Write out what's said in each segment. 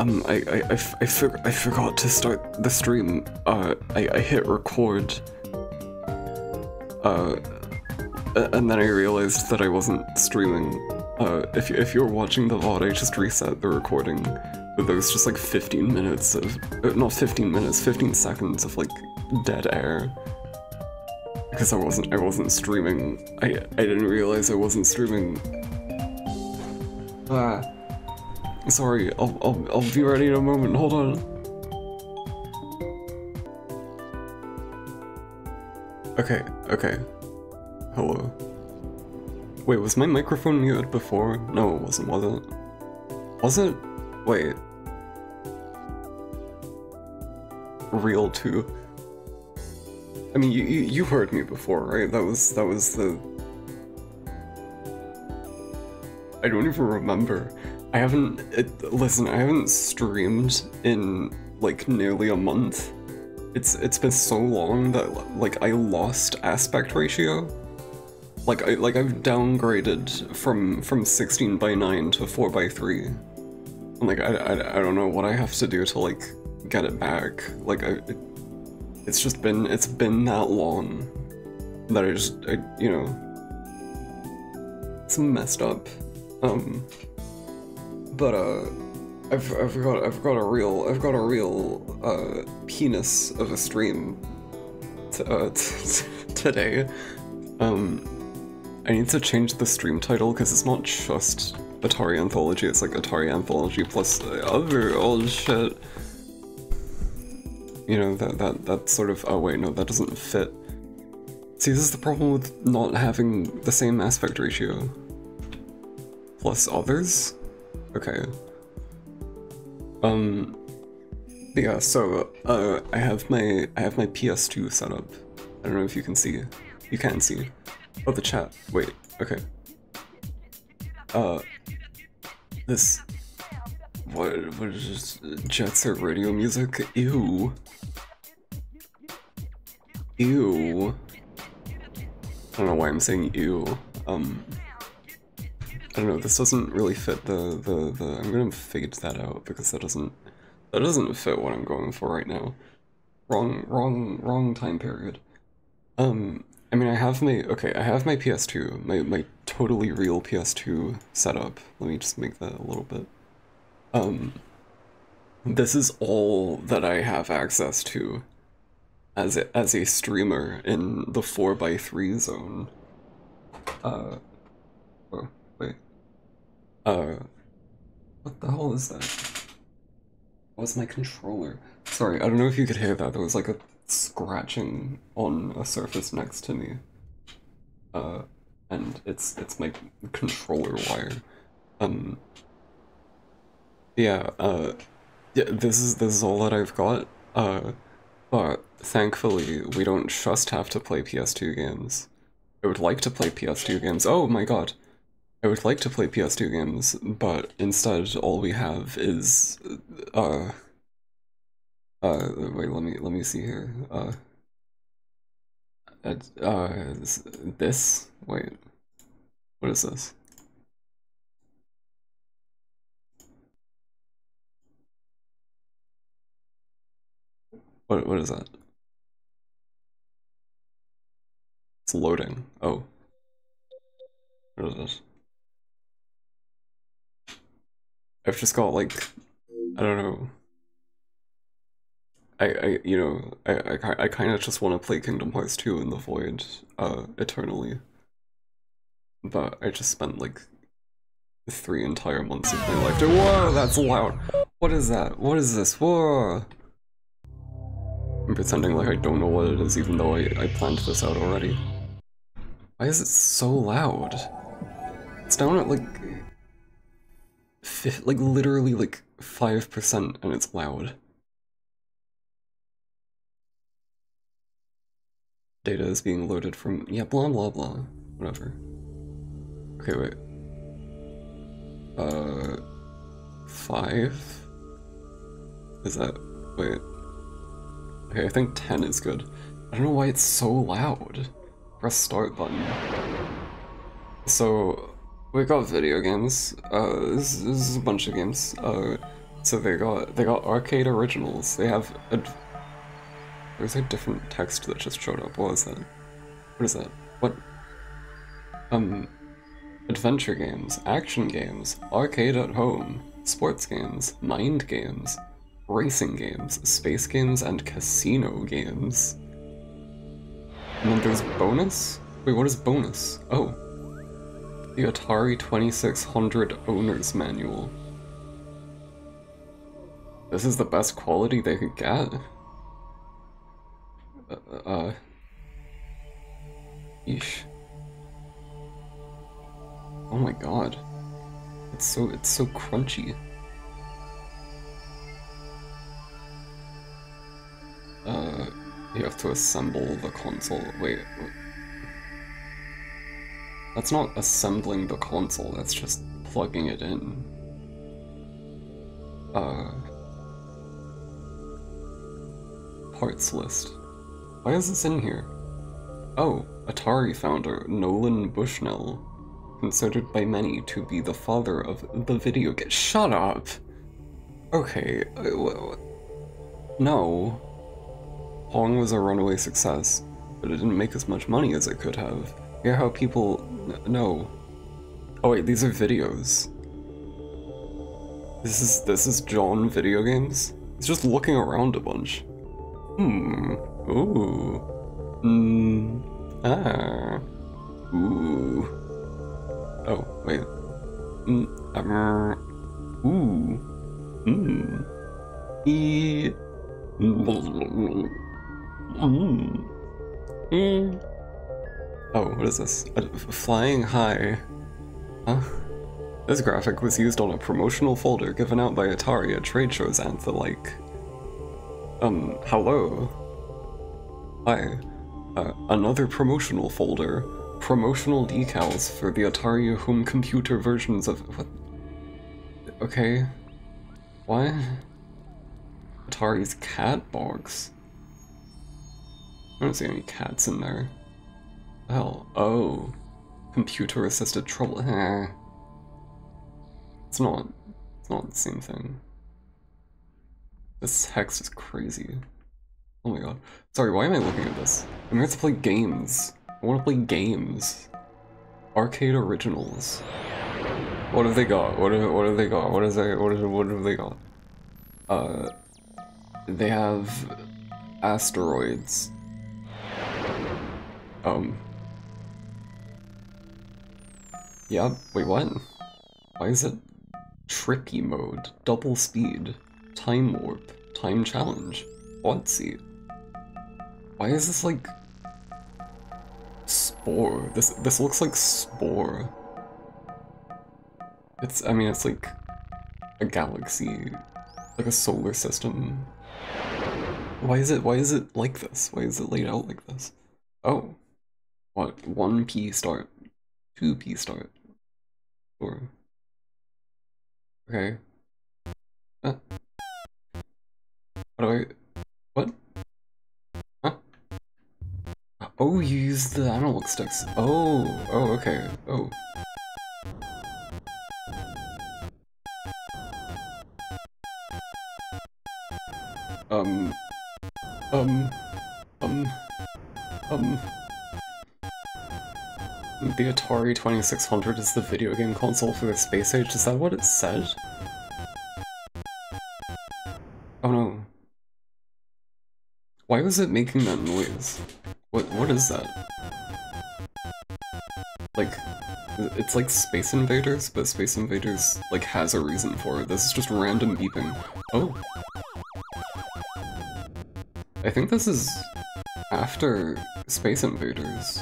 Um, I, I, I, I, for- I forgot to start the stream. Uh, I, I hit record. Uh, and then I realized that I wasn't streaming. Uh, if, if you're watching the VOD, I just reset the recording. But there was just like 15 minutes of, uh, not 15 minutes, 15 seconds of like dead air. Because I wasn't, I wasn't streaming. I, I didn't realize I wasn't streaming. Ah. Sorry, I'll, I'll, I'll be ready in a moment, hold on. Okay, okay. Hello. Wait, was my microphone muted before? No, it wasn't, was it? Was it? Wait. Real 2. I mean, you, you, you heard me before, right? That was, that was the... I don't even remember. I haven't, it, listen, I haven't streamed in like nearly a month. It's it's been so long that like I lost aspect ratio. Like I like I've downgraded from from 16 by 9 to 4 by 3. And, like I, I I don't know what I have to do to like get it back. Like I it, it's just been it's been that long that I just I you know it's messed up. Um but uh I've I've got I've got a real I've got a real uh penis of a stream uh, today. Um I need to change the stream title because it's not just Atari Anthology, it's like Atari Anthology plus other old shit. You know, that that that sort of oh wait, no, that doesn't fit. See, this is the problem with not having the same aspect ratio. Plus others? Okay. Um yeah, so uh I have my I have my PS2 set up. I don't know if you can see. You can see. Oh the chat. Wait, okay. Uh this what what is this Jet Set radio music? Ew. Ew. I don't know why I'm saying ew. Um I don't know, this doesn't really fit the, the, the, I'm gonna fade that out because that doesn't, that doesn't fit what I'm going for right now. Wrong, wrong, wrong time period. Um, I mean, I have my, okay, I have my PS2, my, my totally real PS2 setup. Let me just make that a little bit. Um, this is all that I have access to as a, as a streamer in the 4x3 zone. Uh, oh. Uh, what the hell is that? What's my controller? Sorry, I don't know if you could hear that. There was like a scratching on a surface next to me. Uh, and it's it's my controller wire. Um. Yeah. Uh. Yeah. This is this is all that I've got. Uh. But thankfully, we don't just have to play PS2 games. I would like to play PS2 games. Oh my god. I would like to play PS2 games, but instead all we have is uh uh wait let me let me see here. Uh uh this? Wait. What is this? What what is that? It's loading. Oh. What is this I've just got like I don't know. I I you know I I, I kind of just want to play Kingdom Hearts 2 in the void uh eternally. But I just spent like three entire months of my life. doing- Whoa, that's loud. What is that? What is this? Whoa. I'm pretending like I don't know what it is, even though I I planned this out already. Why is it so loud? It's down at like like literally like 5% and it's loud. Data is being loaded from yeah blah blah blah whatever. Okay wait. Uh five? Is that wait. Okay, I think ten is good. I don't know why it's so loud. Press start button. So we got video games. Uh, this, this is a bunch of games. Uh, So they got they got arcade originals. They have a. There's a different text that just showed up. What was that? What is that? What? Um, adventure games, action games, arcade at home, sports games, mind games, racing games, space games, and casino games. And then there's bonus? Wait, what is bonus? Oh. The Atari 2600 Owner's Manual. This is the best quality they could get? Uh, uh... Yeesh. Oh my god. It's so, it's so crunchy. Uh, you have to assemble the console. Wait, wait. That's not assembling the console, that's just plugging it in. Uh... Parts list. Why is this in here? Oh, Atari founder Nolan Bushnell, considered by many to be the father of the video game. Shut up! Okay, uh, no. Pong was a runaway success, but it didn't make as much money as it could have. Hear how people... no. Oh wait, these are videos. This is this is John video games? He's just looking around a bunch. Hmm. Ooh. Hmm. Ah. Ooh. Oh, wait. Mm. Um. Ooh. Hmm. E. Mm. Mm. Oh, what is this? A flying high. Huh? This graphic was used on a promotional folder given out by Atari at trade shows and the like. Um, hello? Hi. Uh, another promotional folder. Promotional decals for the Atari home computer versions of- what? Okay. What? Atari's cat box? I don't see any cats in there. Oh. Computer assisted trouble. It's not. It's not the same thing. This text is crazy. Oh my god. Sorry, why am I looking at this? I'm here to play games. I want to play games. Arcade originals. What have they got? What have, what have they got? What is they what have, what have they got? Uh they have asteroids. Um. Yeah, wait, what? Why is it tricky mode, double speed, time warp, time challenge, seat? Why is this like spore? This this looks like spore. It's I mean it's like a galaxy, like a solar system. Why is it why is it like this? Why is it laid out like this? Oh. What? 1p start. 2p start. Or... Okay. Huh? What do I... What? Huh? Oh, you use the analog sticks. Oh, oh, okay. Oh. Um... Um... Um... Um... The Atari 2600 is the video game console for the space age, is that what it said? Oh no. Why was it making that noise? What what is that? Like, it's like Space Invaders, but Space Invaders, like, has a reason for it. This is just random beeping. Oh. I think this is after Space Invaders.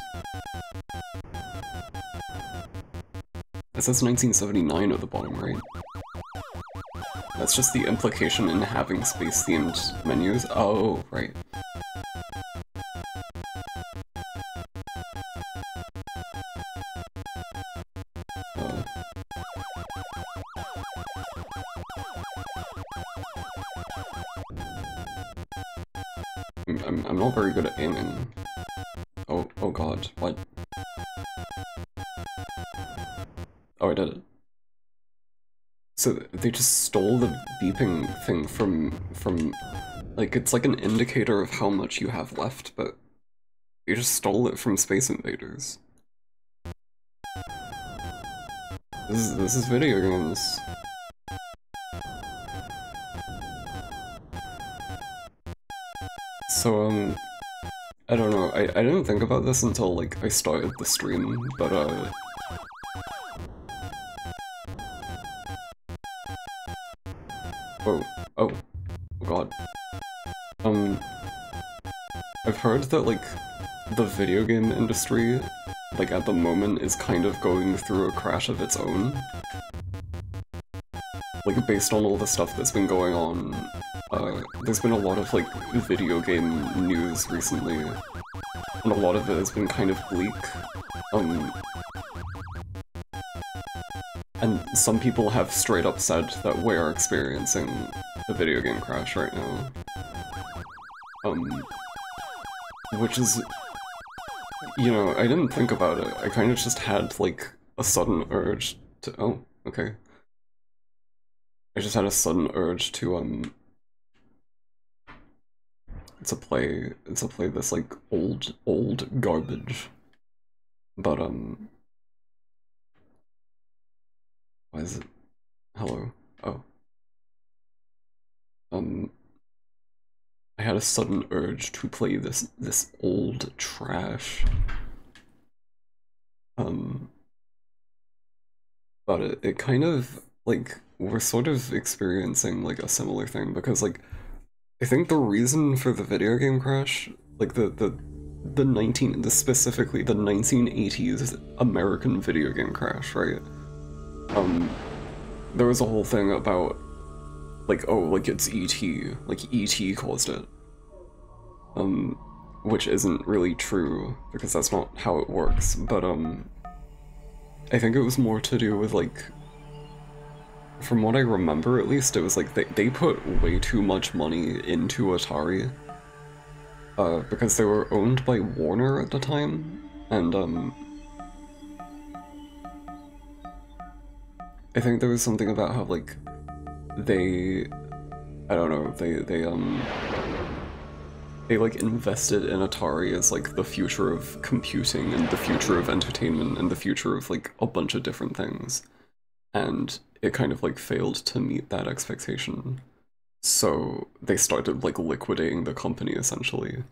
It says 1979 at the bottom right. That's just the implication in having space-themed menus. Oh, right. They just stole the beeping thing from from like it's like an indicator of how much you have left, but you just stole it from Space Invaders. This is this is video games. So um I don't know, I, I didn't think about this until like I started the stream, but uh heard that, like, the video game industry, like, at the moment is kind of going through a crash of its own. Like, based on all the stuff that's been going on, uh, there's been a lot of, like, video game news recently, and a lot of it has been kind of bleak. Um, and some people have straight up said that we're experiencing a video game crash right now. Um, which is, you know, I didn't think about it. I kind of just had, like, a sudden urge to, oh, okay. I just had a sudden urge to, um, to play, to play this, like, old, old garbage. But, um, why is it? Hello. Oh. Um. I had a sudden urge to play this this old trash. Um. But it, it kind of like we're sort of experiencing like a similar thing because like I think the reason for the video game crash, like the the the 19 the specifically the 1980s American video game crash, right? um, there was a whole thing about, like, oh, like it's E.T., like E.T. caused it. Um, which isn't really true, because that's not how it works, but, um, I think it was more to do with, like, from what I remember at least, it was like they, they put way too much money into Atari, uh, because they were owned by Warner at the time, and, um, I think there was something about how like they I don't know, they they um they like invested in Atari as like the future of computing and the future of entertainment and the future of like a bunch of different things. And it kind of like failed to meet that expectation. So they started like liquidating the company essentially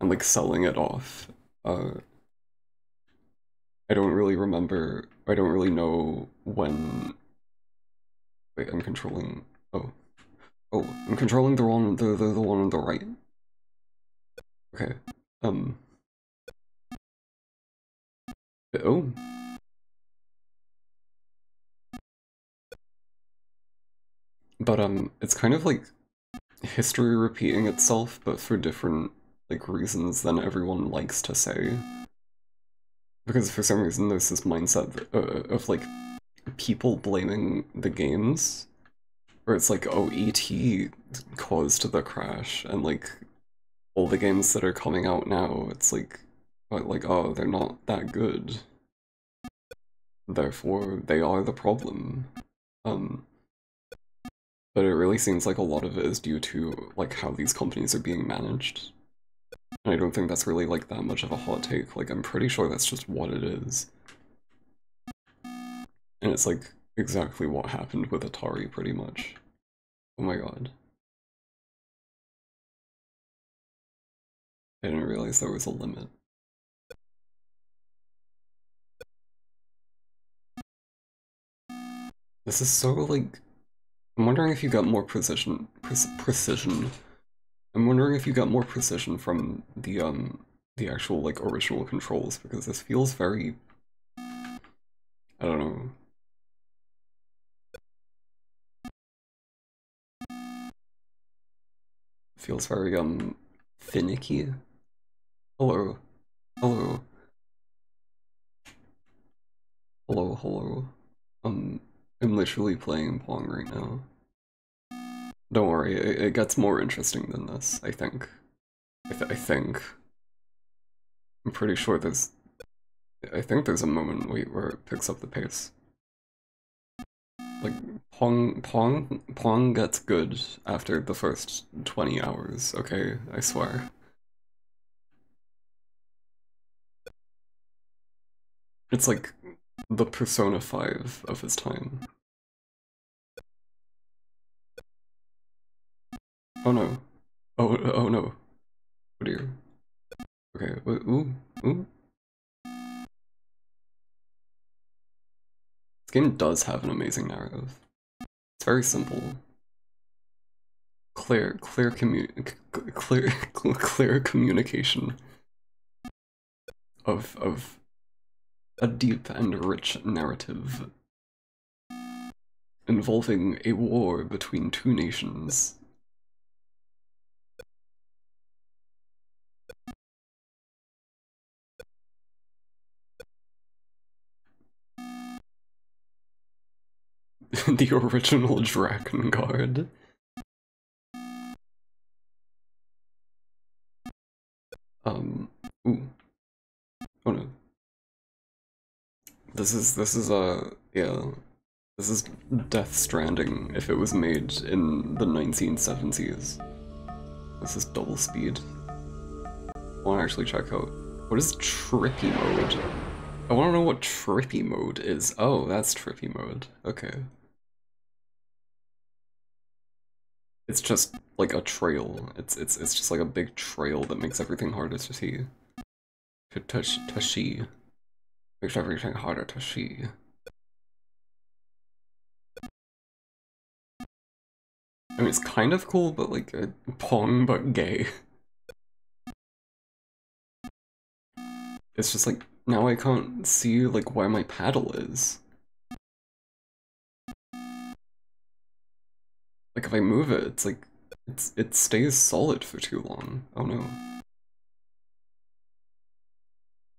and like selling it off. Uh I don't really remember I don't really know when Wait, I'm controlling. Oh, oh, I'm controlling the one, the the, the one on the right. Okay. Um. Oh. But um, it's kind of like history repeating itself, but for different like reasons than everyone likes to say. Because for some reason there's this mindset uh, of like people blaming the games, where it's like, oh, ET caused the crash, and like all the games that are coming out now, it's like, like, oh, they're not that good. Therefore, they are the problem. Um, but it really seems like a lot of it is due to like how these companies are being managed. And I don't think that's really like that much of a hot take. Like I'm pretty sure that's just what it is. And it's like exactly what happened with Atari, pretty much. Oh my god. I didn't realize there was a limit. This is so like... I'm wondering if you got more precision... Pre precision. I'm wondering if you got more precision from the, um, the actual, like, original controls, because this feels very... I don't know, feels very um finicky. Hello. Hello. Hello, hello. Um I'm literally playing Pong right now. Don't worry, it, it gets more interesting than this, I think. I, th I think. I'm pretty sure there's... I think there's a moment where it picks up the pace. Like, Pong Pong Pong gets good after the first 20 hours, okay? I swear. It's like the Persona 5 of his time. Oh no. Oh, oh no. Oh dear. Okay, ooh, ooh. This game does have an amazing narrative. Very simple. Clear, clear commu clear, clear communication of, of a deep and rich narrative involving a war between two nations. the original Drakengard. Um, ooh. Oh no. This is, this is, uh, yeah. This is Death Stranding if it was made in the 1970s. This is double speed. I want to actually check out. What is trippy mode? I want to know what trippy mode is. Oh, that's trippy mode. Okay. It's just like a trail. It's it's it's just like a big trail that makes everything harder to see. To touch to see. Makes everything harder to see. I mean, it's kind of cool, but like uh, a pong, but gay. It's just like, now I can't see like where my paddle is. Like if I move it, it's like, it's it stays solid for too long. Oh no.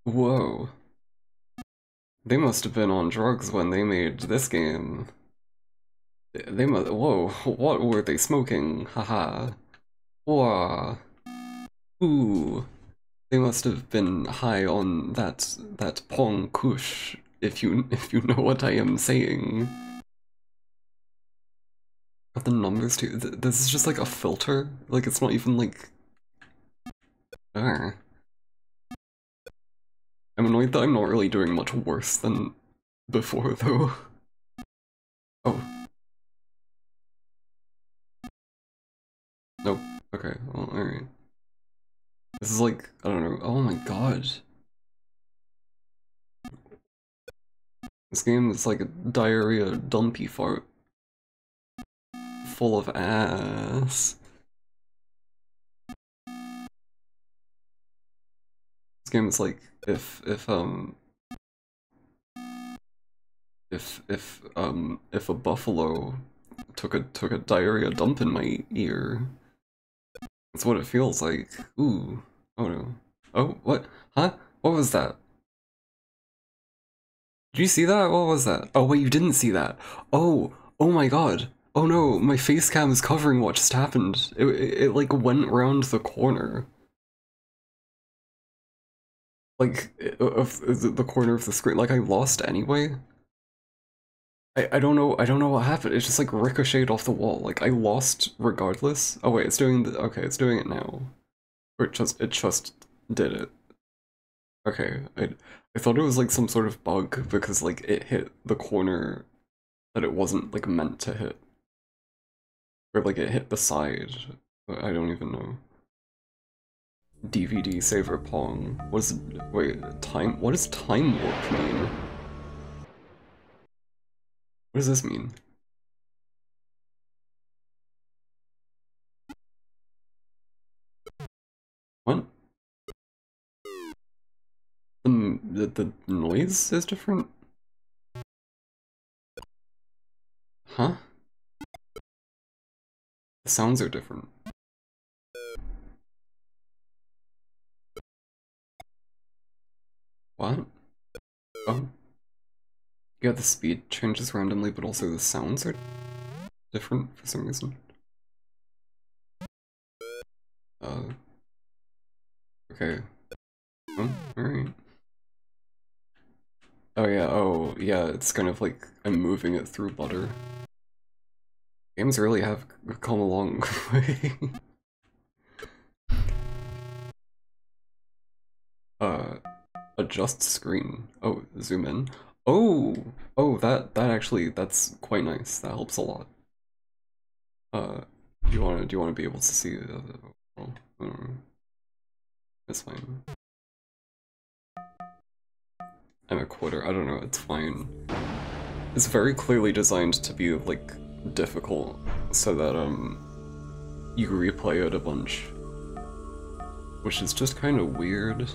Whoa. They must have been on drugs when they made this game. They must- whoa, what were they smoking? Haha. Wah. Ooh. They must have been high on that, that Pong Kush, if you, if you know what I am saying. The numbers too, this is just like a filter, like it's not even like... I'm annoyed that I'm not really doing much worse than before, though. Oh. Nope. Okay, well, alright. This is like, I don't know, oh my god. This game is like a diarrhea dumpy fart. Full of ass. This game is like if if um if if um if a buffalo took a took a diarrhea dump in my ear. That's what it feels like. Ooh. Oh no. Oh, what? Huh? What was that? Did you see that? What was that? Oh wait, you didn't see that. Oh, oh my god. Oh no, my face cam is covering what just happened. It, it, it like went round the corner. Like of the corner of the screen. Like i lost anyway. I, I don't know i don't know what happened. It's just like ricocheted off the wall. Like i lost regardless. Oh wait it's doing the okay it's doing it now. Or it just it just did it. Okay i i thought it was like some sort of bug because like it hit the corner that it wasn't like meant to hit or like it hit the side i don't even know DVD saver pong. What is wait time? What does time warp mean? What does this mean? What? The, the, the noise is different? Huh? The sounds are different. What? Oh. Yeah, the speed changes randomly, but also the sounds are different for some reason. Uh. Okay. Oh, alright. Oh yeah, oh yeah, it's kind of like I'm moving it through butter. Games really have come a long way. uh, adjust screen. Oh, zoom in. Oh, oh, that that actually that's quite nice. That helps a lot. Uh, do you want to do you want to be able to see? Uh, oh, that's fine. I'm a quarter. I don't know. It's fine. It's very clearly designed to be like difficult, so that um you replay it a bunch, which is just kind of weird.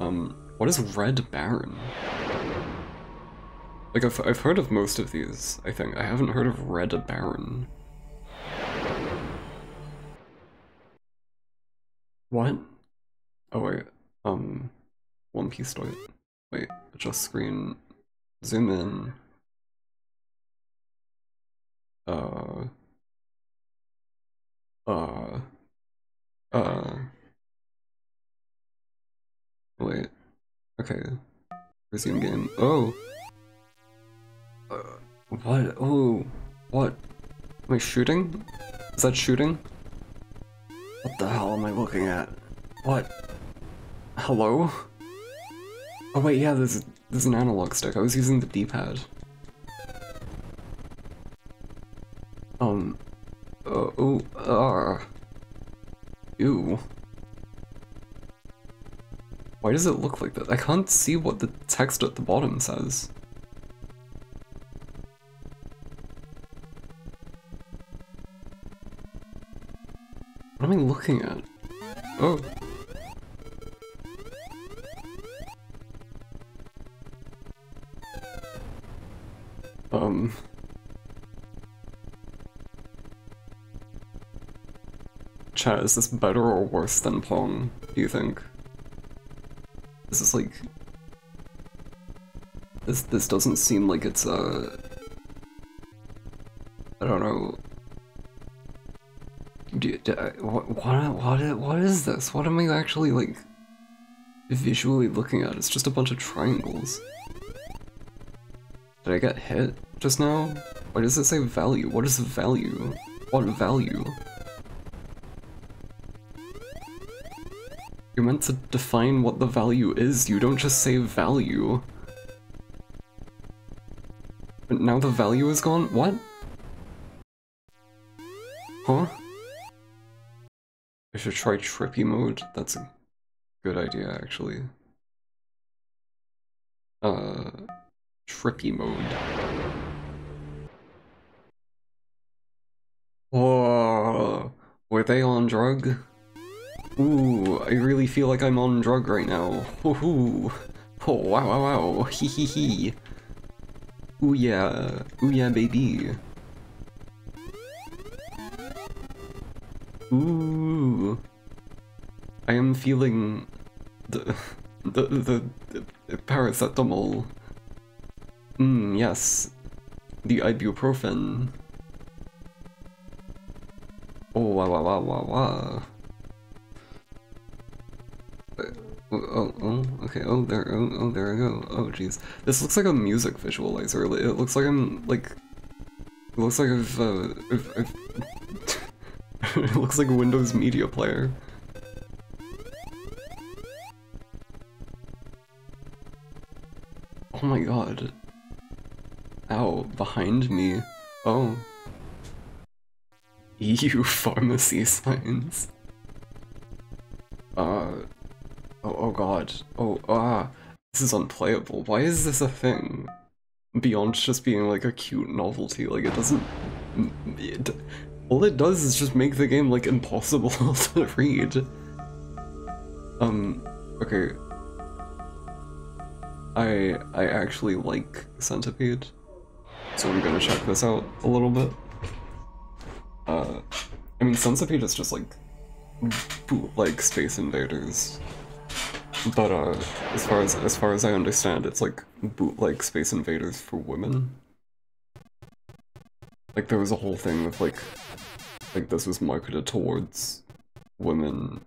Um, what is Red Baron? Like, I've, I've heard of most of these, I think. I haven't heard of Red Baron. What? Oh wait, um, One Piece Toilet. Wait, adjust screen, zoom in. Uh. Uh. Uh. Wait. Okay. Resume game. Oh! Uh, what? Oh. What? Am I shooting? Is that shooting? What the hell am I looking at? What? Hello? Oh wait, yeah, there's, there's an analog stick. I was using the D-pad. Um... Oh, uh... Ew. Why does it look like that? I can't see what the text at the bottom says. What am I looking at? Oh. Um. Chat, is this better or worse than Pong, do you think? This is like... This, this doesn't seem like it's, uh... I don't know, do, do, what, what, what, what is this? What am I actually, like, visually looking at? It's just a bunch of triangles. Did I get hit just now? Why does it say value? What is value? What value? You're meant to define what the value is, you don't just say value. But now the value is gone? What? Huh? I should try trippy mode. That's a good idea, actually. Uh, trippy mode. Whoa, were they on drug? Ooh, I really feel like I'm on drug right now. Woohoo! Oh, wow, wow, wow. Hee hee hee. Ooh yeah. Ooh yeah, baby. Ooh. I am feeling the the the, the paracetamol. Mmm, yes. The ibuprofen. Oh, wow, wow, wow, wow, wow. Oh, oh, oh, okay, oh, there, oh, oh, there I go. Oh, jeez. This looks like a music visualizer. It looks like I'm, like, it looks like I've, uh, I've, I've it looks like a Windows Media Player. Oh my god. Ow, behind me. Oh. EU pharmacy signs. Uh. Oh, oh god. Oh, ah. This is unplayable. Why is this a thing? Beyond just being like a cute novelty, like it doesn't... It, all it does is just make the game, like, impossible to read. Um, okay. I, I actually like Centipede, so I'm gonna check this out a little bit. Uh, I mean, Centipede is just, like, like Space Invaders. But, uh, as far as, as far as I understand, it's, like, bootleg Space Invaders for women. Like, there was a whole thing with, like, like this was marketed towards women,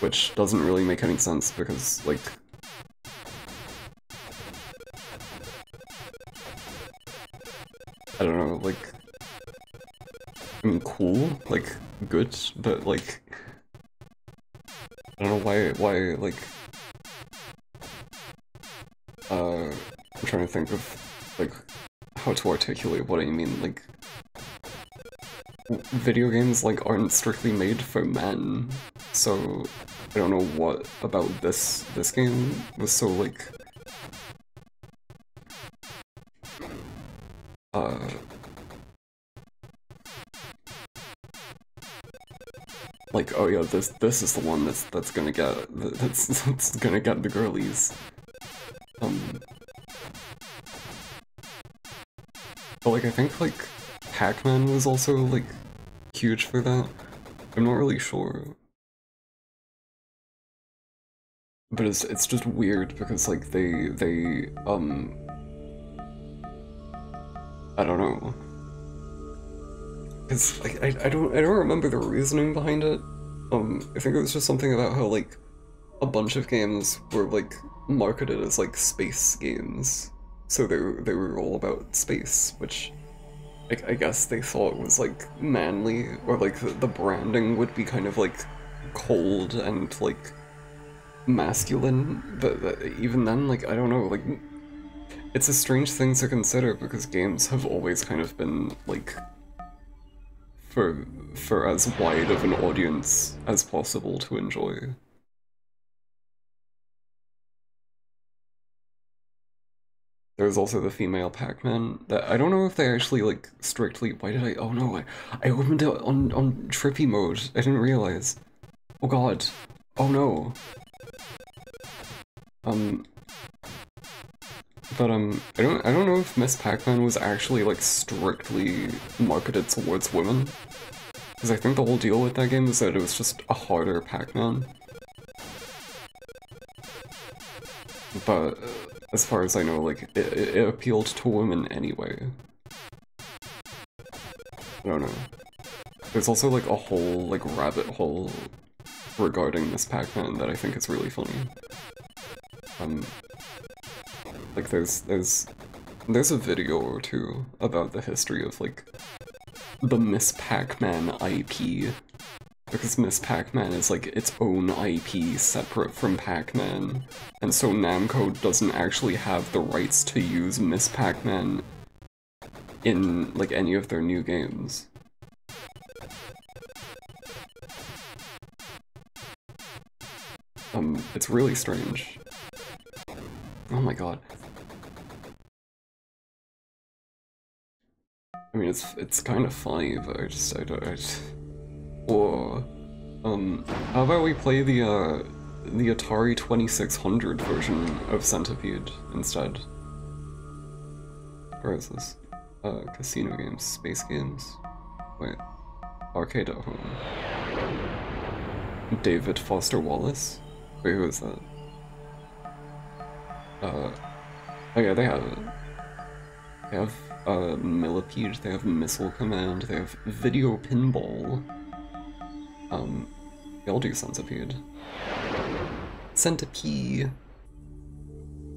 which doesn't really make any sense because, like, I don't know, like, I mean, cool, like good, but like I don't know why why like uh I'm trying to think of like how to articulate what I mean like video games like aren't strictly made for men. So I don't know what about this this game was so like uh like oh yeah this this is the one that's that's gonna get that's that's gonna get the girlies. Um but like I think like Pac-Man was also like huge for that. I'm not really sure. But it's it's just weird because like they they um I don't know because like I, I don't I don't remember the reasoning behind it. Um I think it was just something about how like a bunch of games were like marketed as like space games. So they were, they were all about space which like I guess they thought was like manly or like the, the branding would be kind of like cold and like masculine, but, but even then, like, I don't know, like, it's a strange thing to consider because games have always kind of been, like, for, for as wide of an audience as possible to enjoy. There's also the female Pac-Man that I don't know if they actually like strictly why did I oh no I, I opened it on on trippy mode. I didn't realize. Oh god. Oh no. Um, but um, I don't I don't know if Miss Pac-Man was actually like strictly marketed towards women, because I think the whole deal with that game was that it was just a harder Pac-Man. But as far as I know, like it, it appealed to women anyway. I don't know. There's also like a whole like rabbit hole regarding Miss Pac-Man that I think is really funny. Um, like there's there's there's a video or two about the history of like the Miss Pac-Man IP because Miss Pac-Man is like its own IP separate from Pac-Man and so Namco doesn't actually have the rights to use Miss Pac-Man in like any of their new games. Um, it's really strange. Oh my god. I mean, it's it's kind of funny, but I just I don't. Whoa. Um, how about we play the uh the Atari 2600 version of Centipede instead? Where is this? Uh, casino games, space games. Wait, arcade at home. David Foster Wallace. Wait, who is that? Uh, oh yeah, they have They have uh, Millipede, they have Missile Command, they have Video Pinball. Um, they all do Centipede. Centipede.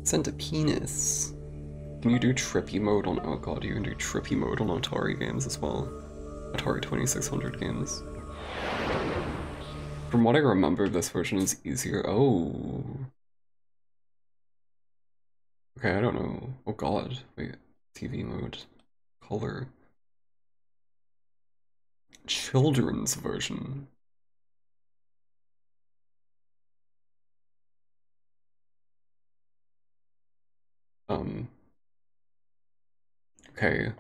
Centipenis. Can you do trippy mode on- oh god, you can do trippy mode on Atari games as well. Atari 2600 games. From what I remember, this version is easier- oh. Okay, I don't know. Oh god, wait. TV mode. Color. Children's version. Um. Okay.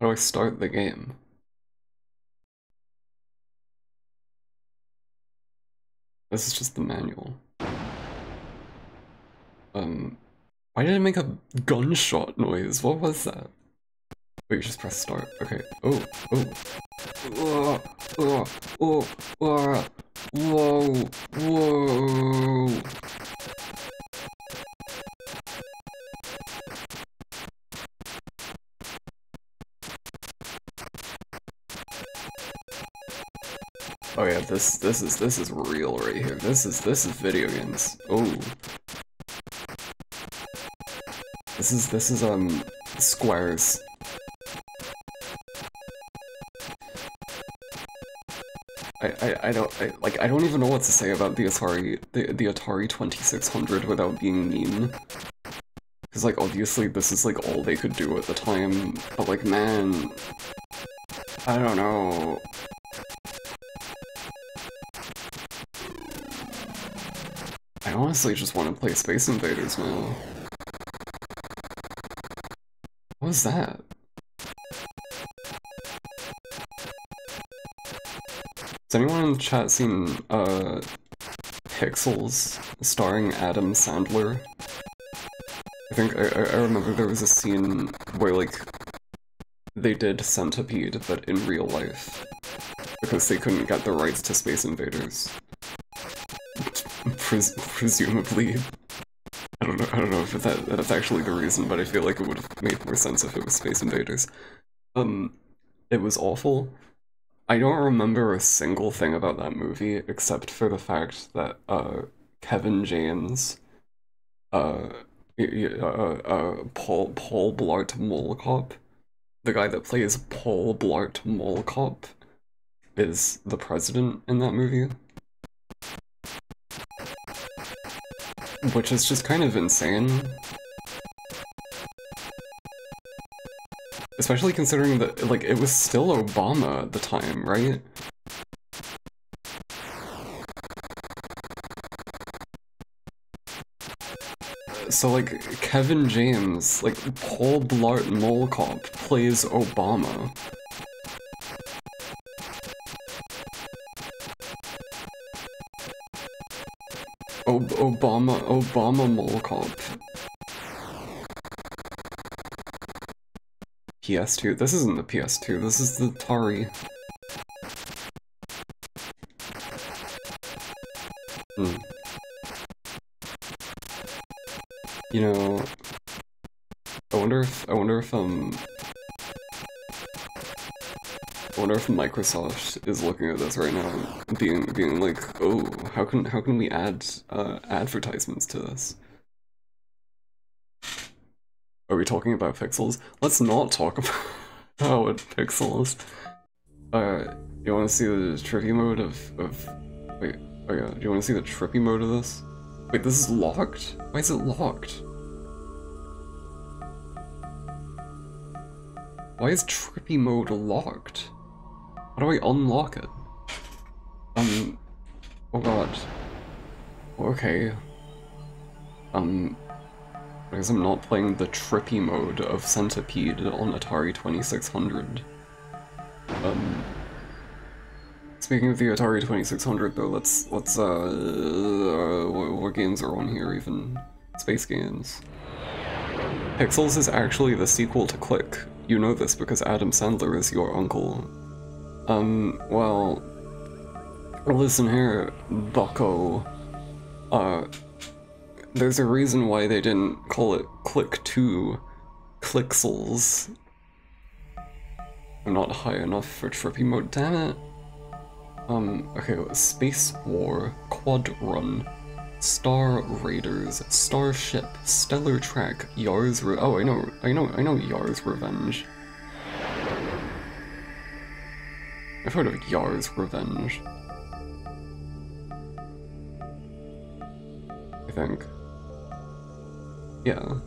How do I start the game? This is just the manual. Um, why did it make a gunshot noise? What was that? Wait, just press start. Okay. Oh, oh. Oh, oh, oh. Whoa, whoa. Oh yeah, this this is this is real right here. This is this is video games. Oh this is this is um squares. I, I, I don't I, like I don't even know what to say about the Atari the, the Atari 2600 without being mean. Cause like obviously this is like all they could do at the time, but like man, I don't know. I honestly just want to play Space Invaders now. Was that? Has anyone in the chat seen, uh, Pixels, starring Adam Sandler? I think, I, I remember there was a scene where, like, they did Centipede, but in real life. Because they couldn't get the rights to Space Invaders. Pres presumably. I don't know. I don't know if that that's actually the reason, but I feel like it would have made more sense if it was Space Invaders. Um, it was awful. I don't remember a single thing about that movie except for the fact that uh, Kevin James, uh, uh, uh, Paul Paul Blart Mall Cop, the guy that plays Paul Blart Mall Cop, is the president in that movie. Which is just kind of insane. Especially considering that, like, it was still Obama at the time, right? So, like, Kevin James, like, Paul Blart Mall Cop plays Obama. Ob Obama, Obama Mall Cop. PS2. This isn't the PS2, this is the Atari. Hmm. You know, I wonder if, I wonder if, um, I wonder if Microsoft is looking at this right now, being being like, oh, how can how can we add uh, advertisements to this? Are we talking about pixels? Let's not talk about, pixels. Uh, you want to see the trippy mode of, of... Wait, oh yeah, do you want to see the trippy mode of this? Wait, this is locked? Why is it locked? Why is trippy mode locked? How do I unlock it? Um, oh god. Okay. Um, because I'm not playing the trippy mode of Centipede on Atari 2600. Um, speaking of the Atari 2600 though, let's, let's, uh, uh what, what games are on here even? Space games. Pixels is actually the sequel to Click. You know this because Adam Sandler is your uncle. Um, well, listen here, bucko. Uh, there's a reason why they didn't call it Click 2 Clixels. I'm not high enough for trippy mode, damn it. Um, okay, Space War, Quadrun, Star Raiders, Starship, Stellar Track, Yar's Re oh I know I know I know Yar's Revenge. I've heard of Yar's Revenge. I think. Yeah.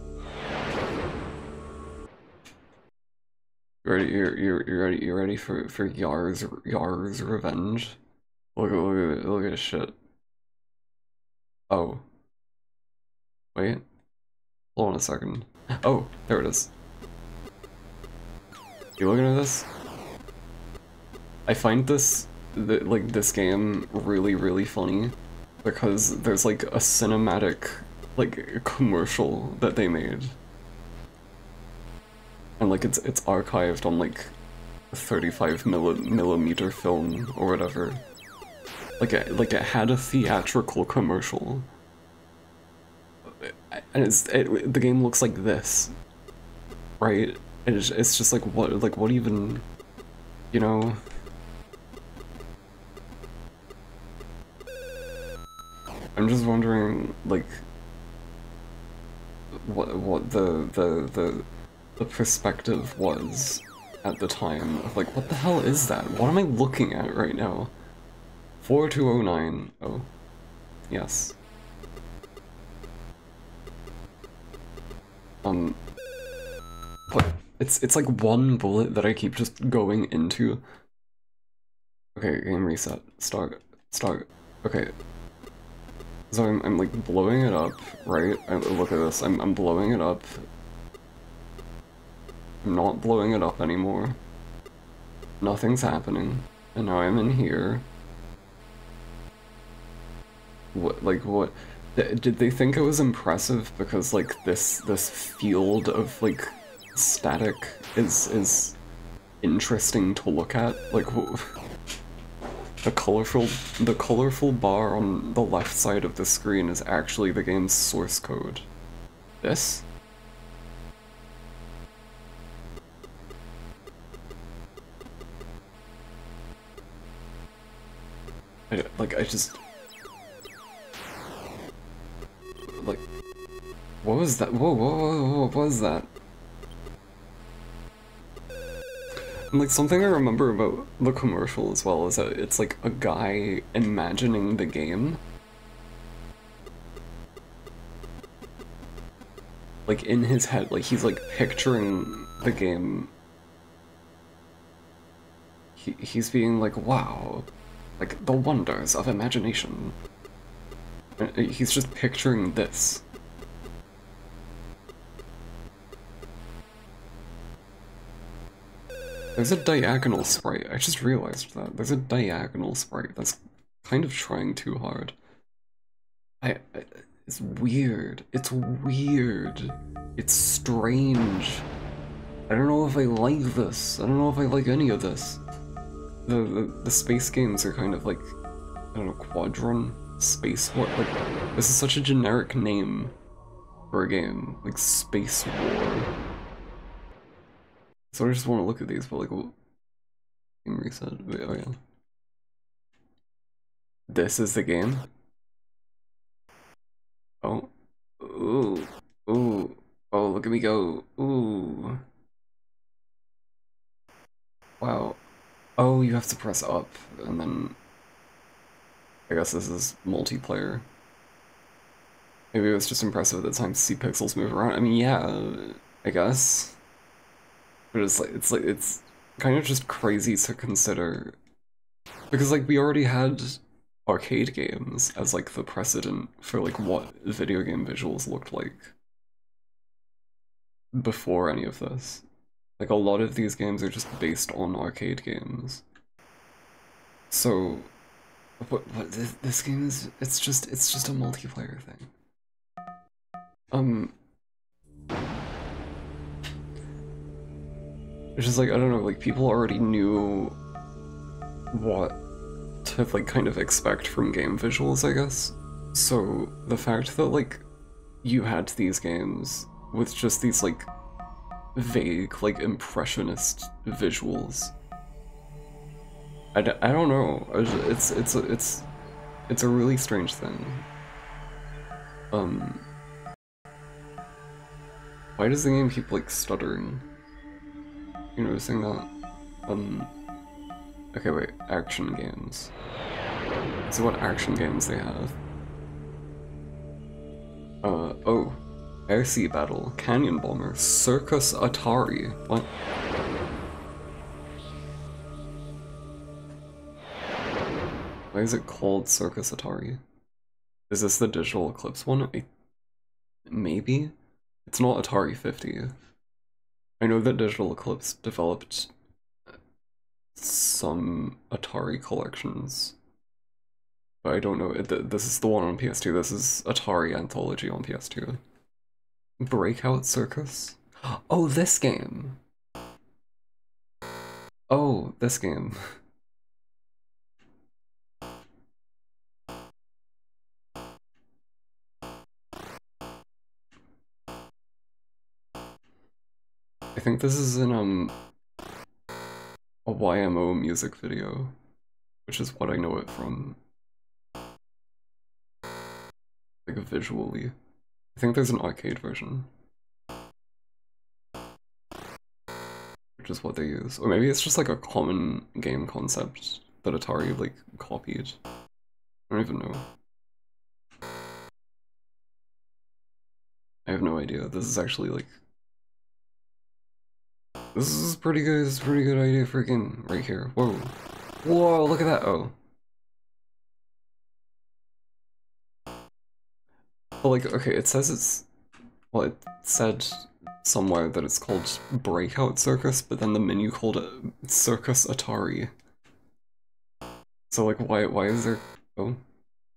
You ready? You're you're you ready? You ready for for Yar's Yar's revenge? Look at look at look at this shit. Oh. Wait. Hold on a second. Oh, there it is. You looking at this? I find this, the, like, this game really, really funny because there's, like, a cinematic like commercial that they made. And like it's it's archived on like 35 milli millimeter film or whatever. Like it, like it had a theatrical commercial. And it's it, the game looks like this. Right? And it's, it's just like what like what even you know I'm just wondering like what what the the the the perspective was at the time of like what the hell is that? What am I looking at right now? 4209. Oh. Yes. Um. But it's it's like one bullet that I keep just going into. Okay, game reset. Start. Start. Okay. So I'm, I'm like blowing it up, right? I, look at this. I'm, I'm blowing it up. I'm not blowing it up anymore. Nothing's happening. And now I'm in here. What, like, what? Did they think it was impressive because, like, this, this field of, like, static is, is interesting to look at? Like, the colorful, the colorful bar on the left side of the screen is actually the game's source code. This? I, like, I just... Like... What was that? Whoa, whoa, whoa, what was that? Like, something I remember about the commercial as well is that it's like a guy imagining the game. Like, in his head, like, he's like picturing the game. He, he's being like, wow, like, the wonders of imagination. Uh, he's just picturing this. There's a diagonal sprite, I just realized that. There's a diagonal sprite that's kind of trying too hard. I, I it's weird. It's weird. It's strange. I don't know if I like this. I don't know if I like any of this the, the, the space games are kind of like, I don't know, Quadrun? Space War? Like, this is such a generic name for a game. Like, Space War. So I just want to look at these, but like? Game reset. Oh yeah. This is the game? Oh. Ooh. Ooh. Oh, look at me go. Ooh. Wow. Oh, you have to press up, and then... I guess this is multiplayer. Maybe it was just impressive at the time to see pixels move around. I mean, yeah, I guess. But it's like, it's like, it's kind of just crazy to consider. Because, like, we already had arcade games as, like, the precedent for, like, what video game visuals looked like before any of this. Like a lot of these games are just based on arcade games. So, what, what this, this game is, it's just, it's just a multiplayer thing. Um, it's just like, I don't know, like people already knew what to like kind of expect from game visuals, I guess. So the fact that like you had these games with just these like vague, like, impressionist visuals. I d I don't know. It's, it's, it's, it's a really strange thing. Um, why does the game keep, like, stuttering? You noticing that? Um, okay, wait, action games. So what action games they have? Uh, oh, Air Sea Battle, Canyon Bomber, Circus Atari. What? Why is it called Circus Atari? Is this the Digital Eclipse one? I... Maybe? It's not Atari 50. I know that Digital Eclipse developed some Atari collections. But I don't know, this is the one on PS2, this is Atari Anthology on PS2. Breakout Circus? Oh, this game! Oh, this game. think this is in, um, a YMO music video, which is what I know it from. Like, visually. I think there's an arcade version. Which is what they use. Or maybe it's just like a common game concept that Atari like copied. I don't even know. I have no idea. This is actually like this is pretty good. This is pretty good idea Freaking right here. Whoa. Whoa, look at that. Oh. But like, okay, it says it's well, it said somewhere that it's called Breakout Circus, but then the menu called it Circus Atari. So like, why why is there oh,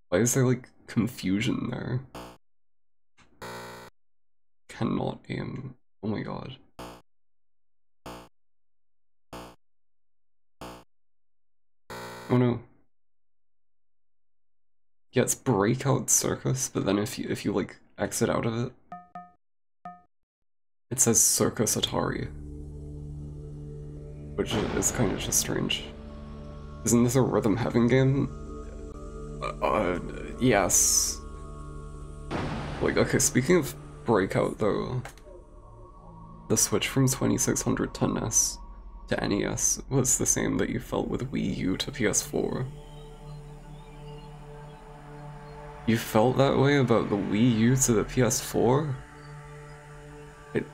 why is there like confusion there? Cannot aim. Oh my god. Oh no. Yeah, it's Breakout Circus, but then if you if you like exit out of it, it says Circus Atari. Which is kind of just strange. Isn't this a rhythm heaven game? Uh, uh, yes. Like, okay, speaking of Breakout though, the switch from 2600 to NES to NES was the same that you felt with Wii U to PS4. You felt that way about the Wii U to the PS4? It,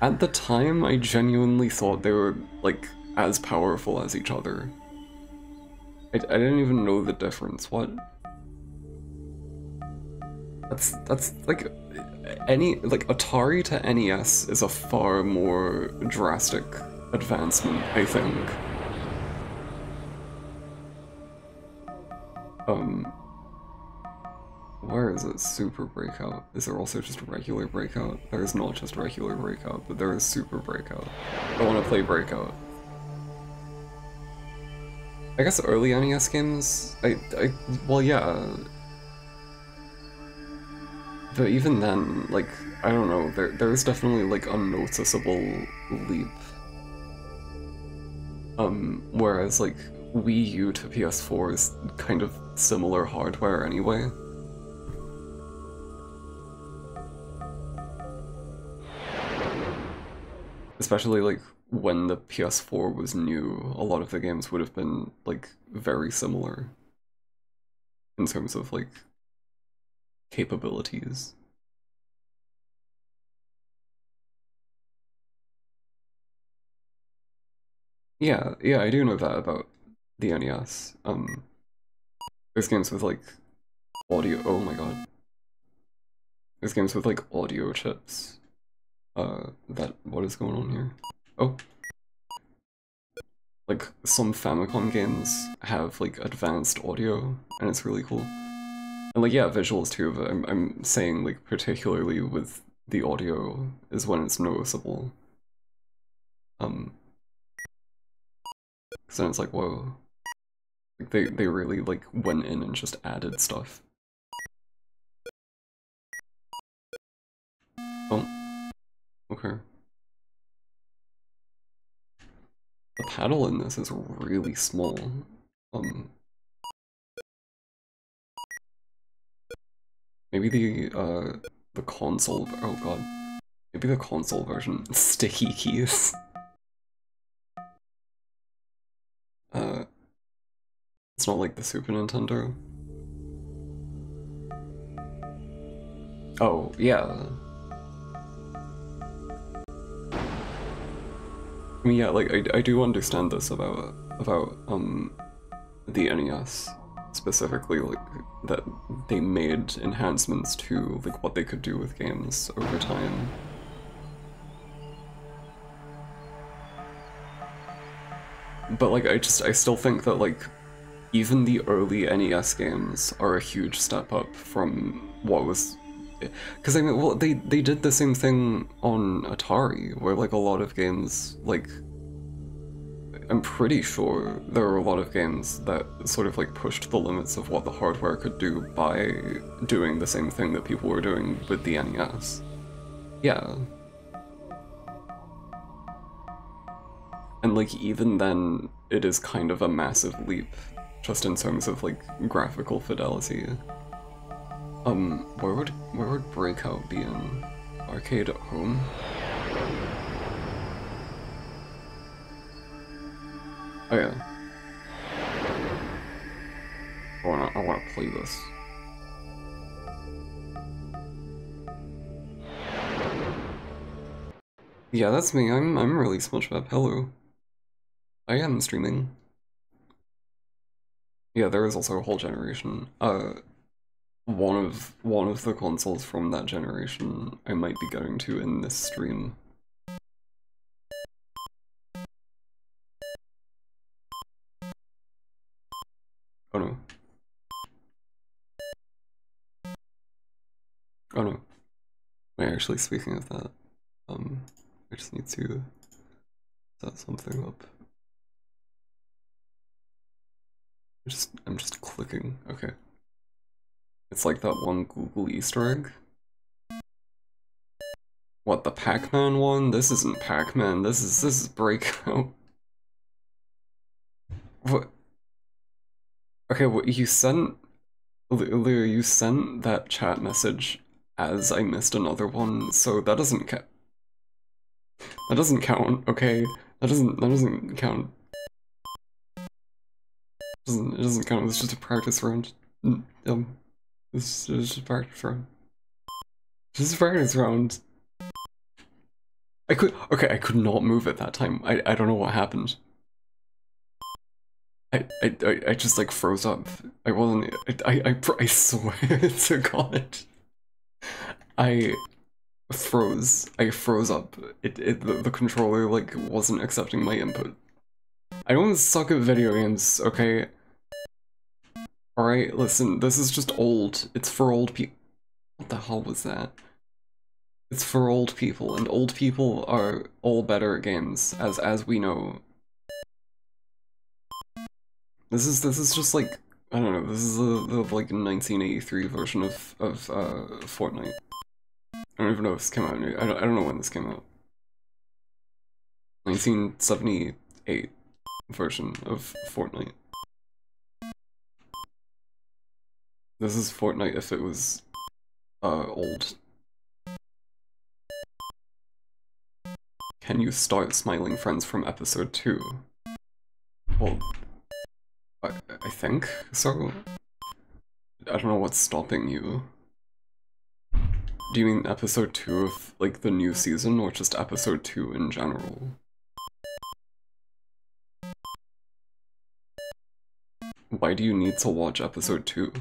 at the time, I genuinely thought they were, like, as powerful as each other. I, I didn't even know the difference, what? That's, that's, like, any, like, Atari to NES is a far more drastic advancement, I think. Um, where is it? Super Breakout. Is there also just regular Breakout? There is not just regular Breakout, but there is Super Breakout. I want to play Breakout. I guess early NES games, I, I, well yeah. But even then, like, I don't know, there, there is definitely like a noticeable leap um, whereas like Wii U to PS4 is kind of similar hardware anyway. Especially like when the PS4 was new, a lot of the games would have been like very similar in terms of like capabilities. Yeah, yeah, I do know that about the NES. Um, there's games with like audio. Oh my god. There's games with like audio chips. Uh, that what is going on here? Oh, like some Famicom games have like advanced audio, and it's really cool. And like yeah, visuals too. But I'm I'm saying like particularly with the audio is when it's noticeable. Um, so it's like, whoa. Like they, they really like went in and just added stuff. Oh. Okay. The paddle in this is really small. Um. Maybe the, uh, the console, oh god. Maybe the console version, sticky keys. Uh, it's not like the Super Nintendo. Oh, yeah. I mean, yeah, like, I, I do understand this about, about, um, the NES, specifically, like, that they made enhancements to, like, what they could do with games over time. But like, I just, I still think that like, even the early NES games are a huge step up from what was because I mean, well, they they did the same thing on Atari, where like a lot of games, like I'm pretty sure there were a lot of games that sort of like pushed the limits of what the hardware could do by doing the same thing that people were doing with the NES. Yeah, And like even then, it is kind of a massive leap, just in terms of like graphical fidelity. Um, where would where would Breakout be in? Arcade at home? Oh yeah. I wanna, I wanna play this. Yeah, that's me. I'm I'm really SpongeBob. Hello. I am streaming. Yeah, there is also a whole generation. Uh, one of one of the consoles from that generation I might be going to in this stream. Oh no. Oh no. Wait, actually, speaking of that, um, I just need to set something up. Just, I'm just clicking. Okay. It's like that one Google Easter egg. What, the Pac-Man one? This isn't Pac-Man, this is, this is Breakout. What? Okay, what, you sent... Leah, you sent that chat message as I missed another one, so that doesn't count. That doesn't count, okay? That doesn't, that doesn't count. Doesn't, it doesn't count, it's just a practice round. Um, it's, it's just a practice round. Just a practice round. I could, okay, I could not move at that time. I, I don't know what happened. I, I, I just like froze up. I wasn't, I, I, I, I swear to God. I froze. I froze up. It, it the, the controller like wasn't accepting my input. I don't suck at video games, okay? Alright, listen, this is just old. It's for old people. What the hell was that? It's for old people, and old people are all better at games, as as we know. This is this is just like I don't know. This is the, like 1983 version of of uh, Fortnite. I don't even know if this came out. I don't, I don't know when this came out. 1978 version of Fortnite. This is Fortnite if it was uh, old. Can you start Smiling Friends from episode 2? Well, I, I think so. I don't know what's stopping you. Do you mean episode 2 of, like, the new season, or just episode 2 in general? Why do you need to watch episode 2?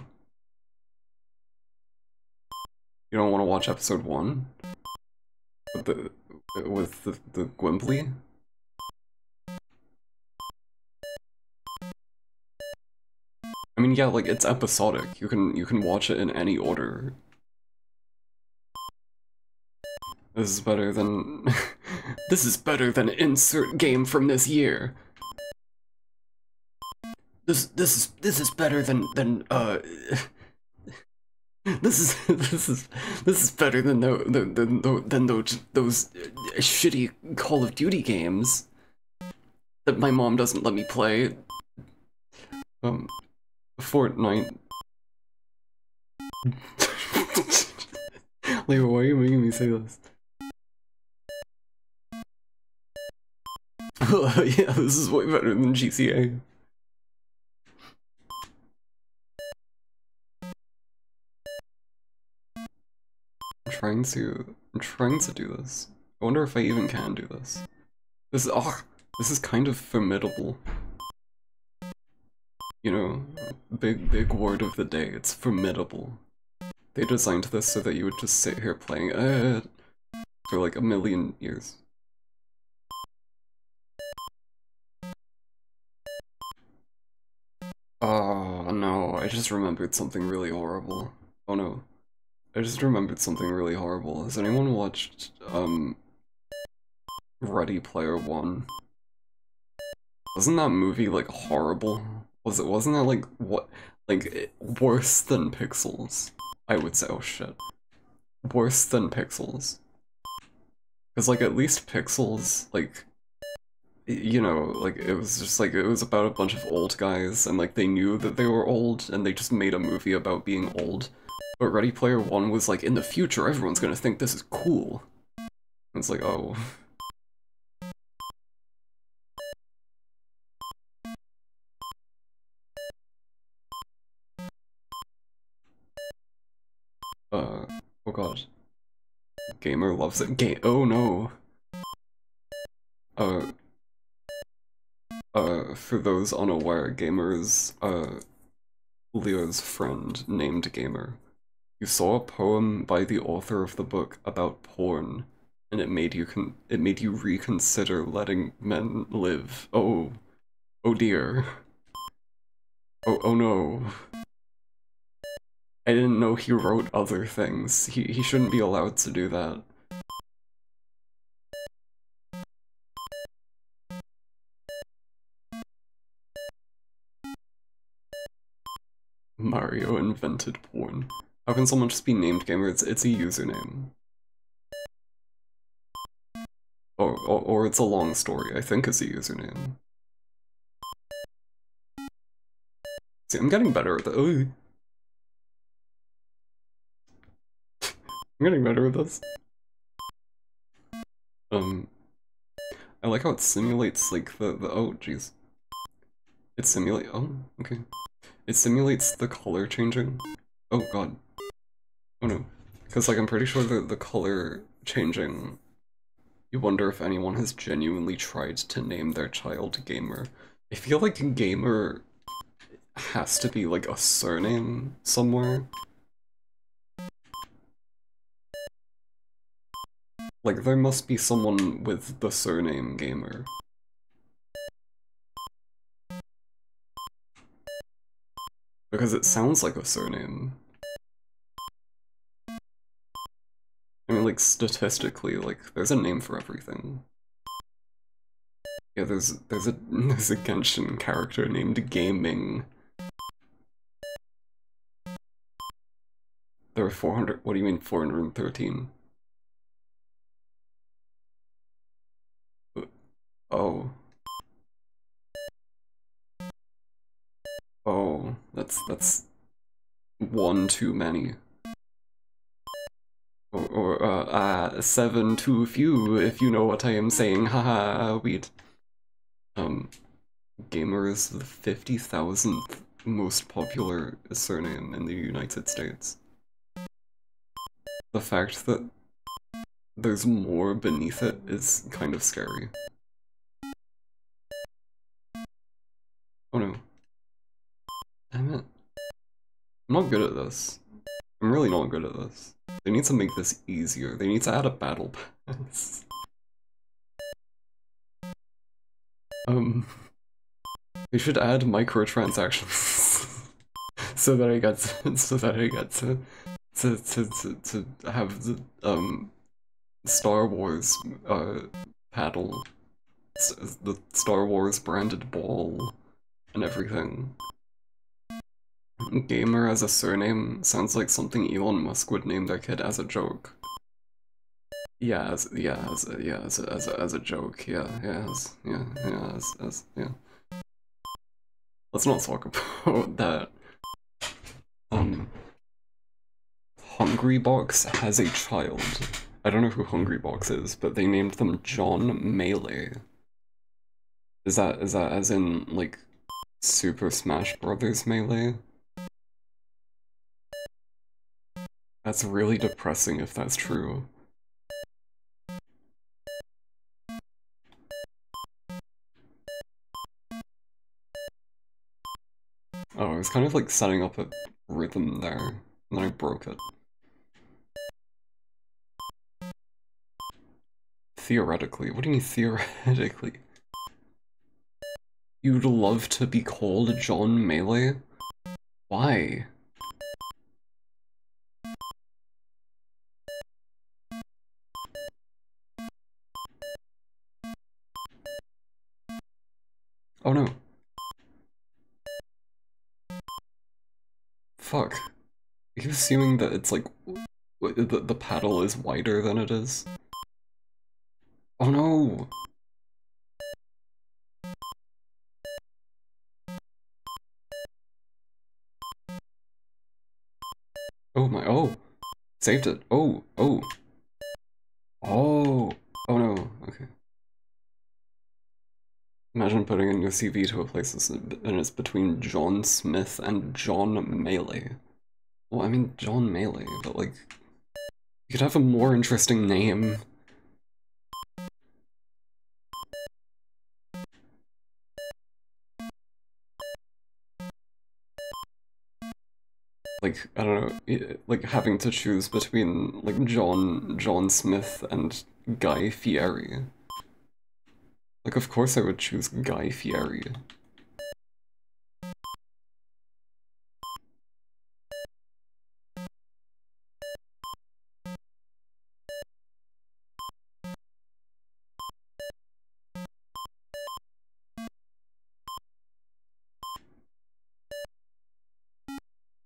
You don't want to watch episode 1? With the, with the, the Gwimbly? I mean, yeah, like, it's episodic. You can, you can watch it in any order. This is better than... this is better than insert game from this year. This, this is, this is better than, than, uh... This is this is this is better than the, the, the, than those those shitty Call of Duty games that my mom doesn't let me play. Um, Fortnite. Leo, why are you making me say this? yeah, this is way better than GTA. Trying to... I'm trying to do this. I wonder if I even can do this. This is... Oh, this is kind of formidable. You know, big, big word of the day. It's formidable. They designed this so that you would just sit here playing it for like a million years. Oh no, I just remembered something really horrible. Oh no. I just remembered something really horrible. Has anyone watched, um, Ready Player One? Wasn't that movie, like, horrible? Was it, wasn't that, like, what, like, worse than Pixels? I would say, oh shit. Worse than Pixels. Because, like, at least Pixels, like, you know, like, it was just, like, it was about a bunch of old guys, and, like, they knew that they were old, and they just made a movie about being old. But Ready Player One was like, in the future, everyone's gonna think this is cool. And it's like, oh. Uh, oh god. Gamer loves it. Game. Oh no. Uh. Uh, for those unaware, Gamer's, uh, Leo's friend named Gamer. You saw a poem by the author of the book about porn, and it made you con- it made you reconsider letting men live. Oh, oh dear. Oh, oh no. I didn't know he wrote other things. He, he shouldn't be allowed to do that. Mario invented porn. How can someone just be named gamer? It's, it's a username. Or, or, or it's a long story, I think it's a username. See, I'm getting better at the- I'm getting better at this. Um, I like how it simulates, like, the- the- oh, jeez. It simulate- oh, okay. It simulates the color changing. Oh god. Oh no. Because, like, I'm pretty sure that the color changing... You wonder if anyone has genuinely tried to name their child Gamer. I feel like Gamer has to be, like, a surname somewhere. Like, there must be someone with the surname Gamer. Because it sounds like a surname. I mean, like, statistically, like, there's a name for everything. Yeah, there's there's a there's a Genshin character named Gaming. There are 400, what do you mean 413? Uh, oh. Oh, that's, that's one too many. Or, uh, uh, seven too few, if you know what I am saying, haha, weed. Um, Gamer is the 50,000th most popular surname in the United States. The fact that there's more beneath it is kind of scary. Oh no. Damn it. I'm not good at this. I'm really not good at this. They need to make this easier. They need to add a battle pass. um... They should add microtransactions. so that I get to, so that I get to to to to, to have the um Star Wars uh paddle the Star Wars branded ball and everything. Gamer as a surname sounds like something Elon Musk would name their kid as a joke. Yeah, as, yeah, as a, yeah, as as a, as a joke, yeah, yeah, as, yeah, yeah, as, as, yeah. Let's not talk about that. Um, Hungrybox has a child. I don't know who Hungrybox is, but they named them John Melee. Is that, is that as in, like, Super Smash Brothers Melee? That's really depressing if that's true. Oh, I was kind of like setting up a rhythm there, and then I broke it. Theoretically? What do you mean theoretically? You'd love to be called John Melee? Why? Fuck. Are you assuming that it's like, the, the paddle is wider than it is? Oh no! Oh my, oh! Saved it. Oh. Oh, oh no, okay. Imagine putting in your CV to a place and it's between John Smith and John Melee. Well, I mean, John Melee, but like, you could have a more interesting name. Like, I don't know, like having to choose between like John, John Smith and Guy Fieri. Like, of course I would choose Guy Fieri.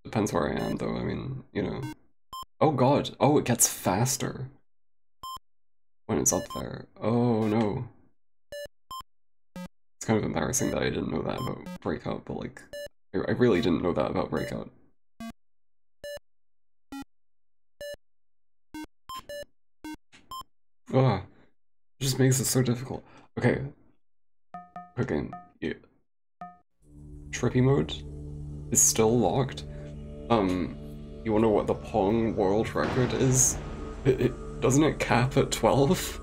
Depends where I am, though. I mean, you know. Oh god. Oh, it gets faster. When it's up there. Oh no. Kind of embarrassing that I didn't know that about Breakout, but like, I really didn't know that about Breakout. Ugh. It just makes it so difficult. Okay. Okay. Yeah. Trippy mode is still locked. Um, you wanna know what the Pong world record is? It, it doesn't it cap at 12?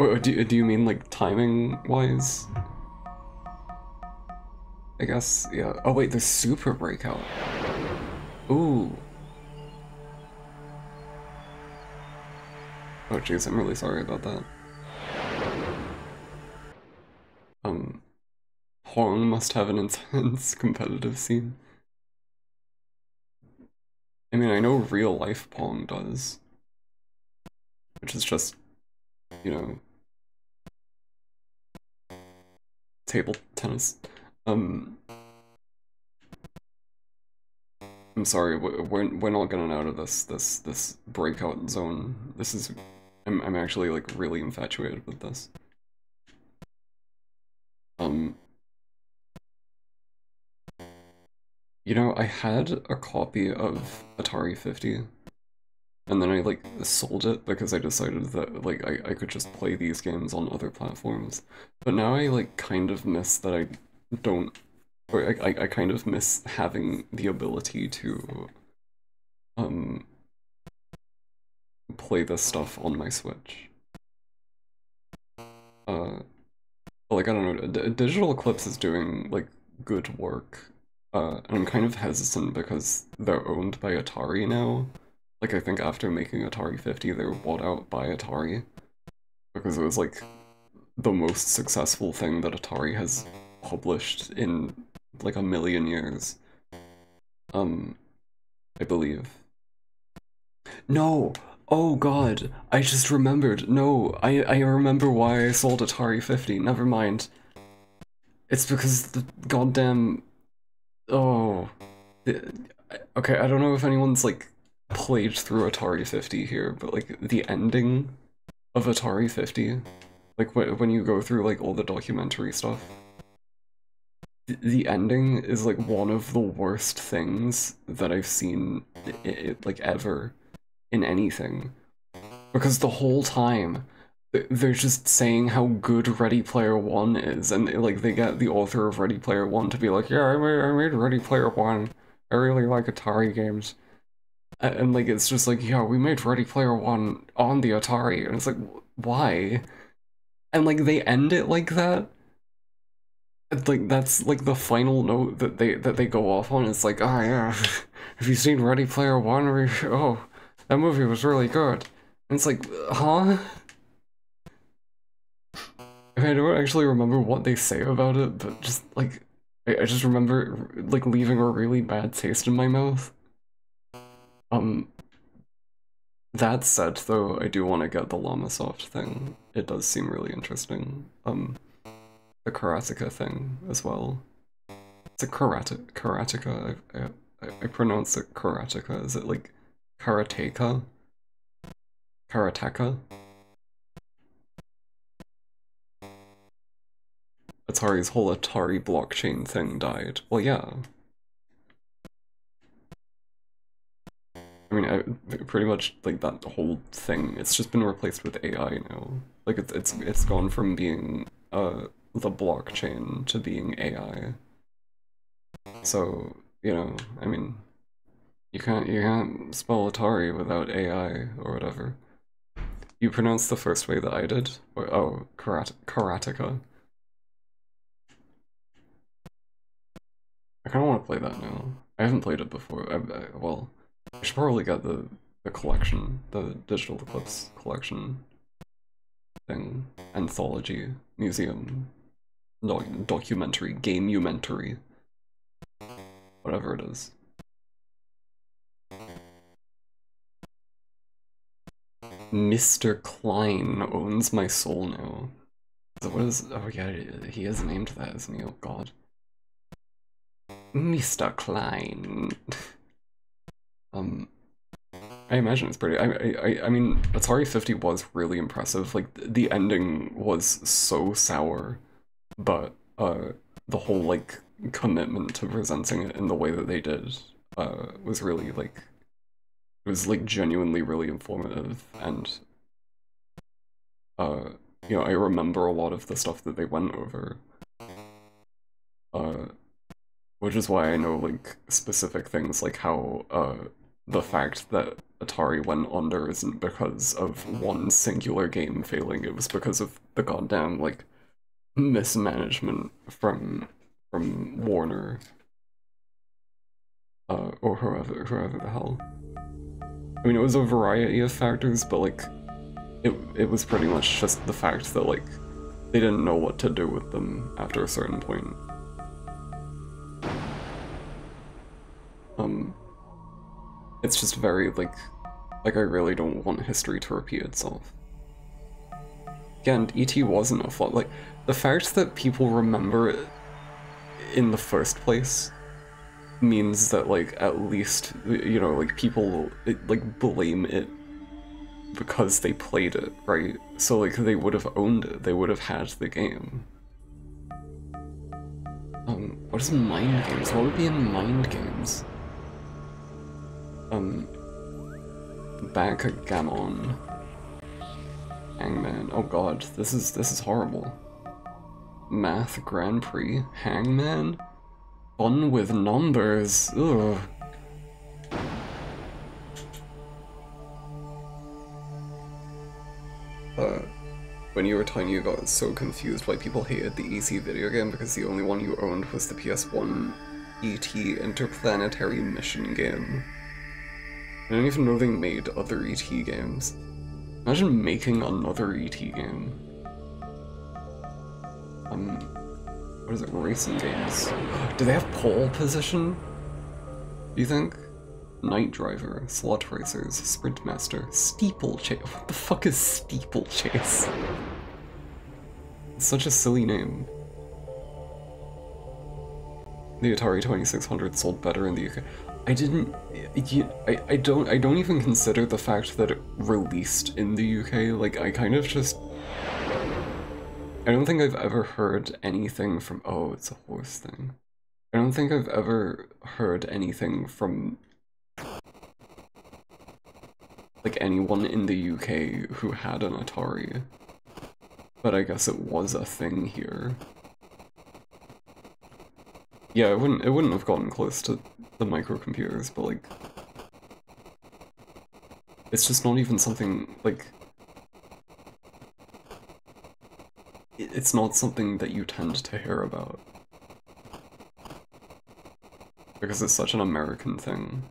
Or do, do you mean like timing wise? I guess, yeah. Oh wait, the Super Breakout. Ooh. Oh jeez, I'm really sorry about that. Um, Pong must have an intense competitive scene. I mean, I know real life Pong does. Which is just, you know, table tennis. Um, I'm sorry, we're, we're not getting out of this, this, this breakout zone. This is, I'm, I'm actually, like, really infatuated with this. Um, you know, I had a copy of Atari 50, and then I, like, sold it because I decided that, like, I, I could just play these games on other platforms. But now I, like, kind of miss that I don't, or I, I, kind of miss having the ability to, um, play this stuff on my Switch. Uh, like, I don't know, D Digital Eclipse is doing, like, good work, uh, and I'm kind of hesitant because they're owned by Atari now. Like, I think after making Atari 50, they were bought out by Atari. Because it was, like, the most successful thing that Atari has published in, like, a million years. Um, I believe. No! Oh god, I just remembered. No, I, I remember why I sold Atari 50. Never mind. It's because the goddamn... Oh. Okay, I don't know if anyone's, like, played through Atari 50 here, but, like, the ending of Atari 50, like, when you go through, like, all the documentary stuff, the ending is, like, one of the worst things that I've seen, like, ever in anything. Because the whole time, they're just saying how good Ready Player One is, and like they get the author of Ready Player One to be like, yeah, I made, I made Ready Player One. I really like Atari games. And, and like it's just like, yeah, we made Ready Player One on the Atari, and it's like, why? And like they end it like that. Like that's like the final note that they that they go off on. It's like, oh yeah, have you seen Ready Player One? Oh, that movie was really good. And it's like, huh? I, don't actually remember what they say about it, but just like, I just remember like leaving a really bad taste in my mouth. Um, that said, though, I do want to get the Llamasoft thing. It does seem really interesting. Um, the Karateka thing as well. It's a karate karateka. I, I, I pronounce it karateka. Is it like karateka? Karateka? Atari's whole Atari blockchain thing died. Well, yeah. I mean, I, pretty much like that whole thing. It's just been replaced with AI now. Like it's it's it's gone from being uh the blockchain to being AI. So, you know, I mean, you can't you can't spell Atari without AI or whatever. You pronounce the first way that I did? Or, oh, karat Karateka. I kind of want to play that now. I haven't played it before. I, I, well, I should probably get the, the collection, the Digital Eclipse collection thing. Anthology, museum, doc documentary, game-umentary. Whatever it is. Mr. Klein owns my soul now. So what is- oh yeah, he has named that, isn't he? Oh god. Mr. Klein. um, I imagine it's pretty. I, I, I mean, Atari 50 was really impressive. Like, the ending was so sour, but uh, the whole, like, commitment to presenting it in the way that they did uh, was really, like, it was, like, genuinely really informative, and, uh, you know, I remember a lot of the stuff that they went over. Uh, which is why I know, like, specific things, like how, uh, the fact that Atari went under isn't because of one singular game failing, it was because of the goddamn, like, mismanagement from, from Warner. Uh, or whoever, whoever the hell. I mean, it was a variety of factors, but, like, it, it was pretty much just the fact that, like, they didn't know what to do with them after a certain point. Um, it's just very, like, like I really don't want history to repeat itself. Again, E.T. wasn't a flop. Like, the fact that people remember it in the first place means that, like, at least, you know, like, people, like, blame it because they played it, right? So, like, they would have owned it. They would have had the game. Um, what is mind games? What would be in mind games? Um, backgammon. Hangman. Oh god, this is this is horrible. Math Grand Prix. Hangman. Fun with numbers. Ugh. Uh, when you were tiny, you got so confused why people hated the ET video game because the only one you owned was the PS1 ET Interplanetary Mission game. I didn't even know they made other ET games. Imagine making another ET game. Um, what is it, racing games? Do they have pole position? Do you think? Night Driver, Slot Racers, Sprint Master, Steeplechase. What the fuck is Steeplechase? It's such a silly name. The Atari 2600 sold better in the UK. I didn't. I, I don't. I don't even consider the fact that it released in the UK. Like I kind of just. I don't think I've ever heard anything from. Oh, it's a horse thing. I don't think I've ever heard anything from. Like anyone in the UK who had an Atari. But I guess it was a thing here. Yeah, it wouldn't it wouldn't have gotten close to the microcomputers, but like it's just not even something like it's not something that you tend to hear about. Because it's such an American thing.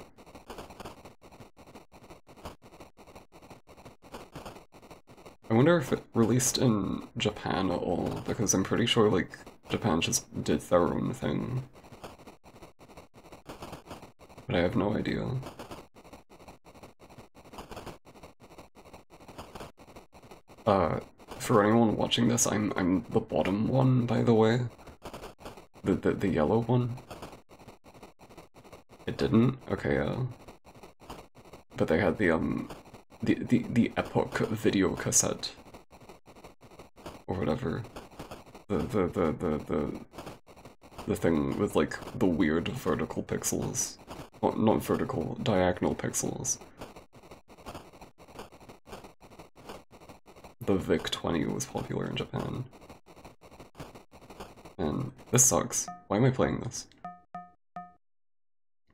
I wonder if it released in Japan at all, because I'm pretty sure, like, Japan just did their own thing. But I have no idea. Uh, for anyone watching this, I'm I'm the bottom one, by the way. The the, the yellow one. It didn't? Okay, uh... But they had the, um... The, the, the Epoch video cassette. Or whatever the the the the the, the thing with like the weird vertical pixels. Well, not vertical, diagonal pixels. The VIC-20 was popular in Japan. And this sucks. Why am I playing this?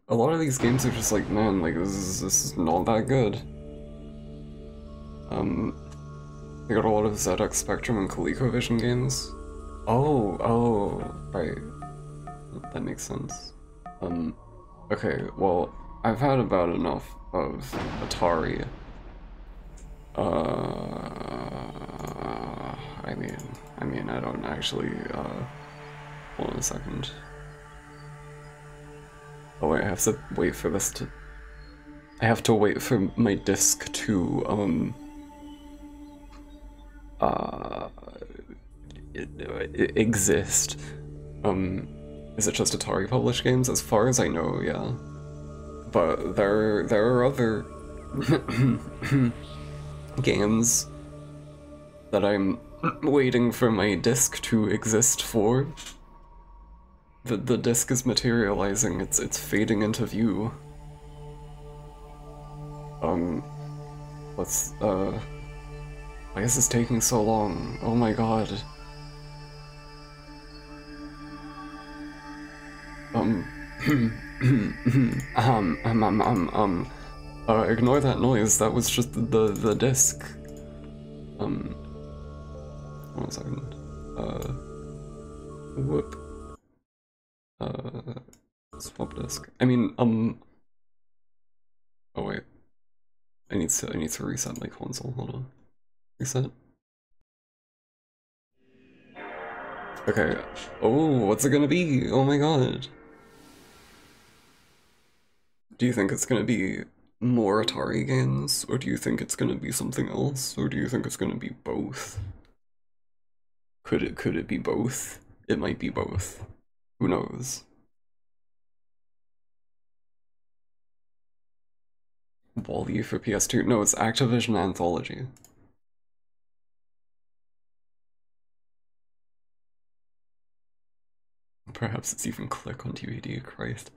a lot of these games are just like, man, like this is this is not that good. Um, they got a lot of ZX Spectrum and ColecoVision games. Oh, oh, right. That makes sense. Um, okay, well, I've had about enough of Atari. Uh, I mean, I mean, I don't actually, uh, hold on a second. Oh wait, I have to wait for this to... I have to wait for my disc to, um... Uh... exist. Um, is it just Atari published games? As far as I know, yeah. But there, there are other games that I'm waiting for my disc to exist for. The the disc is materializing, it's it's fading into view. Um what's uh why is this taking so long? Oh my god. Um um um um um um uh ignore that noise, that was just the the disc. Um one second. Uh whoop. Uh, swap disk. I mean, um. Oh wait. I need to. I need to reset my console. Hold on. Reset. Okay. Oh, what's it gonna be? Oh my god. Do you think it's gonna be more Atari games, or do you think it's gonna be something else, or do you think it's gonna be both? Could it could it be both? It might be both. Who knows? Wall-E for PS2? No, it's Activision Anthology. Perhaps it's even click on DVD, Christ.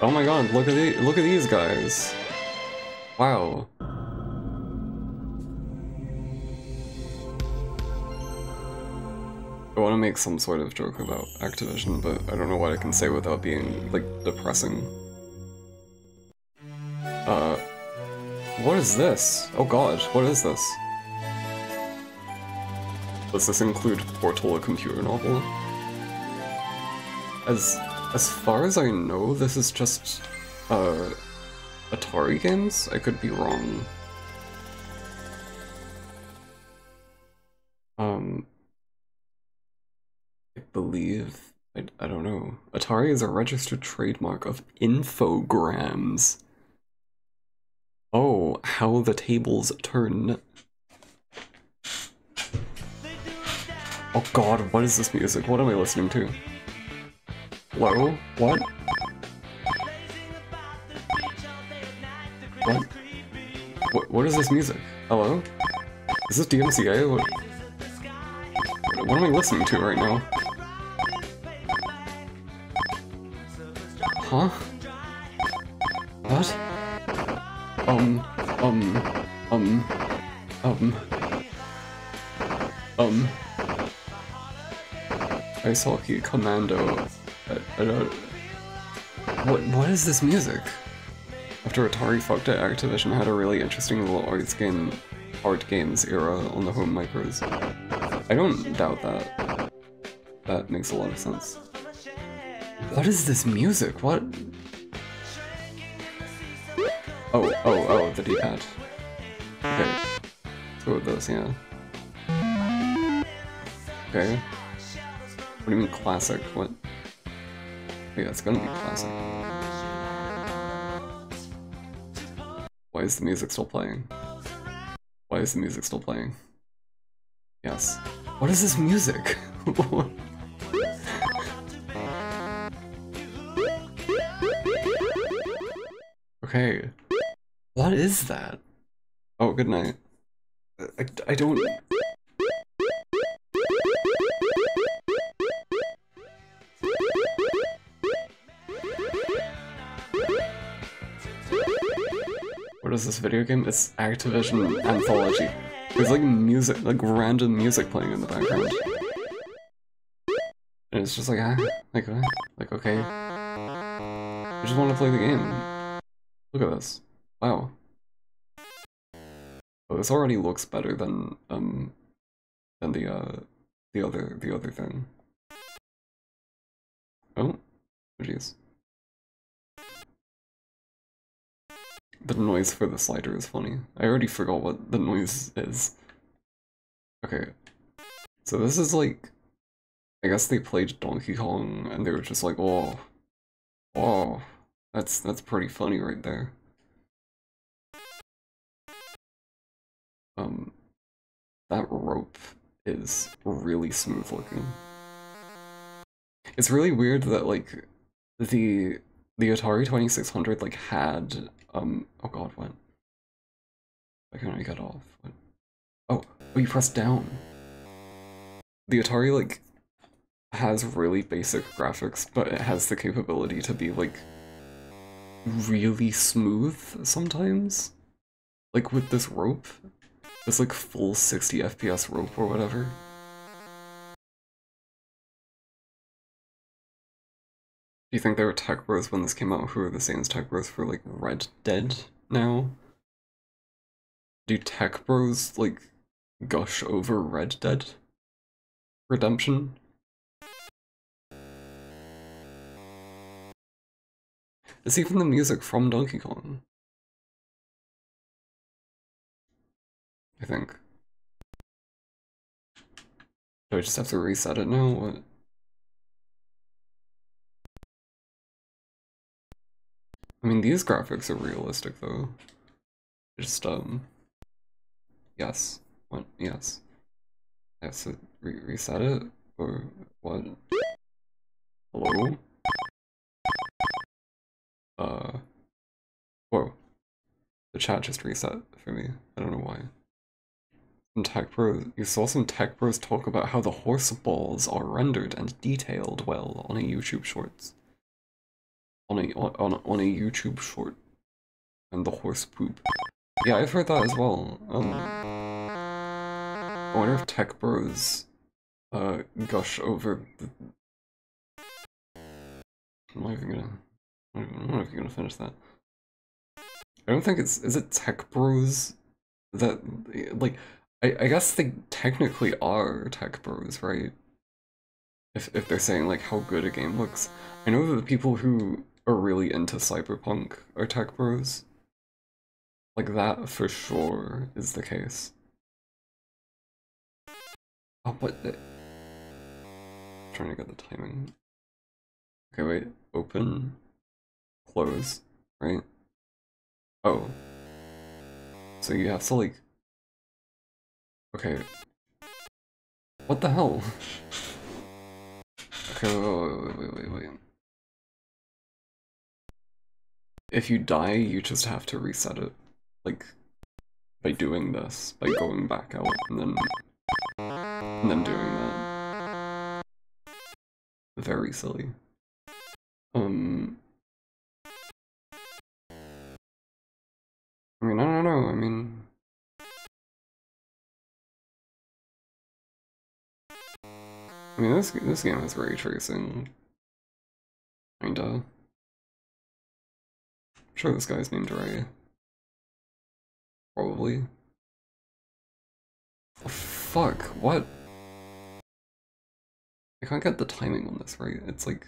Oh my god, look at the look at these guys. Wow. I want to make some sort of joke about Activision, but I don't know what I can say without being, like, depressing. Uh... What is this? Oh god, what is this? Does this include Portal, a computer novel? As as far as I know, this is just, uh, Atari games? I could be wrong. Um, I believe, I, I don't know. Atari is a registered trademark of Infogrames. Oh, how the tables turn. Oh god, what is this music? What am I listening to? Hello? What? What? What, what is this music? Hello? Is this DMCA? What, what am I listening to right now? Huh? What? Um, um, um, um, um. Ice Hockey Commando. I, don't... What, what is this music? After Atari fucked it, Activision had a really interesting little arts game, art games era on the home micros. I don't doubt that. That makes a lot of sense. What is this music? What? Oh, oh, oh, the D-pad. Okay. Go with this, yeah. Okay. What do you mean classic? What? Yeah, it's gonna be classic. Why is the music still playing? Why is the music still playing? Yes. What is this music? Okay. What is that? Oh, good night. I, I don't... is this video game? It's Activision Anthology. There's like music, like random music playing in the background. And it's just like, ah, like, uh, like, okay. I just want to play the game. Look at this. Wow. Oh, this already looks better than, um, than the, uh, the other, the other thing. Oh, jeez. The noise for the slider is funny. I already forgot what the noise is. Okay. So this is like... I guess they played Donkey Kong and they were just like, oh... Oh... That's, that's pretty funny right there. Um... That rope is really smooth looking. It's really weird that, like, the the Atari 2600 like had um oh god what why can't I get off what? oh oh you press down. The Atari like has really basic graphics but it has the capability to be like really smooth sometimes. Like with this rope. This like full 60 fps rope or whatever Do you think there were tech bros when this came out who are the same as tech bros for like Red Dead now? Do tech bros like gush over Red Dead Redemption? It's even the music from Donkey Kong. I think. Do I just have to reset it now? What? I mean, these graphics are realistic, though. Just, um... Yes. What? Yes. I have to re reset it? Or what? Hello? Uh... Whoa. The chat just reset for me. I don't know why. Some tech bros, you saw some tech bros talk about how the horse balls are rendered and detailed well on a YouTube Shorts on a on on a YouTube short, and the horse poop. Yeah, I've heard that as well. Um, I wonder if tech bros uh gush over. The... I'm not even gonna. I don't know if you're gonna finish that. I don't think it's is it tech bros that like I I guess they technically are tech bros, right? If if they're saying like how good a game looks, I know that the people who are really into cyberpunk or tech bros. Like that for sure is the case. Oh, but the... trying to get the timing. Okay, wait. Open, close, right? Oh. So you have to like. Okay. What the hell? okay, wait, wait, wait, wait, wait. If you die, you just have to reset it. Like, by doing this, by going back out, and then, and then doing that. Very silly. Um... I mean, I don't know, I mean... I mean, this, this game has ray tracing. Kinda sure this guy's named Ray. Probably. Oh, fuck, what? I can't get the timing on this right. It's like...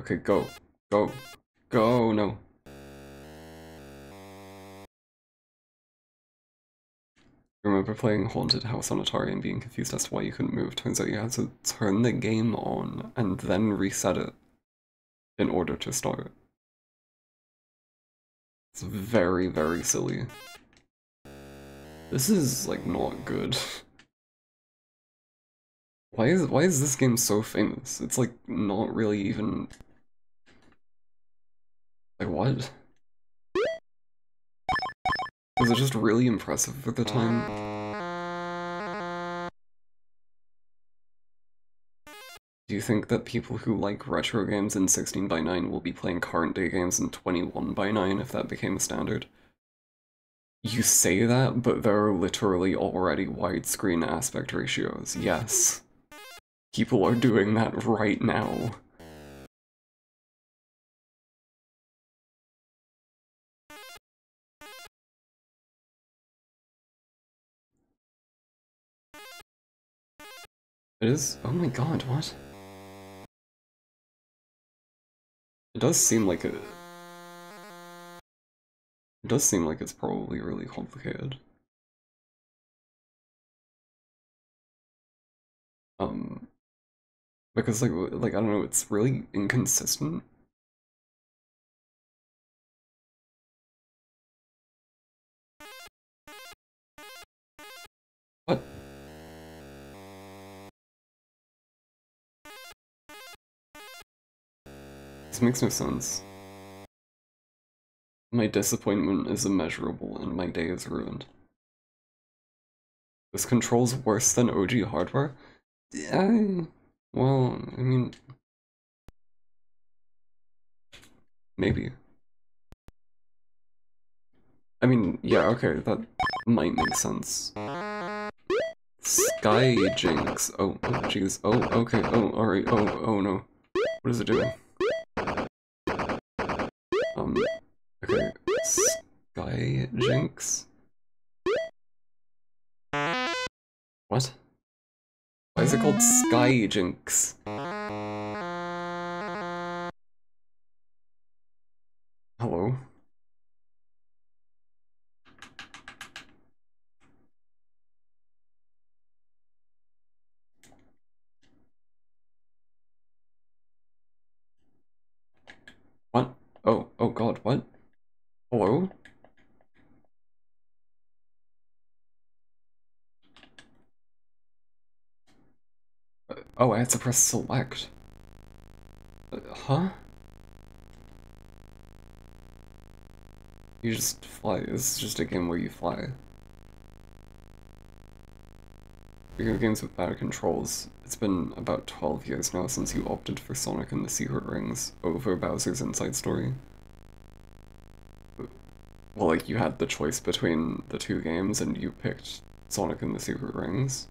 Okay, go. Go. Go, no. remember playing Haunted House on Atari and being confused as to why you couldn't move. Turns out you had to turn the game on and then reset it in order to start. It's very, very silly. This is, like, not good. Why is why is this game so famous? It's like not really even like what? Was it just really impressive at the time? Do you think that people who like retro games in 16 by 9 will be playing current day games in 21 by 9 if that became a standard? You say that, but there are literally already widescreen aspect ratios. Yes. People are doing that right now. It is? Oh my god, what? It does seem like it... It does seem like it's probably really complicated. Um... Because, like, like I don't know, it's really inconsistent. This makes no sense. My disappointment is immeasurable and my day is ruined. This control's worse than OG hardware? Yeah, well, I mean... Maybe. I mean, yeah, okay, that might make sense. Sky Jinx. Oh, oh, jeez. Oh, okay. Oh, alright. Oh, oh no. What is it doing? Jinx? What? Why is it called Skyjinks? Hello? What? Oh, oh god, what? Hello? Uh, oh, I have to press select. Uh, huh? You just fly. This is just a game where you fly. Video games with better controls. It's been about 12 years now since you opted for Sonic and the Secret Rings over Bowser's Inside Story. Well, like, you had the choice between the two games and you picked Sonic and the Secret Rings.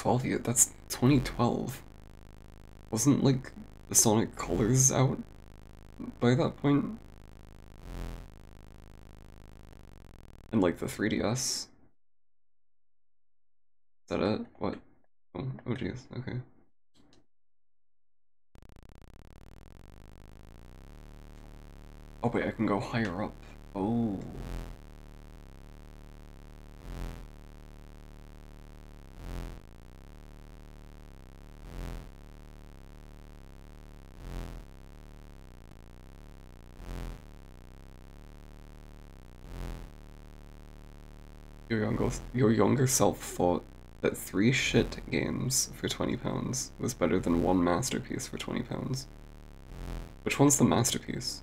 Twelve years? That's 2012. Wasn't, like, the Sonic Colors out by that point? And like the 3DS. Is that it? What? Oh, oh jeez, okay. Oh wait, I can go higher up. Oh. Your younger, your younger self thought that three shit games for £20 was better than one masterpiece for £20. Which one's the masterpiece?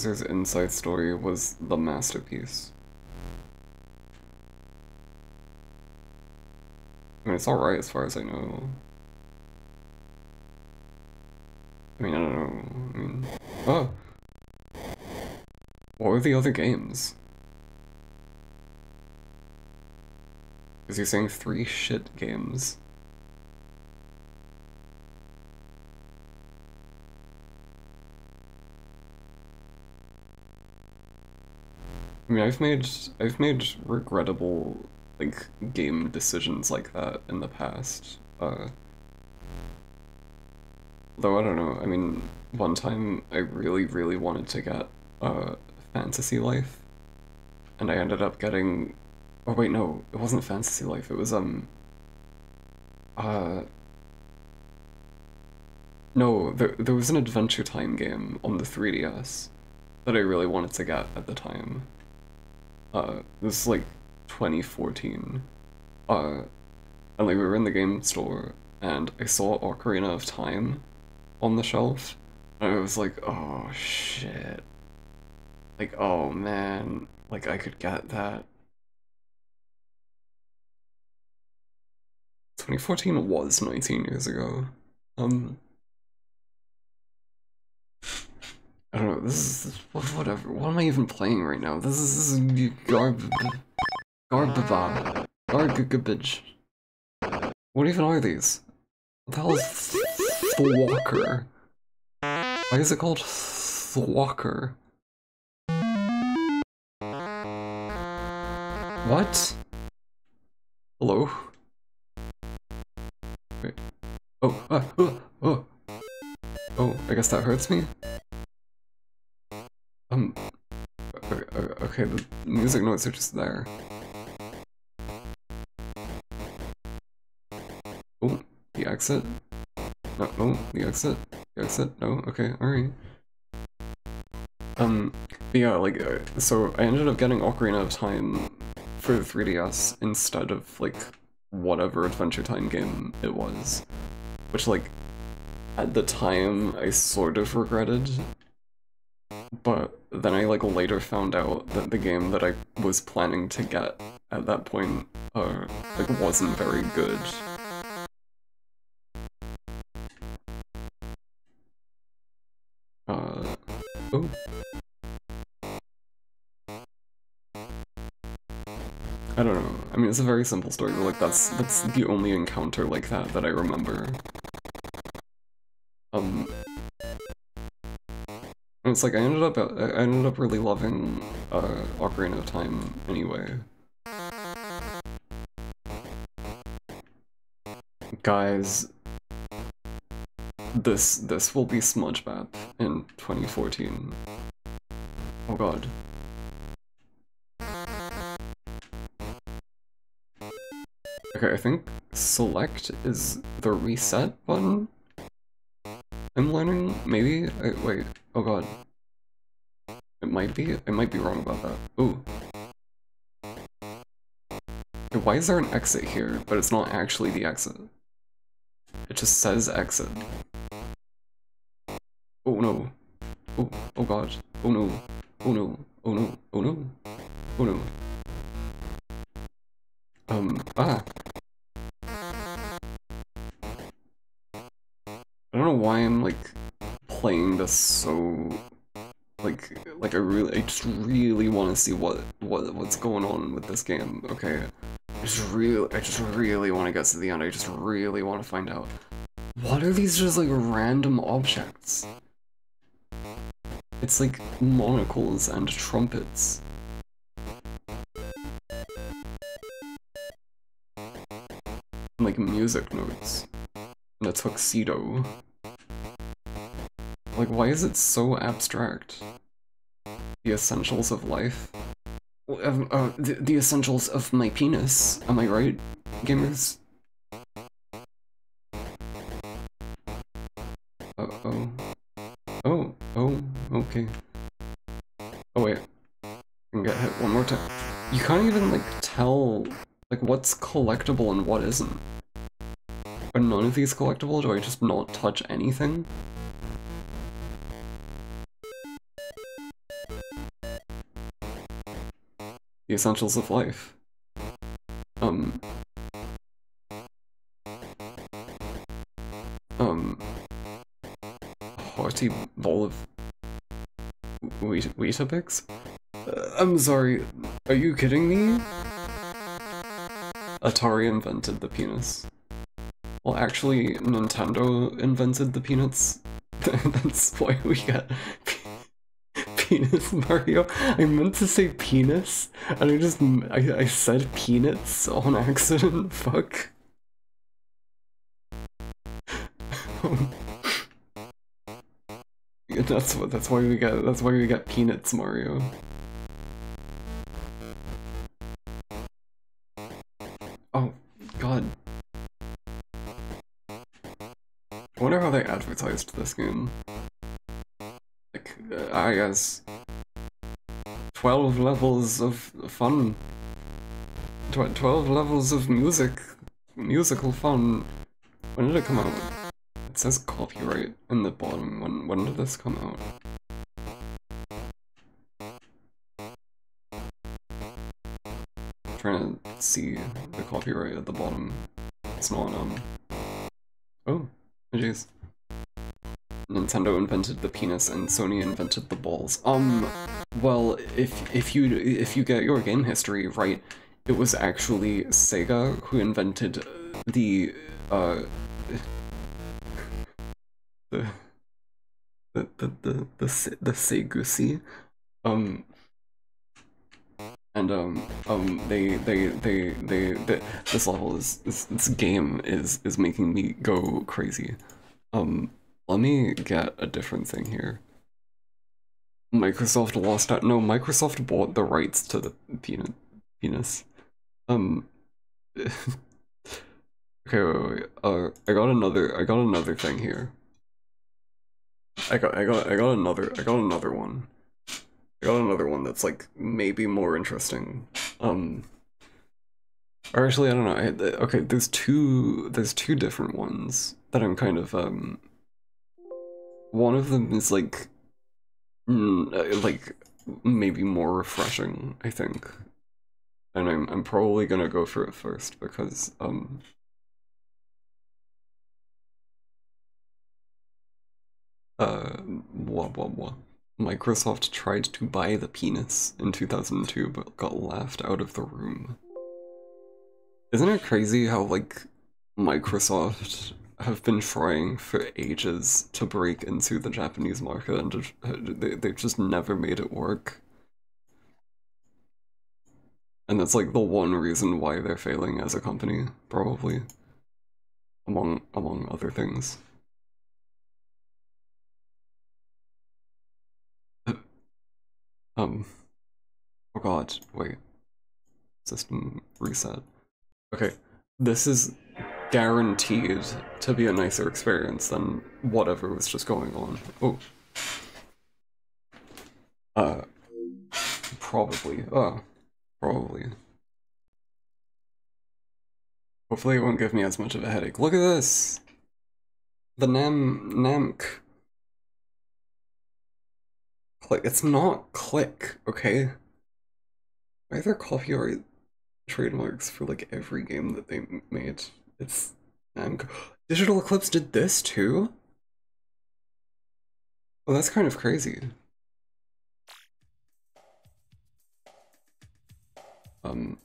Bowser's Inside Story was the masterpiece. I mean, it's alright as far as I know. I mean, I don't know. I mean, oh. What were the other games? Because you're saying three shit games. I mean, I've made I've made regrettable like game decisions like that in the past. Uh, though I don't know. I mean, one time I really really wanted to get uh, Fantasy Life, and I ended up getting. Oh wait, no, it wasn't Fantasy Life. It was um. Uh. No, there there was an Adventure Time game on the 3DS that I really wanted to get at the time. Uh, this is like 2014. Uh, and like we were in the game store, and I saw Ocarina of Time on the shelf, and I was like, oh shit. Like, oh man, like I could get that. 2014 was 19 years ago. Um, I don't know. This is whatever. What am I even playing right now? This is, this is garb, garbage, garbage. What even are these? What the hell is Thwocker? Why is it called Thwocker? What? Hello? Wait. Oh, ah, oh, oh. Oh, I guess that hurts me? Okay, the music notes are just there. Oh, the exit? No, oh, the exit? The exit? No? Okay, alright. Um, yeah, like, uh, so I ended up getting Ocarina of Time for the 3DS instead of, like, whatever Adventure Time game it was. Which, like, at the time, I sort of regretted but then I like later found out that the game that I was planning to get at that point uh like wasn't very good. Uh oh. I don't know. I mean, it's a very simple story, but like that's that's the only encounter like that that I remember. Um, it's like I ended up I ended up really loving uh, Ocarina of Time anyway. Guys, this this will be Smudgebap in 2014. Oh god. Okay, I think select is the reset button? I'm learning, maybe? I, wait, oh god. It might be? I might be wrong about that. Ooh. Why is there an exit here, but it's not actually the exit? It just says exit. Oh no. Oh, oh god. Oh no. Oh no. Oh no. See what what what's going on with this game. Okay, I just really I just really want to get to the end. I just really want to find out what are these just like random objects. It's like monocles and trumpets. Like music notes in a tuxedo. Like, why is it so abstract? The essentials of life? Uh, the, the essentials of my penis, am I right, gamers? Uh oh. Oh, oh, okay. Oh wait. I can get hit one more time. You can't even, like, tell, like, what's collectible and what isn't. Are none of these collectible? Do I just not touch anything? The essentials of life. Um... Um... Hearty bowl of... Wheat Weetabix? Uh, I'm sorry, are you kidding me? Atari invented the penis. Well, actually, Nintendo invented the peanuts. That's why we got penis Mario. I meant to say penis, and I just I, I said peanuts on accident. Fuck. that's what. That's why we got. That's why we got peanuts, Mario. Oh, God. I wonder how they advertised this game. I guess... 12 levels of fun. Tw 12 levels of music. Musical fun. When did it come out? It says copyright in the bottom. When when did this come out? I'm trying to see the copyright at the bottom. It's not invented the penis and Sony invented the balls. Um, well, if if you if you get your game history right, it was actually Sega who invented the uh the the the the the, the Segusi. Um and um um they they they they, they this level is this, this game is is making me go crazy. Um let me get a different thing here. Microsoft lost out. No, Microsoft bought the rights to the penis. Penis. Um. okay, wait, wait. Uh, I got another. I got another thing here. I got. I got. I got another. I got another one. I got another one that's like maybe more interesting. Um. Or actually, I don't know. I, okay, there's two. There's two different ones that I'm kind of um one of them is like, mm, uh, like maybe more refreshing, I think. And I'm I'm probably gonna go for it first because um. Uh, blah blah blah. Microsoft tried to buy the penis in 2002 but got laughed out of the room. Isn't it crazy how, like, Microsoft have been trying for ages to break into the Japanese market and they, they've just never made it work. And that's like the one reason why they're failing as a company, probably. Among among other things. um Oh god, wait. System reset. Okay. This is guaranteed to be a nicer experience than whatever was just going on. Oh. Uh, probably. Oh, probably. Hopefully it won't give me as much of a headache. Look at this! The Nam... Namk. Click. It's not click, okay? Why are there copyright trademarks for like every game that they made? It's um, Digital Eclipse did this too? Well, that's kind of crazy. Um,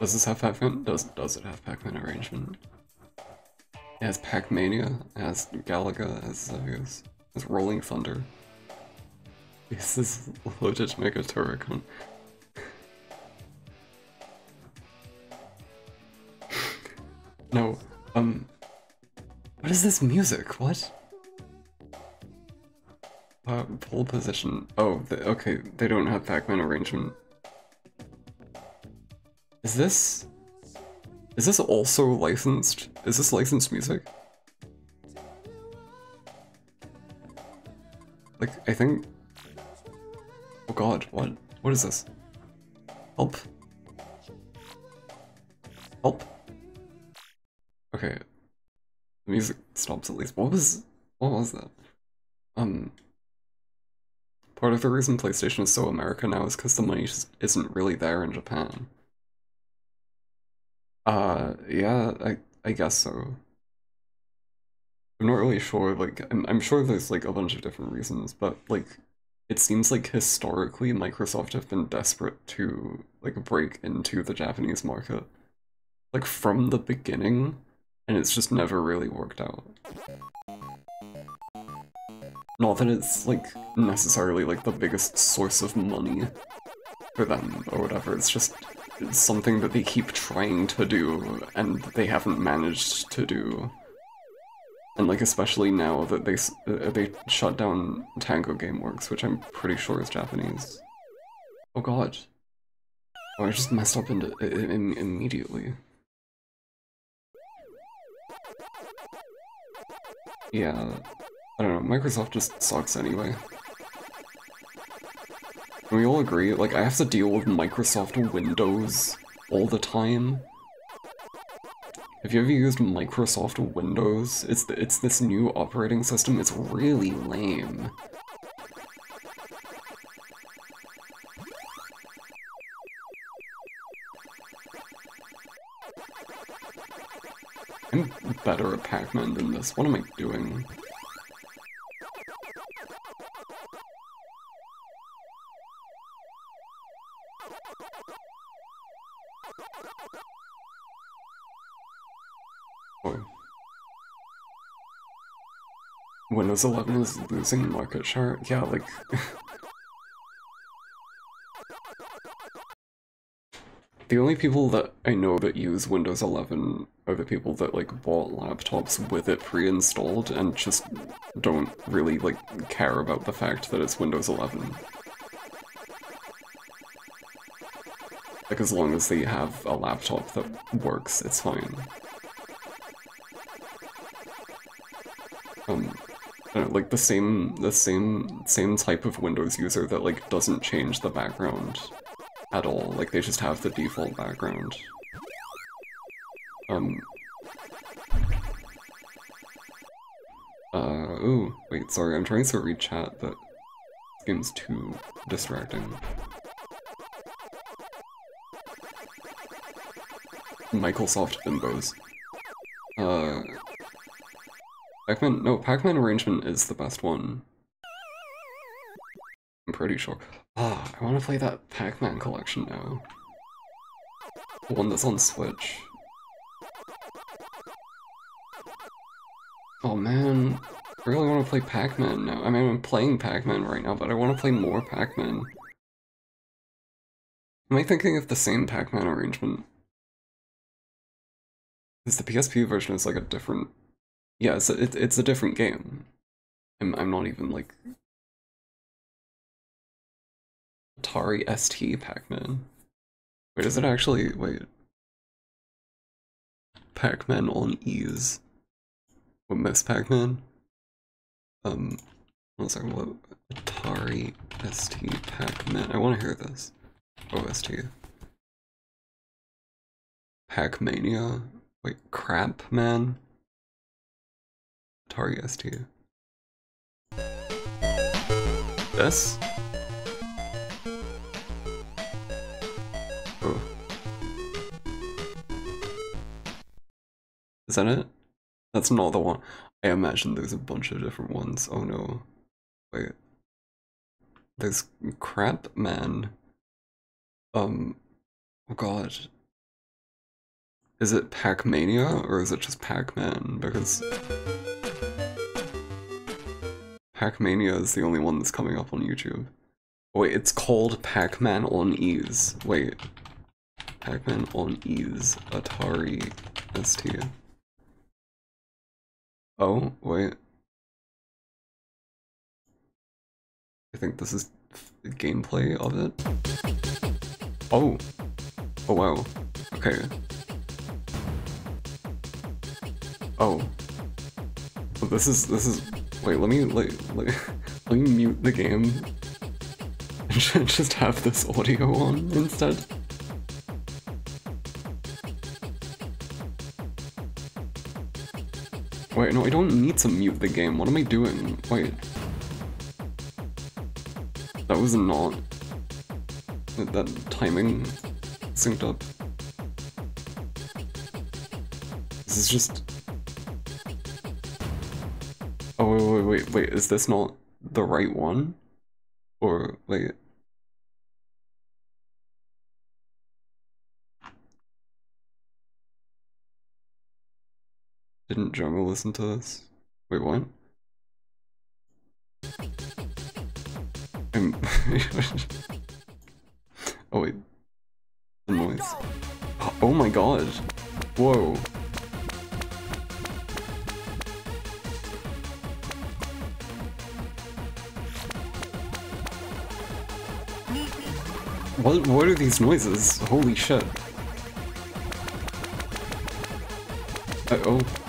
does this have Pac-Man? Does does it have Pac-Man arrangement? It has Pac-Mania, it has Galaga, it has Xevious, it has Rolling Thunder. This is legit Mega Turrican. No, um... What is this music? What? Uh, pole position. Oh, the, okay, they don't have Pac-Man arrangement. Is this... Is this also licensed? Is this licensed music? Like, I think... Oh god, what? What is this? Help. Help. Okay. The music stops at least. What was what was that? Um part of the reason PlayStation is so America now is because the money just isn't really there in Japan. Uh yeah, I I guess so. I'm not really sure, like I'm I'm sure there's like a bunch of different reasons, but like it seems like historically Microsoft have been desperate to like break into the Japanese market. Like from the beginning, and it's just never really worked out. Not that it's, like, necessarily, like, the biggest source of money for them, or whatever, it's just it's something that they keep trying to do, and they haven't managed to do. And, like, especially now that they, uh, they shut down Tango Gameworks, which I'm pretty sure is Japanese. Oh god. Oh, I just messed up into, in, immediately. Yeah, I don't know, Microsoft just sucks anyway. Can we all agree? Like, I have to deal with Microsoft Windows all the time. Have you ever used Microsoft Windows? It's the, it's this new operating system. It's really lame. I'm better at Pac-Man than this. What am I doing? Oh. Windows 11 is losing market share? Yeah, like... the only people that I know that use Windows 11 are the people that like bought laptops with it pre-installed and just don't really like care about the fact that it's Windows 11. Like as long as they have a laptop that works, it's fine. Um, know, like the same, the same, same type of Windows user that like doesn't change the background at all. Like they just have the default background. Um. Uh, ooh, wait, sorry, I'm trying to read chat, but this game's too distracting. Microsoft bimbos. Uh, Pac-Man, no, Pac-Man arrangement is the best one. I'm pretty sure. Ah, I want to play that Pac-Man collection now. The one that's on Switch. Oh man, I really want to play Pac-Man now. I mean, I'm playing Pac-Man right now, but I want to play more Pac-Man. Am I thinking of the same Pac-Man arrangement? Because the PSP version is like a different... Yeah, it's a, it, it's a different game. I'm, I'm not even like... Atari ST Pac-Man. Wait, is it actually... Wait. Pac-Man on ease. What, Miss Pac-Man? Um, one second, what? Atari ST Pac-Man. I want to hear this. OST. Pac-Mania? Wait, Crap Man? Atari ST. This? Is that it? That's not the one. I imagine there's a bunch of different ones. Oh no. Wait. There's Crap Man. Um, oh god. Is it Pac-Mania, or is it just Pac-Man? Because... Pac-Mania is the only one that's coming up on YouTube. Wait, it's called Pac-Man on Ease. Wait. Pac-Man on Ease. Atari ST. Oh, wait. I think this is gameplay of it. Oh. Oh wow. Okay. Oh. This is this is wait, let me like let, let me mute the game and just have this audio on instead. Wait, no, I don't need to mute the game. What am I doing? Wait. That was not... That timing synced up. This is just... Oh, wait, wait, wait, wait, is this not the right one? Or, wait... Didn't Jungle listen to this? Wait, what? Oh wait. The noise. Oh my god. Whoa. What, what are these noises? Holy shit. Uh oh.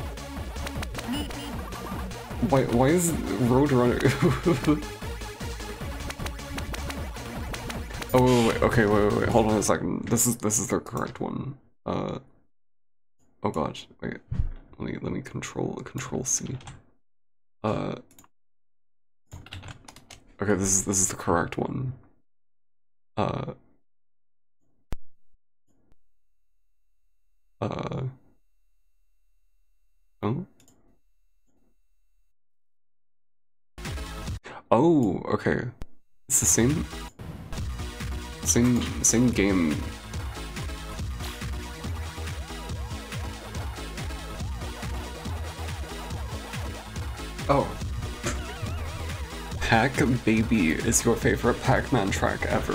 Why, why is Roadrunner... oh, wait, wait, okay, wait, wait, wait, hold on a second. This is, this is the correct one. Uh... Oh god, wait. Let me let me control control C. Uh Okay, this is this is the correct one. Uh Uh Oh Oh, okay. It's the same same same game Oh. Pac Baby is your favorite Pac-Man track ever.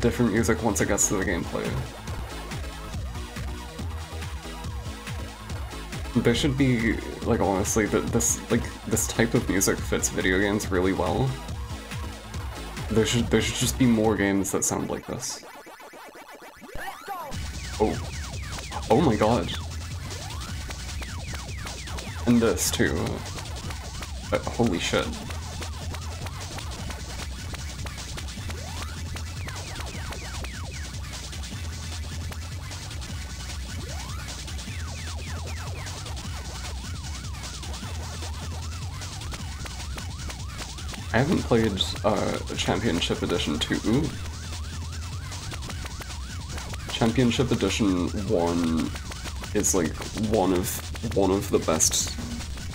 Different music once it gets to the gameplay. There should be, like honestly, that this like this type of music fits video games really well. There should there should just be more games that sound like this. Oh. Oh my god. And this too. Uh, holy shit. I haven't played uh, Championship Edition 2. Ooh. Championship Edition 1 is like one of one of the best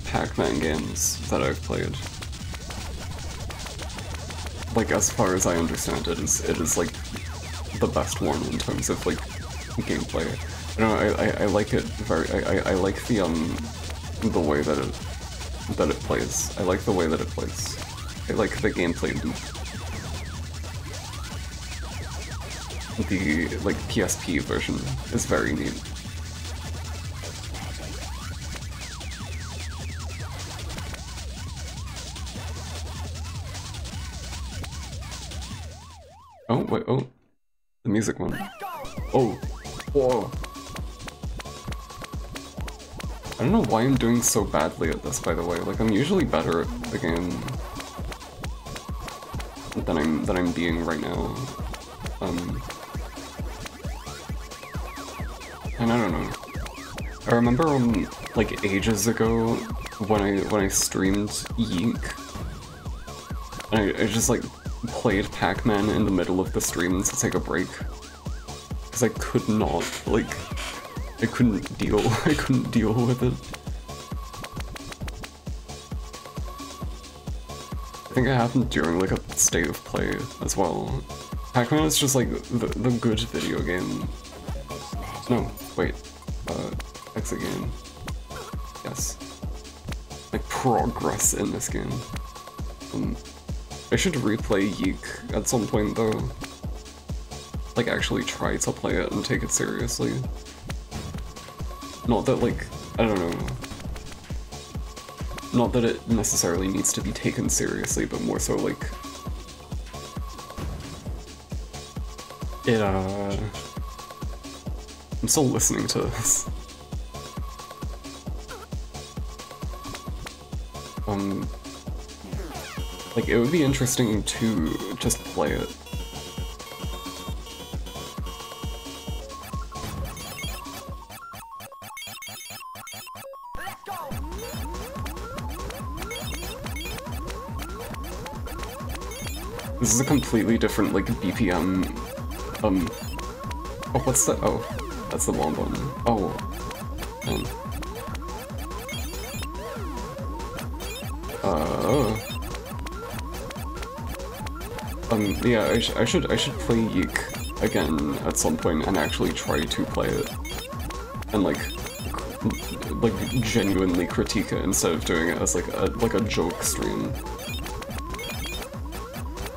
Pac-Man games that I've played. Like as far as I understand it is it is like the best one in terms of like gameplay. I don't know, I, I, I like it very I, I, I like the um the way that it that it plays. I like the way that it plays. I like the gameplay loop. The like PSP version is very neat. Oh wait, oh, the music one. Oh, whoa. I don't know why I'm doing so badly at this, by the way. Like, I'm usually better at the game than I'm that I'm being right now. Um, and I don't know. I remember um like ages ago when I when I streamed YIIK, I, I just like played Pac-Man in the middle of the stream to take a break because I could not like I couldn't deal I couldn't deal with it. I think it happened during like a state of play as well. Pac-Man is just like the, the good video game. No, wait. Uh, exit game. Yes. Like progress in this game. Um, I should replay YIIK at some point though. Like actually try to play it and take it seriously. Not that like, I don't know, not that it necessarily needs to be taken seriously, but more so like... It, uh... I'm still listening to this. Um... Like, it would be interesting to just play it. This is a completely different, like, BPM, um... Oh, what's that? Oh, that's the bomb button. Oh, man. Uh... Um, yeah, I, sh I should I should play YIIK again at some point and actually try to play it. And, like, like, genuinely critique it instead of doing it as, like, a, like a joke stream.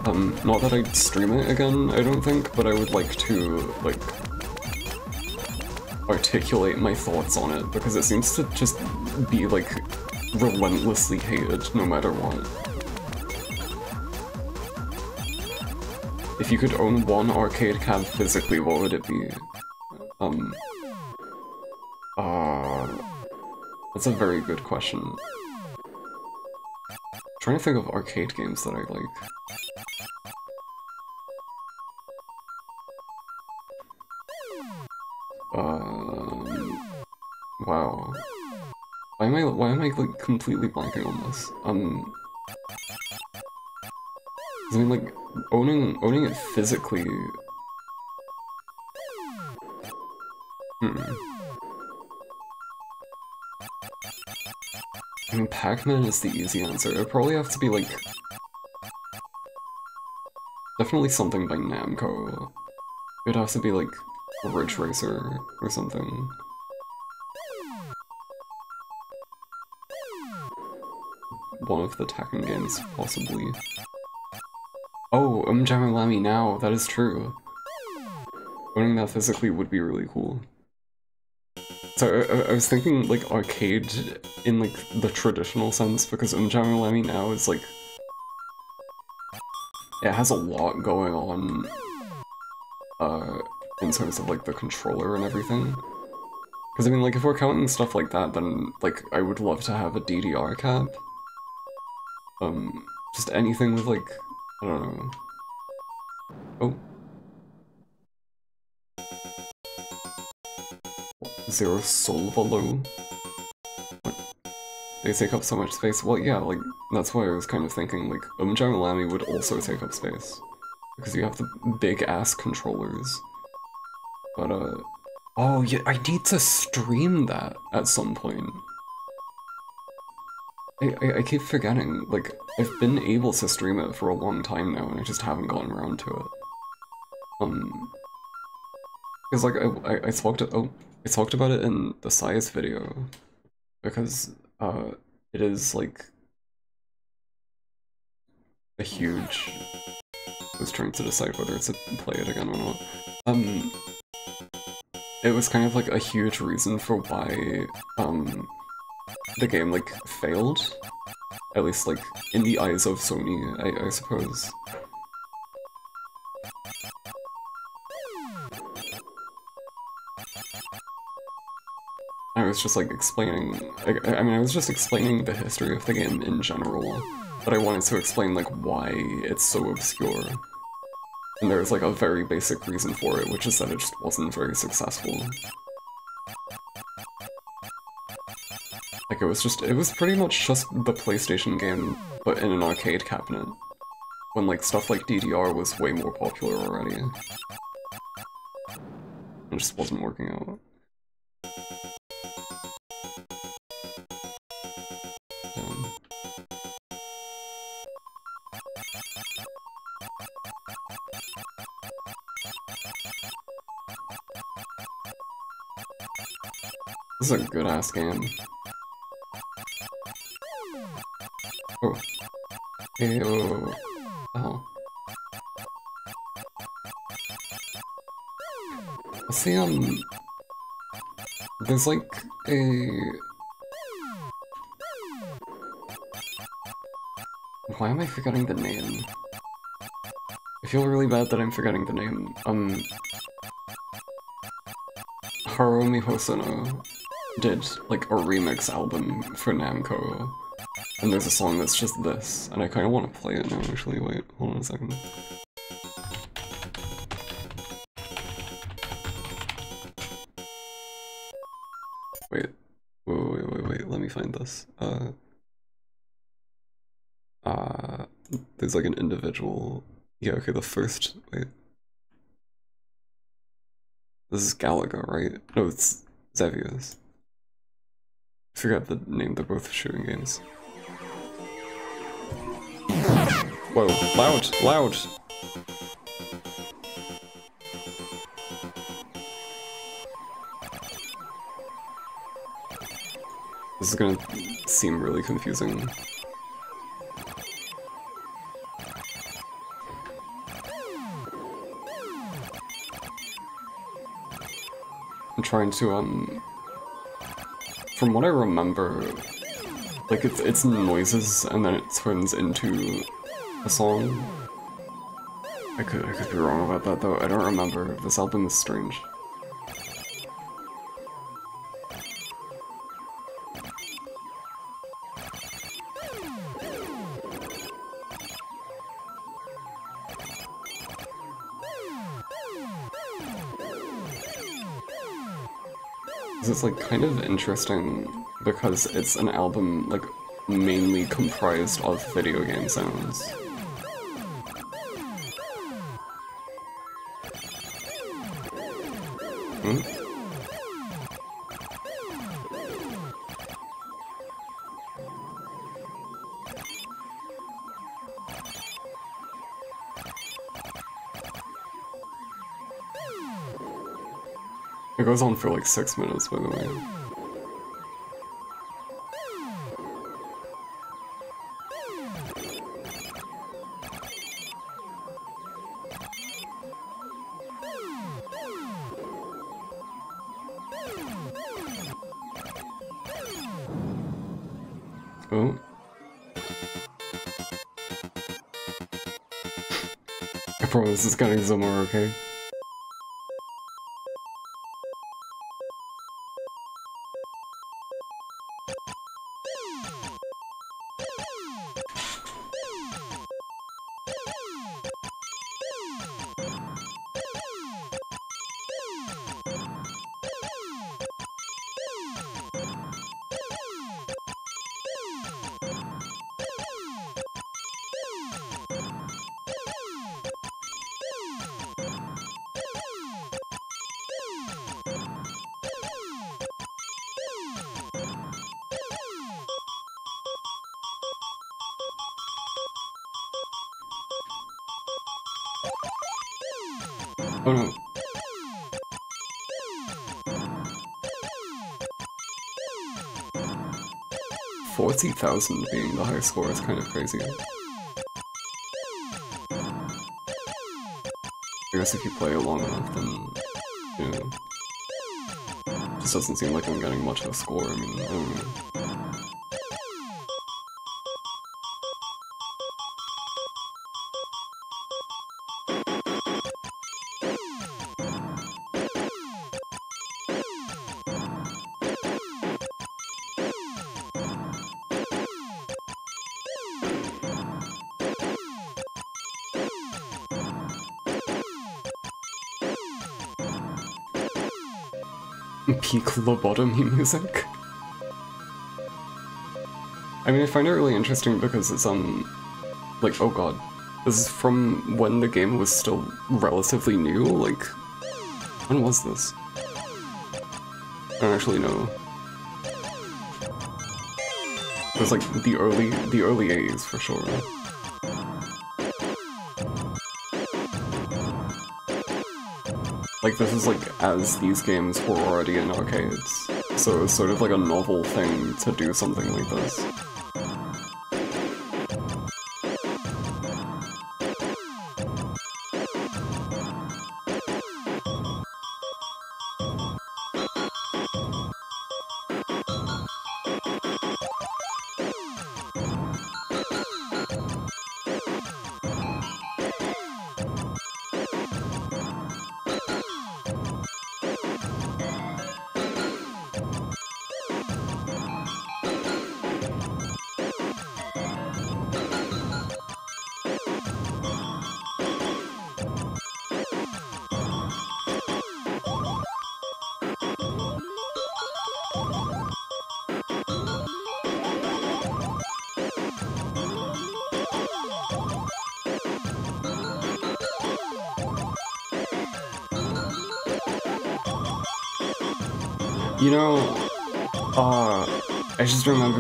Um, not that I'd stream it again, I don't think, but I would like to, like, articulate my thoughts on it, because it seems to just be, like, relentlessly hated, no matter what. If you could own one arcade cab physically, what would it be? Um... Uh... That's a very good question. I'm trying to think of arcade games that I like. Um, wow. Why am I why am I like completely blanking on this? Um, I mean like owning owning it physically. Hmm. I mean, Pac-Man is the easy answer. It'd probably have to be like definitely something by Namco. It'd have to be like Ridge Racer or something. One of the Tekken games, possibly. Oh, UmJammer Lammy NOW, that is true. Owning that physically would be really cool. So I, I, was thinking like arcade in like the traditional sense because UmJammer Lammy NOW is like it has a lot going on uh in terms of like the controller and everything. Because I mean, like, if we're counting stuff like that, then like I would love to have a DDR cap. Um, just anything with like, I don't know. Oh. Zero Solvalou? What? They take up so much space? Well, yeah, like, that's why I was kind of thinking, like, UmJammer Lammy would also take up space. Because you have the big-ass controllers. Oh, yeah, I need to stream that at some point. I, I, I, keep forgetting, like, I've been able to stream it for a long time now, and I just haven't gotten around to it. Um... Because, like, I, I, I talked, oh, I talked about it in the size video, because, uh, it is, like, a huge... I was trying to decide whether to play it again or not. Um, it was kind of like a huge reason for why um, the game like failed. At least like in the eyes of Sony, I, I suppose. I was just like explaining, I, I mean I was just explaining the history of the game in general, but I wanted to explain like why it's so obscure. And there's like a very basic reason for it, which is that it just wasn't very successful. Like it was just, it was pretty much just the PlayStation game, but in an arcade cabinet. When like stuff like DDR was way more popular already. It just wasn't working out. This is a good ass game. Oh. Ew. Oh. See, um... There's like a... Why am I forgetting the name? I feel really bad that I'm forgetting the name. Um... Haruomi Hosono did like a remix album for Namco. And there's a song that's just this, and I kind of want to play it now actually. Wait, hold on a second. Wait, wait, wait, wait, wait, let me find this. Uh, uh, there's like an individual, yeah, okay, the first, wait. This is Galaga, right? No, it's Xevious. Forgot the name, they're both shooting games. Whoa, loud, loud! This is gonna seem really confusing. I'm trying to, um, from what I remember, like it's it's noises and then it turns into a song. I could I could be wrong about that though. I don't remember. This album is strange. This is like kind of interesting because it's an album like mainly comprised of video game sounds. Hmm? Goes on for like six minutes, by the way. Oh. I promise it's getting somewhere, okay? Thousand being the high score is kind of crazy. I guess if you play it long enough, then, you know, just doesn't seem like I'm getting much of a score, I mean, I lobotomy music. I mean, I find it really interesting because it's, um, like, oh god, this is from when the game was still relatively new, like, when was this? I don't actually know. It was like the early, the early 80s for sure. Like, this is like as these games were already in arcades, so it's sort of like a novel thing to do something like this.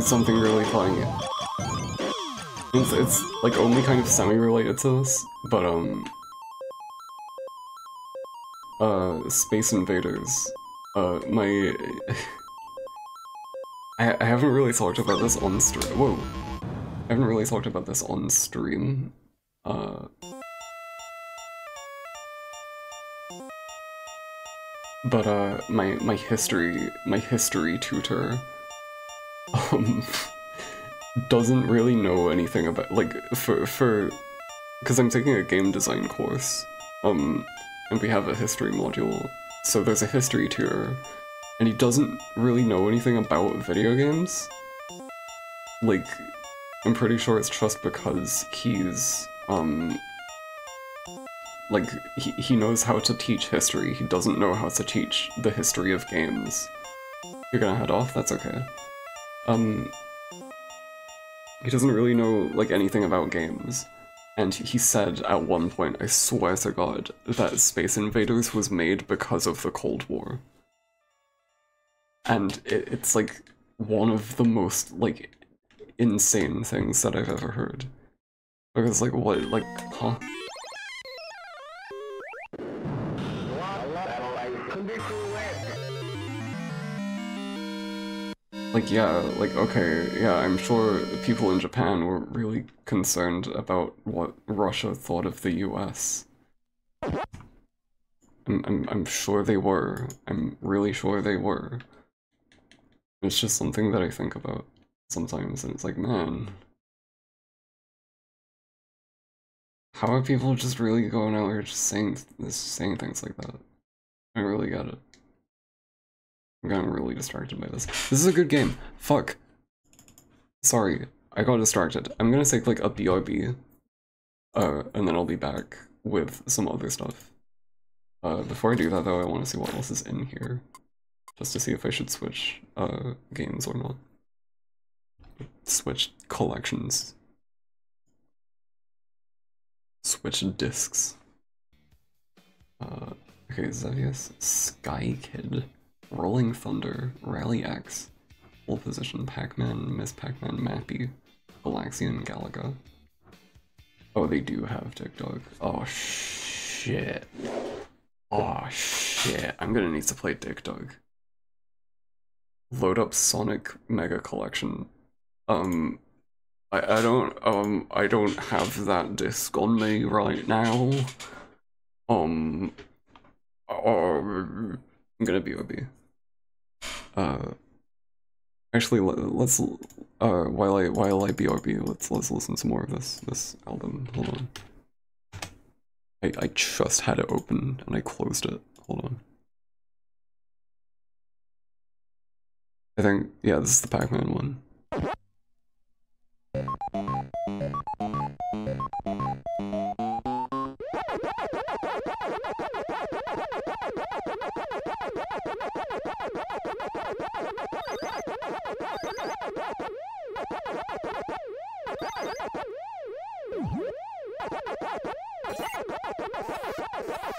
Something really funny. It's, it's like only kind of semi-related to this, but um, uh, Space Invaders. Uh, my, I, I haven't really talked about this on stream. Whoa, I haven't really talked about this on stream. Uh, But uh, my my history my history tutor um doesn't really know anything about like for for because I'm taking a game design course um and we have a history module so there's a history tutor and he doesn't really know anything about video games like I'm pretty sure it's just because he's um like, he, he knows how to teach history, he doesn't know how to teach the history of games. You're gonna head off? That's okay. Um, he doesn't really know, like, anything about games. And he said at one point, I swear to god, that Space Invaders was made because of the Cold War. And it, it's like one of the most, like, insane things that I've ever heard. Because, like, what, like, huh? Like, yeah, like, okay, yeah, I'm sure people in Japan were really concerned about what Russia thought of the US. I'm, I'm, I'm sure they were. I'm really sure they were. It's just something that I think about sometimes, and it's like, man. How are people just really going out here just saying, just saying things like that? I really get it. I'm getting really distracted by this. This is a good game. Fuck. Sorry, I got distracted. I'm gonna take like a BRB, uh, and then I'll be back with some other stuff. Uh, before I do that though, I want to see what else is in here, just to see if I should switch uh, games or not. Switch collections. Switch discs. Uh, okay, Xevious, Sky Kid. Rolling Thunder, Rally X, Pole Position, Pac-Man, Miss Pac-Man, Mappy, Galaxian, Galaga. Oh, they do have Dig Dug. Oh, shit. Oh, shit. I'm gonna need to play Dug. Load up Sonic Mega Collection. Um, I, I don't, um, I don't have that disc on me right now. Um, uh, I'm gonna BOB. Uh, actually, let's uh while I while I BRB, let's let's listen to more of this this album. Hold on. I I just had it open and I closed it. Hold on. I think yeah, this is the Pac-Man one.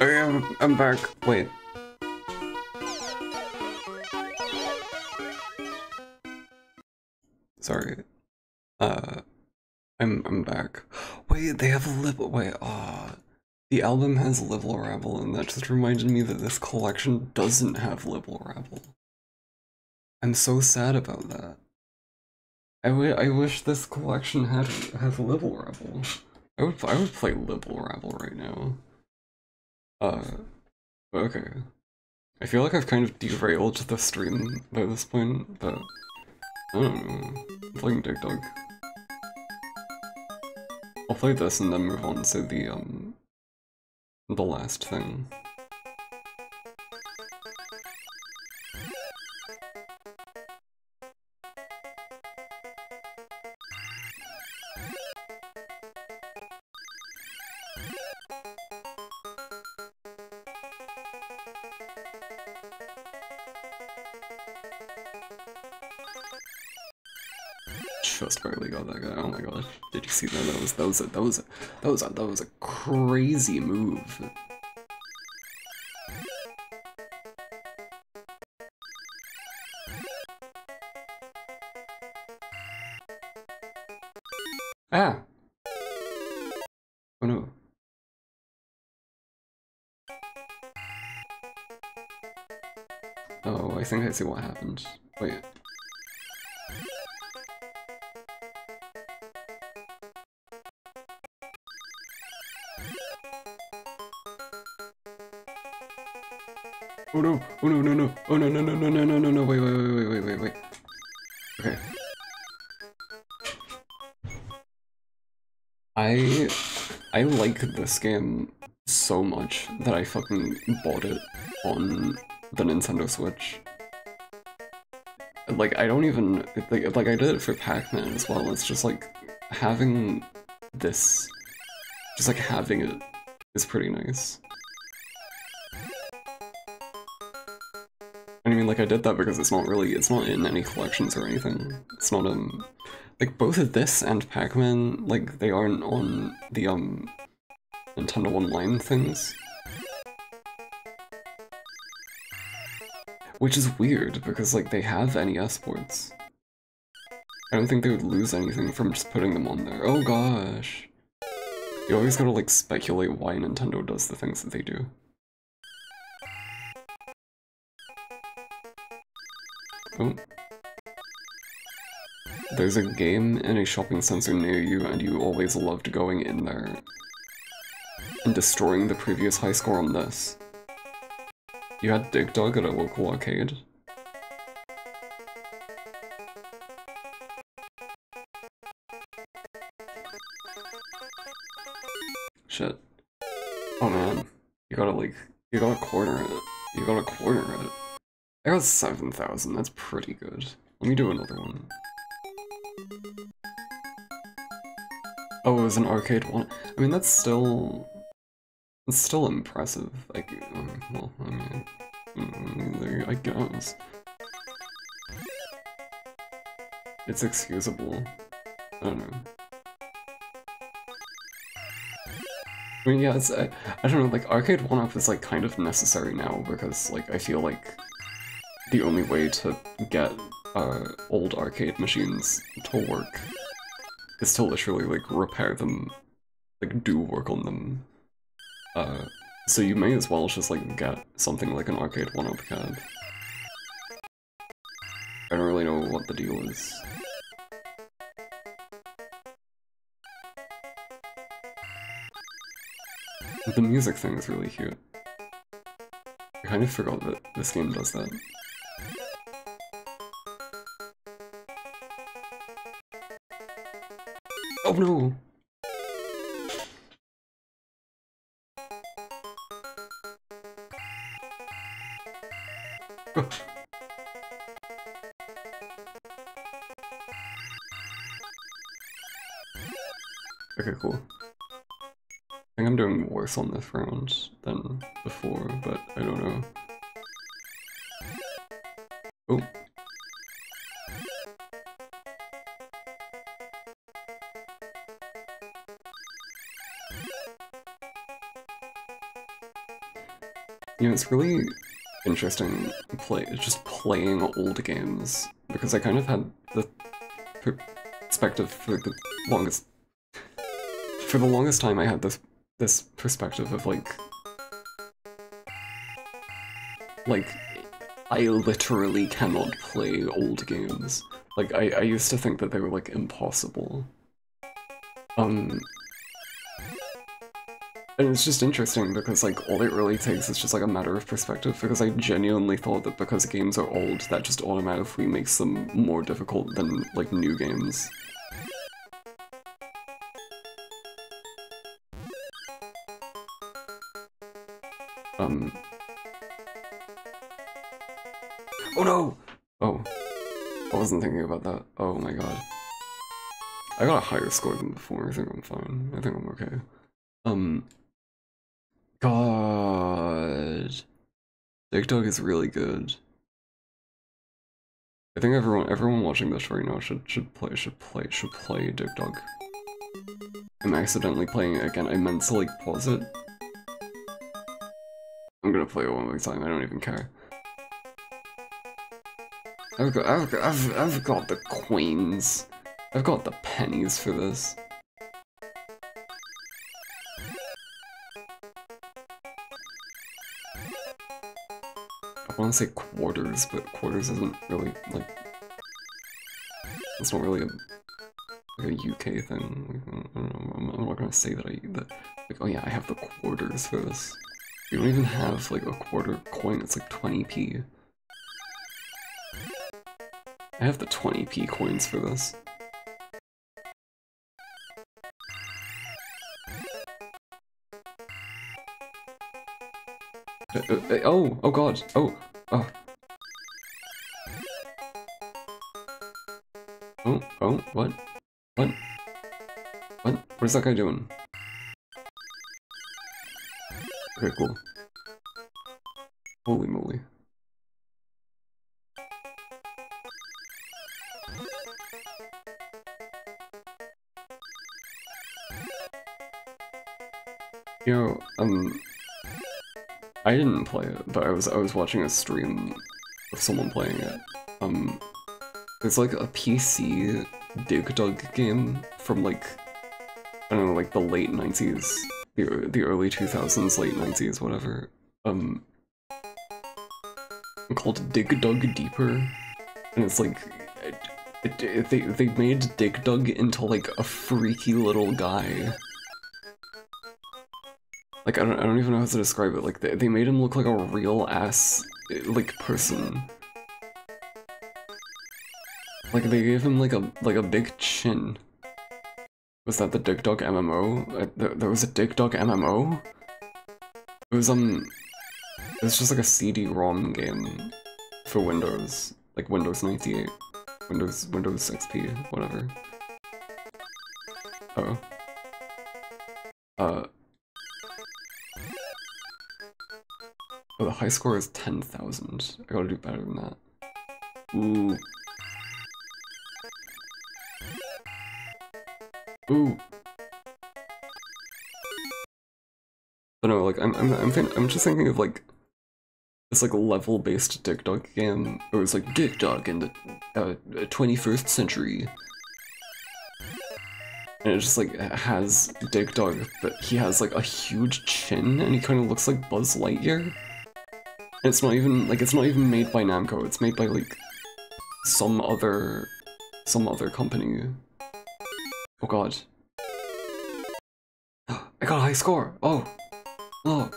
Okay, I'm, I'm back. Wait. Sorry. Uh, I'm I'm back. Wait, they have a little. Wait, ah, the album has Libble Rabble, and that just reminded me that this collection doesn't have Libble Rabble. I'm so sad about that. I, I wish this collection had had Libble Rabble. I would I would play Libble Rabble right now. Uh, okay. I feel like I've kind of derailed the stream by this point, but I don't know. I'm playing Dig Dug. I'll play this and then move on to the, um, the last thing. six. You know, that was that was a that was a that a crazy move. Ah. Oh no. Oh, I think I see what happened. Wait. Oh no! Oh no! No! No! Oh no! No! No! No! No! No! No! No! Wait! Wait! Wait! Wait! Wait! Wait! Okay. I I like this game so much that I fucking bought it on the Nintendo Switch. Like I don't even like like I did it for Pac-Man as well. It's just like having this, just like having it is pretty nice. Mean, like, I did that because it's not really, it's not in any collections or anything. It's not, um, like, both of this and Pac-Man, like, they aren't on the, um, Nintendo Online things. Which is weird, because, like, they have NES ports. I don't think they would lose anything from just putting them on there. Oh gosh. You always gotta, like, speculate why Nintendo does the things that they do. Oh. There's a game in a shopping center near you and you always loved going in there and destroying the previous high score on this. You had Dig Dug at a local arcade? Got 7,000, that's pretty good. Let me do another one. Oh, it was an arcade one. I mean, that's still... It's still impressive. Like, um, well, I mean, mm, I guess. It's excusable. I don't know. I mean, yeah, it's, I, I don't know, like, Arcade1Up is, like, kind of necessary now, because, like, I feel like the only way to get uh, old arcade machines to work is to literally like repair them, like do work on them. Uh, so you may as well just like get something like an Arcade1Up cab. I don't really know what the deal is. The music thing is really cute. I kind of forgot that this game does that. No! Okay, cool. I think I'm doing worse on this round than before, but I don't know. It's really interesting play just playing old games because I kind of had the perspective for the longest for the longest time I had this this perspective of like like I literally cannot play old games. Like I, I used to think that they were like impossible. Um and it's just interesting because like all it really takes is just like a matter of perspective because I genuinely thought that because games are old that just automatically makes them more difficult than like new games. Um Oh no! Oh. I wasn't thinking about that. Oh my god. I got a higher score than before, I think I'm fine. I think I'm okay. Um Dug is really good. I think everyone everyone watching this right now should should play should play should play Dug. I'm accidentally playing it again. I meant to like pause it. I'm gonna play it one more time, I don't even care. I've got I've got I've, I've got the coins. I've got the pennies for this. Want to say quarters, but quarters isn't really, like... It's not really a, like a UK thing. I know, I'm, I'm not gonna say that I... That, like, oh yeah, I have the quarters for this. You don't even have, like, a quarter coin, it's like 20p. I have the 20p coins for this. Uh, uh, uh, oh, oh god, oh, oh. Oh, oh, what? What? What? What is that guy doing? Okay, cool. Holy moly. You um, I didn't play it, but I was I was watching a stream of someone playing it. Um, it's like a PC Dig Dug game from like I don't know, like the late '90s, the the early 2000s, late '90s, whatever. Um, called Dig Dug Deeper, and it's like it, it, they they made Dig Dug into like a freaky little guy. Like, I don't, I don't even know how to describe it. Like, they, they made him look like a real ass, like, person. Like, they gave him, like, a, like, a big chin. Was that the Dig Dug MMO? Uh, there, there was a Dig Dug MMO? It was, um... It was just like a CD-ROM game for Windows. Like, Windows 98. Windows, Windows XP, whatever. Uh oh. Uh... Oh, the high score is 10,000. I gotta do better than that. Ooh. Ooh. But no, like, I'm, I'm, I'm, I'm just thinking of, like, this, like, a level-based Dig Dug game. It was, like, Dig Dug in the uh, 21st century. And it just, like, has Dig Dug, but he has, like, a huge chin, and he kind of looks like Buzz Lightyear. It's not even, like, it's not even made by Namco, it's made by, like, some other, some other company. Oh god. I got a high score! Oh! Oh!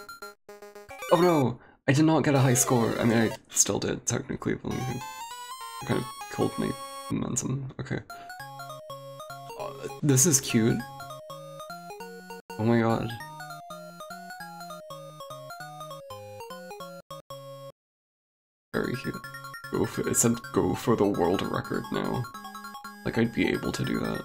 Oh no! I did not get a high score! I mean, I still did, technically, but like, kind of killed my momentum. Okay. Uh, this is cute. Oh my god. Go for, it said go for the world record now. Like I'd be able to do that.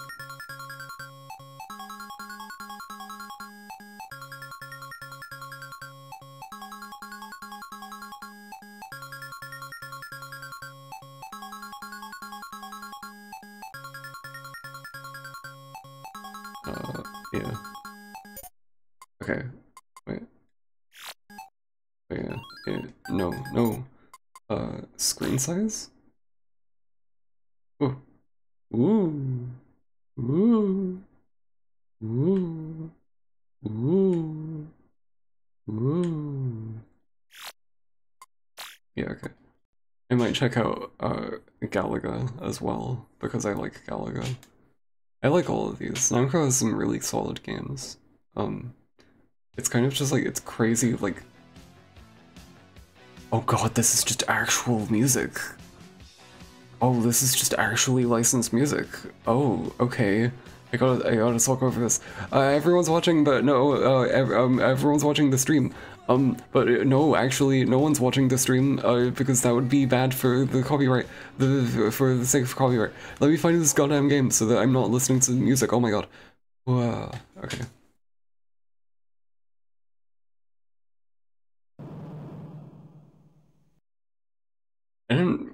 Size? Ooh. Ooh. Ooh. Ooh. Ooh. Ooh. Yeah, okay. I might check out uh, Galaga as well, because I like Galaga. I like all of these. Namco has some really solid games. Um, it's kind of just like, it's crazy, like, Oh god, this is just actual music. Oh, this is just actually licensed music. Oh, okay. I gotta, I gotta talk over this. Uh, everyone's watching, but no, uh, ev um, everyone's watching the stream. Um, but uh, no, actually, no one's watching the stream, uh, because that would be bad for the copyright, the, for the sake of copyright. Let me find this goddamn game so that I'm not listening to music, oh my god. Whoa, okay. I didn't,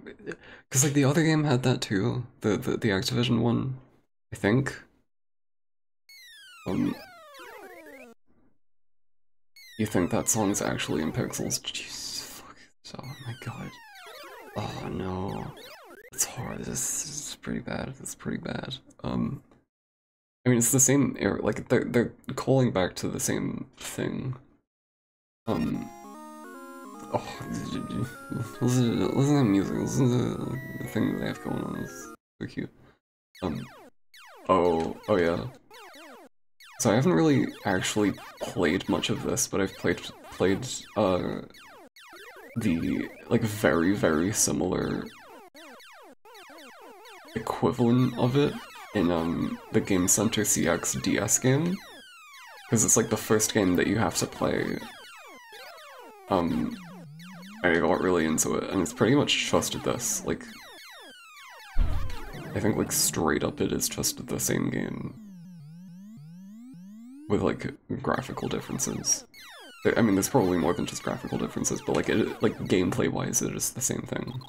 because like the other game had that too, the, the the Activision one, I think. Um, you think that song's actually in pixels? Jeez, fuck! Oh my god! Oh no, it's hard. This is pretty bad. It's pretty bad. Um, I mean, it's the same era. Like they're they're calling back to the same thing. Um oh, listen, to, listen to music. Listen to the thing they have going on. It's so cute. Um. Oh. Oh yeah. So I haven't really actually played much of this, but I've played played uh the like very very similar equivalent of it in um the Game Center CX DS game because it's like the first game that you have to play. Um, I got really into it, and it's pretty much just this. Like, I think like straight up it is just the same game with like graphical differences. I mean, there's probably more than just graphical differences, but like it, like gameplay-wise, it is the same thing.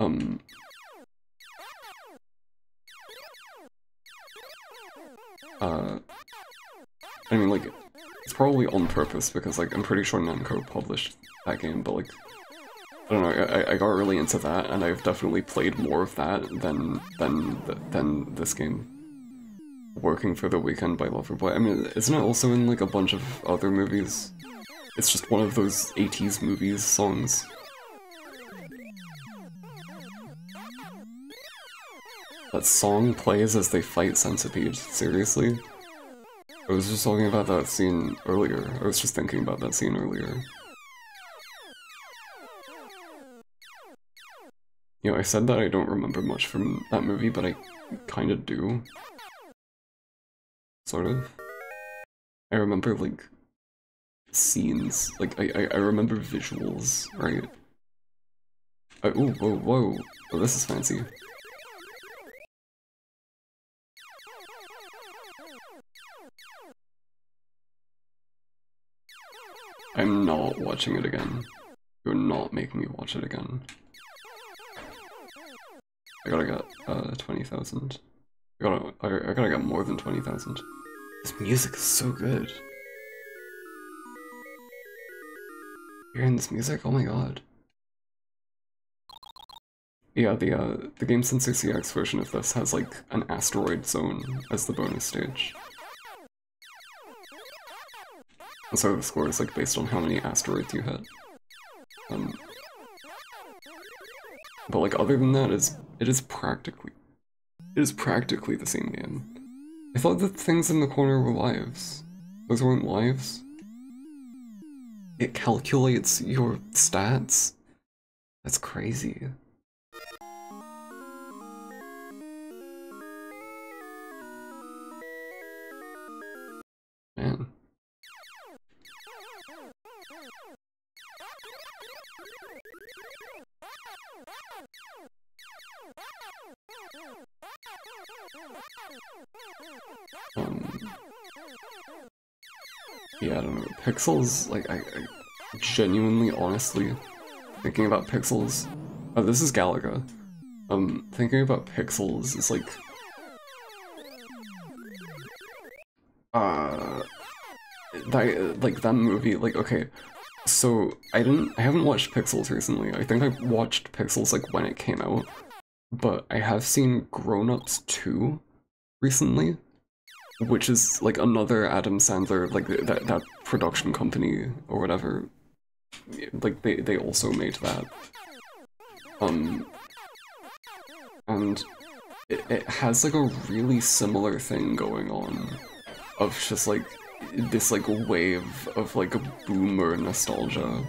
Um. Uh, I mean, like, it's probably on purpose because, like, I'm pretty sure Namco published that game, but, like, I don't know, I, I got really into that, and I've definitely played more of that than, than, than this game. Working for the Weekend by Loverboy. I mean, isn't it also in, like, a bunch of other movies? It's just one of those 80s movies songs. That song plays as they fight centipedes, seriously? I was just talking about that scene earlier. I was just thinking about that scene earlier. You know, I said that I don't remember much from that movie, but I kind of do. Sort of. I remember, like, scenes. Like, I, I, I remember visuals, right? I, ooh, whoa, whoa. Oh, this is fancy. I'm not watching it again. You're not making me watch it again. I gotta get uh, 20,000. I gotta, I, gotta get more than 20,000. This music is so good. Hearing this music? Oh my god. Yeah, the uh, the Game Center CX version of this has like an asteroid zone as the bonus stage. And so the score is like based on how many asteroids you hit. Um, but like other than that, it's, it is practically, it is practically the same game. I thought the things in the corner were lives. Those weren't lives. It calculates your stats. That's crazy. Man. Yeah, I don't know. Pixels, like, I, I genuinely, honestly, thinking about Pixels. Oh, this is Galaga. Um, thinking about Pixels is like. Uh. That, like, that movie, like, okay. So, I didn't. I haven't watched Pixels recently. I think I watched Pixels, like, when it came out. But I have seen Grown Ups 2 recently which is like another Adam Sandler like that that production company or whatever. Like they they also made that. Um and it, it has like a really similar thing going on of just like this like wave of like a boomer nostalgia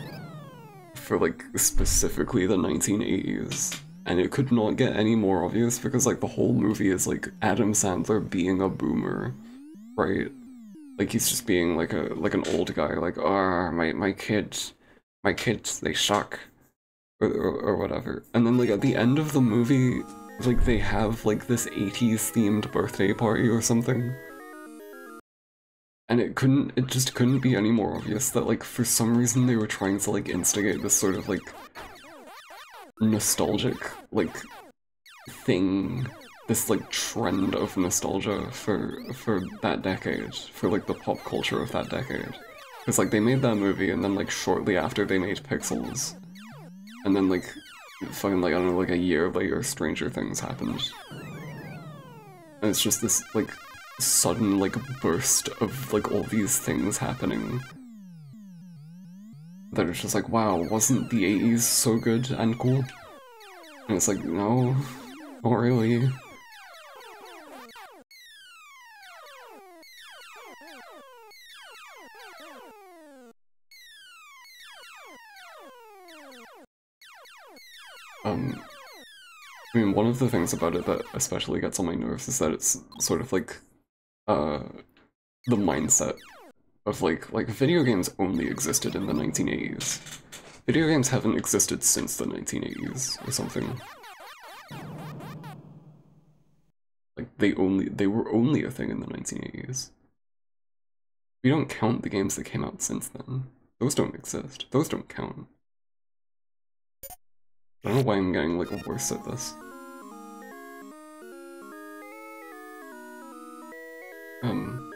for like specifically the 1980s and it could not get any more obvious because like the whole movie is like Adam Sandler being a boomer, right? Like he's just being like a like an old guy, like ah my my kids, my kids they suck, or, or or whatever. And then like at the end of the movie, like they have like this 80s themed birthday party or something. And it couldn't, it just couldn't be any more obvious that like for some reason they were trying to like instigate this sort of like nostalgic like thing this like trend of nostalgia for for that decade for like the pop culture of that decade. Because like they made that movie and then like shortly after they made pixels. And then like fucking like i don't know like a year later stranger things happened. And it's just this like sudden like burst of like all these things happening that it's just like, wow, wasn't the 80s so good and cool? And it's like, no, not really. Um, I mean, one of the things about it that especially gets on my nerves is that it's sort of like, uh, the mindset of like, like video games only existed in the 1980s. Video games haven't existed since the 1980s or something. Like they only, they were only a thing in the 1980s. We don't count the games that came out since then. Those don't exist. Those don't count. I don't know why I'm getting like worse at this. Um,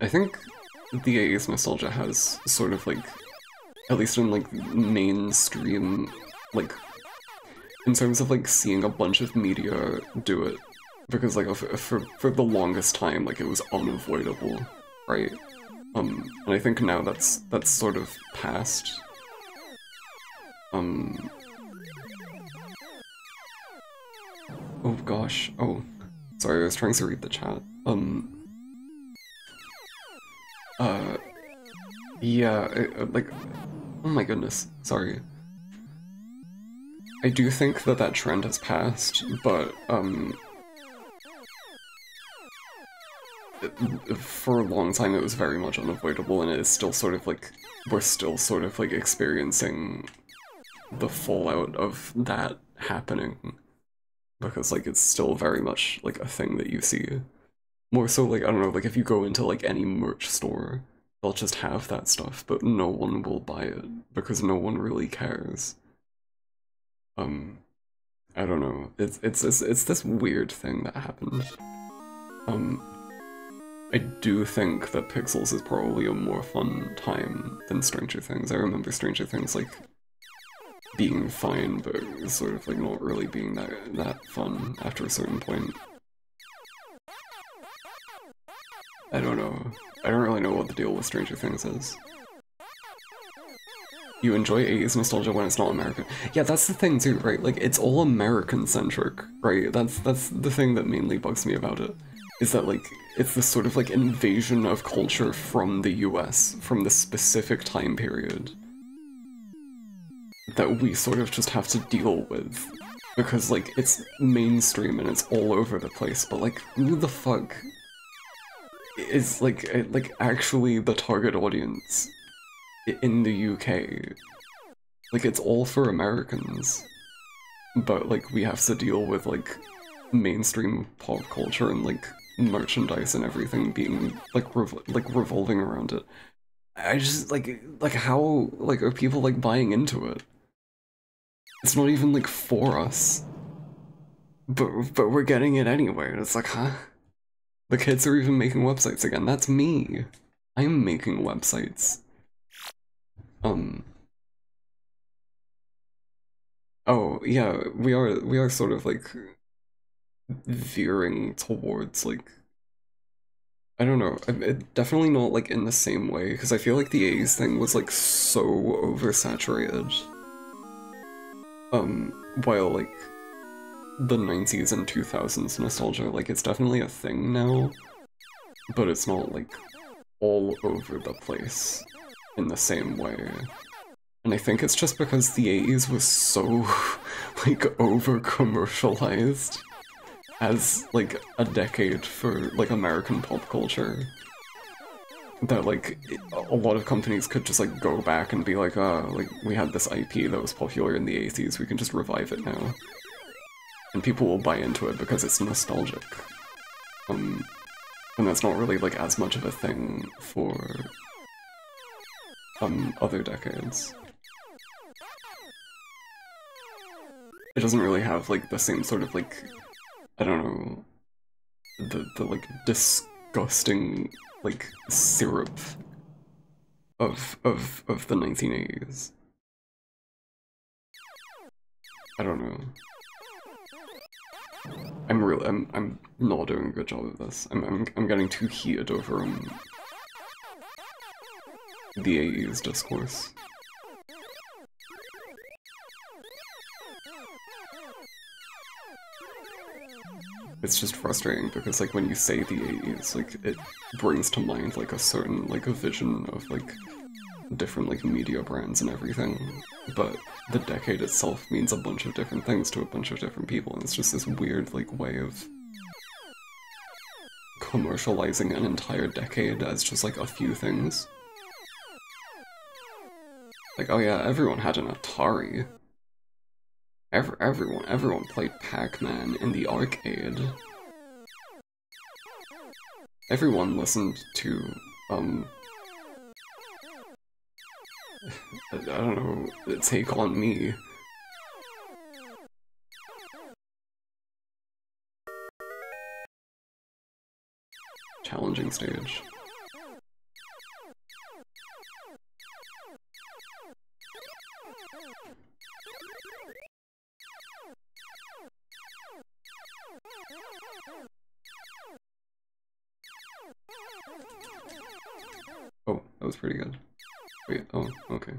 I think the 80s nostalgia has sort of like, at least in like mainstream, like, in terms of like seeing a bunch of media do it, because like for, for the longest time, like it was unavoidable, right? Um, and I think now that's, that's sort of past. Um, oh gosh, oh, sorry, I was trying to read the chat. Um, uh, yeah, uh, like, oh my goodness, sorry. I do think that that trend has passed, but, um, for a long time it was very much unavoidable and it is still sort of like, we're still sort of like experiencing the fallout of that happening. Because like it's still very much like a thing that you see. More so, like, I don't know, like if you go into like any merch store, they'll just have that stuff, but no one will buy it because no one really cares. Um, I don't know. It's it's it's, it's this weird thing that happened. Um, I do think that Pixels is probably a more fun time than Stranger Things. I remember Stranger Things like being fine, but sort of like not really being that that fun after a certain point. I don't know. I don't really know what the deal with Stranger Things is. You enjoy 80s nostalgia when it's not American. Yeah, that's the thing too, right? Like, it's all American-centric, right? That's that's the thing that mainly bugs me about it. Is that, like, it's this sort of, like, invasion of culture from the US, from the specific time period. That we sort of just have to deal with. Because, like, it's mainstream and it's all over the place, but, like, who the fuck is like uh, like actually the target audience in the UK. Like it's all for Americans, but like we have to deal with like mainstream pop culture and like merchandise and everything being like like revolving around it. I just like like how like are people like buying into it? It's not even like for us, but but we're getting it anyway. It's like huh. The kids are even making websites again. That's me. I'm making websites. Um. Oh, yeah, we are we are sort of like veering towards like I don't know, it, definitely not like in the same way because I feel like the A's thing was like so oversaturated. Um, while like the 90s and 2000s nostalgia, like it's definitely a thing now, but it's not like all over the place in the same way. And I think it's just because the 80s was so, like, over-commercialized as, like, a decade for, like, American pop culture. That, like, a lot of companies could just, like, go back and be like, ah, oh, like, we had this IP that was popular in the 80s, we can just revive it now and people will buy into it because it's nostalgic. Um, and that's not really like as much of a thing for um, other decades. It doesn't really have like the same sort of like, I don't know, the, the like disgusting like syrup of, of, of the 1980s. I don't know. I'm really, I'm, I'm not doing a good job of this. I'm, I'm, I'm getting too heated over um, the AE's discourse. It's just frustrating because like when you say the AEs, like it brings to mind like a certain like a vision of like different like media brands and everything, but the decade itself means a bunch of different things to a bunch of different people, and it's just this weird like way of commercializing an entire decade as just like a few things. Like, oh yeah, everyone had an Atari. Every, everyone, everyone played Pac-Man in the arcade. Everyone listened to, um... I don't know, the Take On Me. Challenging stage. Oh, that was pretty good. Wait, oh, okay.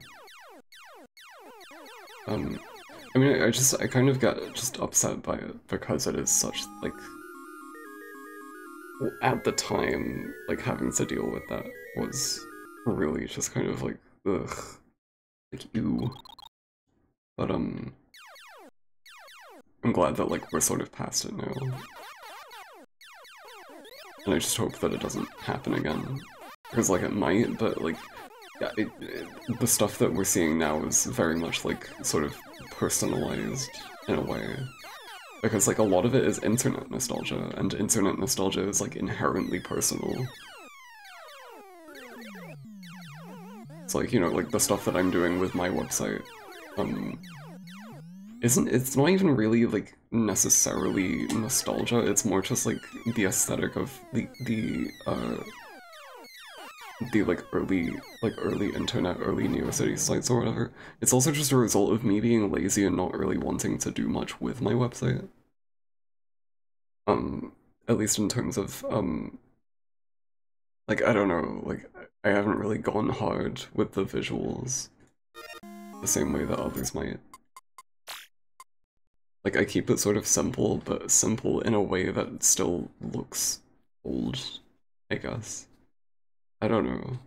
Um, I mean, I just, I kind of got just upset by it because it is such, like, at the time, like, having to deal with that was really just kind of like, ugh, like, ew. But, um, I'm glad that, like, we're sort of past it now. And I just hope that it doesn't happen again. Because, like, it might, but, like, it, it, the stuff that we're seeing now is very much, like, sort of personalized in a way. Because, like, a lot of it is internet nostalgia, and internet nostalgia is, like, inherently personal. It's like, you know, like, the stuff that I'm doing with my website, um, isn't, it's not even really, like, necessarily nostalgia, it's more just like the aesthetic of the the uh the like early like early internet, early Neocities sites or whatever. It's also just a result of me being lazy and not really wanting to do much with my website. Um at least in terms of um like I don't know, like I haven't really gone hard with the visuals the same way that others might. Like, I keep it sort of simple, but simple in a way that still looks old, I guess. I don't know.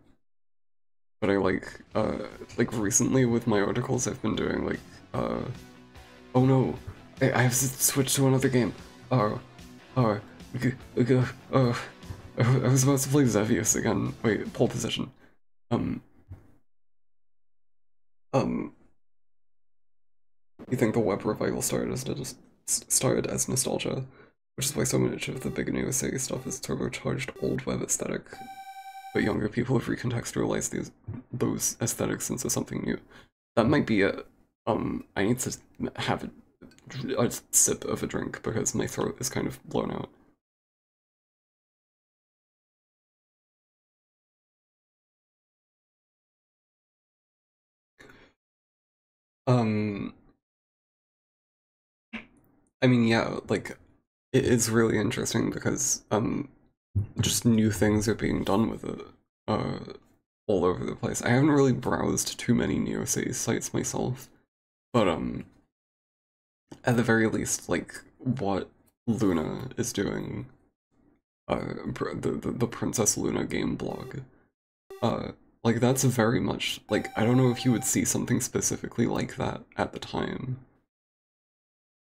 But I like, uh, like recently with my articles I've been doing, like, uh, oh no, I, I have to switch to another game. Oh, oh, oh, oh, I was about to play Xevious again. Wait, pole position. Um, um, you think the web revival started as started as nostalgia, which is why so much of the big new Sega stuff is turbocharged old web aesthetic. But younger people have recontextualized these those aesthetics into something new. That might be it. Um, I need to have a, a sip of a drink because my throat is kind of blown out. Um, I mean, yeah, like it is really interesting because um, just new things are being done with it uh, all over the place. I haven't really browsed too many NeoCities sites myself, but um, at the very least, like what Luna is doing, uh, the the, the Princess Luna game blog, uh, like that's very much like I don't know if you would see something specifically like that at the time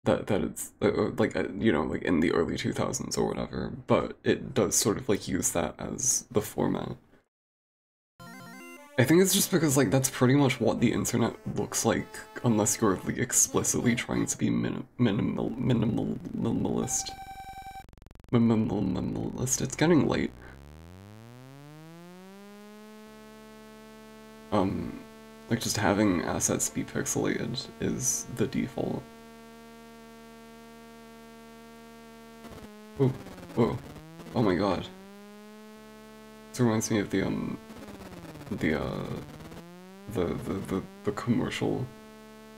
that that it's uh, uh, like uh, you know like in the early 2000s or whatever but it does sort of like use that as the format. I think it's just because like that's pretty much what the internet looks like unless you're like explicitly trying to be minim minimal minimal minimalist. Minimal minimalist. It's getting late. Um like just having assets be pixelated is the default Whoa, whoa. Oh my god. This reminds me of the, um, the, uh, the, the, the, the commercial,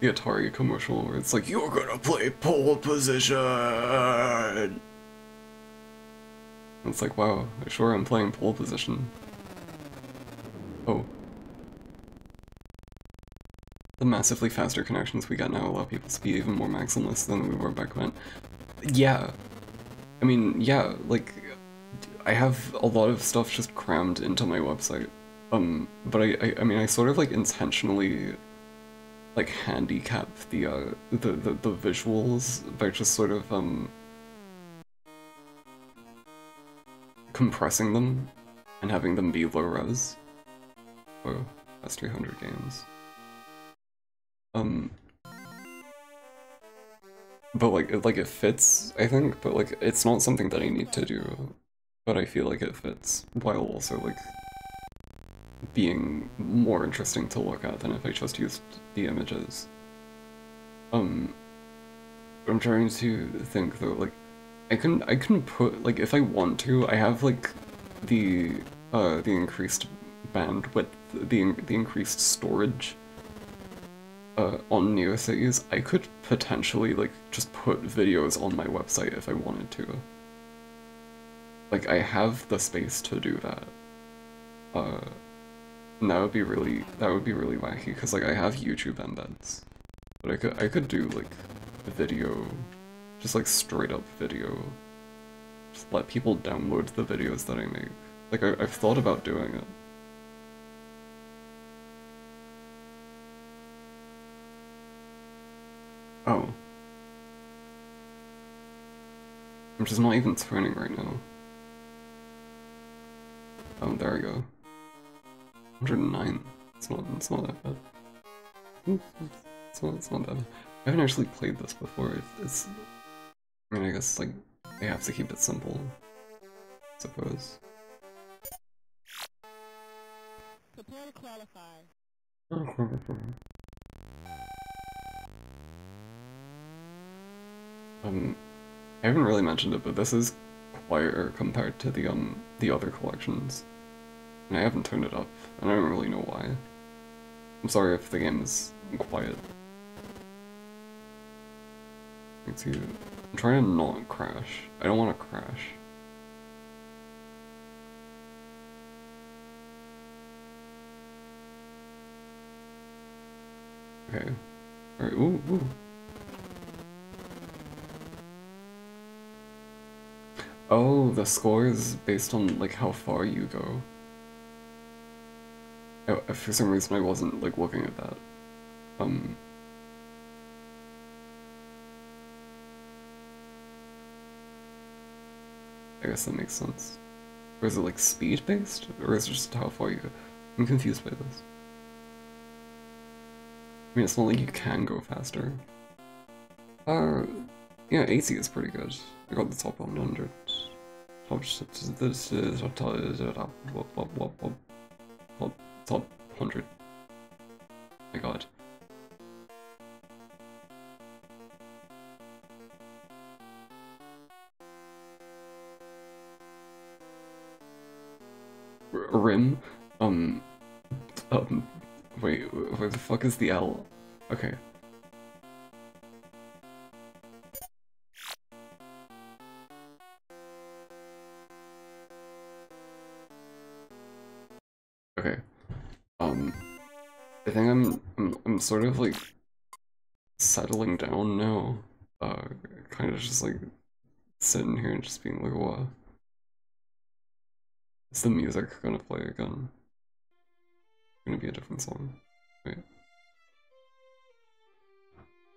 the Atari commercial where it's like, you're gonna play pole position! It's like, wow, I sure am playing pole position. Oh. the massively faster connections we got now allow people to be even more maximalist than we were back then. Yeah. I mean, yeah, like, I have a lot of stuff just crammed into my website. Um, but I, I, I mean, I sort of, like, intentionally, like, handicap the, uh, the, the, the visuals by just sort of, um, compressing them and having them be low res. Oh, that's 300 games. Um, but like, like it fits, I think, but like, it's not something that I need to do, but I feel like it fits, while also like, being more interesting to look at than if I just used the images. Um, I'm trying to think though, like, I can I can put like if I want to, I have like the uh the increased bandwidth, the the increased storage uh, on NeoCities. I could potentially like just put videos on my website if I wanted to. Like I have the space to do that. Uh, and that would be really that would be really wacky because like I have YouTube embeds, but I could I could do like video just like straight up video. Just let people download the videos that I make. Like I, I've thought about doing it. Oh. I'm just not even turning right now. Oh, there we go. 109. It's not, it's not that bad. It's not, it's not that bad. I haven't actually played this before. It's, I mean, I guess, like, they have to keep it simple, I suppose. Prepare to qualify. Um, I haven't really mentioned it, but this is quieter compared to the, um, the other collections. And I haven't turned it up, and I don't really know why. I'm sorry if the game is quiet. Let's see. I'm trying to not crash. I don't want to crash. Okay. Alright, ooh, ooh. Oh, the score is based on, like, how far you go. I, for some reason I wasn't, like, looking at that. Um... I guess that makes sense. Or is it like speed based? Or is it just how far you go? I'm confused by this. I mean, it's not like you can go faster. Uh, yeah, AC is pretty good. I got the top 100. Top, this is top, top 100. My god. Rim. Um. Um. Wait, where the fuck is the L? Okay. I'm, sort of like settling down now. Uh, kind of just like sitting here and just being like, what? Is the music gonna play again? Gonna be a different song. Wait.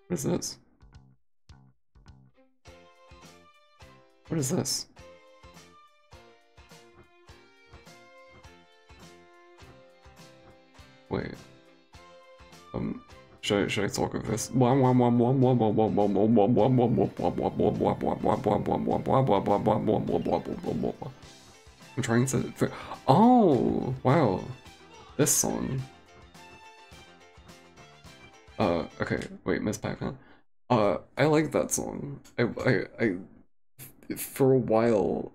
What is this? What is this? Wait. Um, should I talk of this? I'm trying to... Oh, wow. This song. Uh, okay, wait, Ms. Pac-Man. Uh, I like that song. I, I, I, for a while,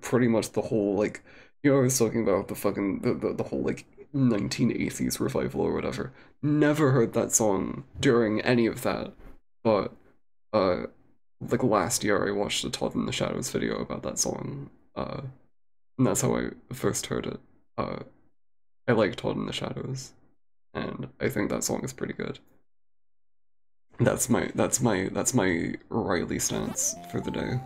pretty much the whole, like, you know, I was talking about the fucking, the, the, the whole, like, 1980s revival or whatever. Never heard that song during any of that, but, uh, like last year I watched a Todd in the Shadows video about that song, uh, and that's how I first heard it. Uh, I like Todd in the Shadows. and I think that song is pretty good. That's my that's my that's my Riley stance for the day.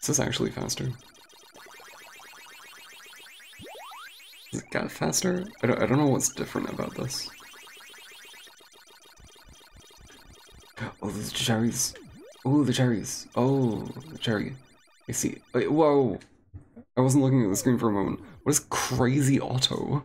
This is actually faster. It get faster? I don't, I don't know what's different about this. Oh, the cherries. Oh, the cherries. Oh, the cherry. I see. Wait, whoa! I wasn't looking at the screen for a moment. What is Crazy Otto?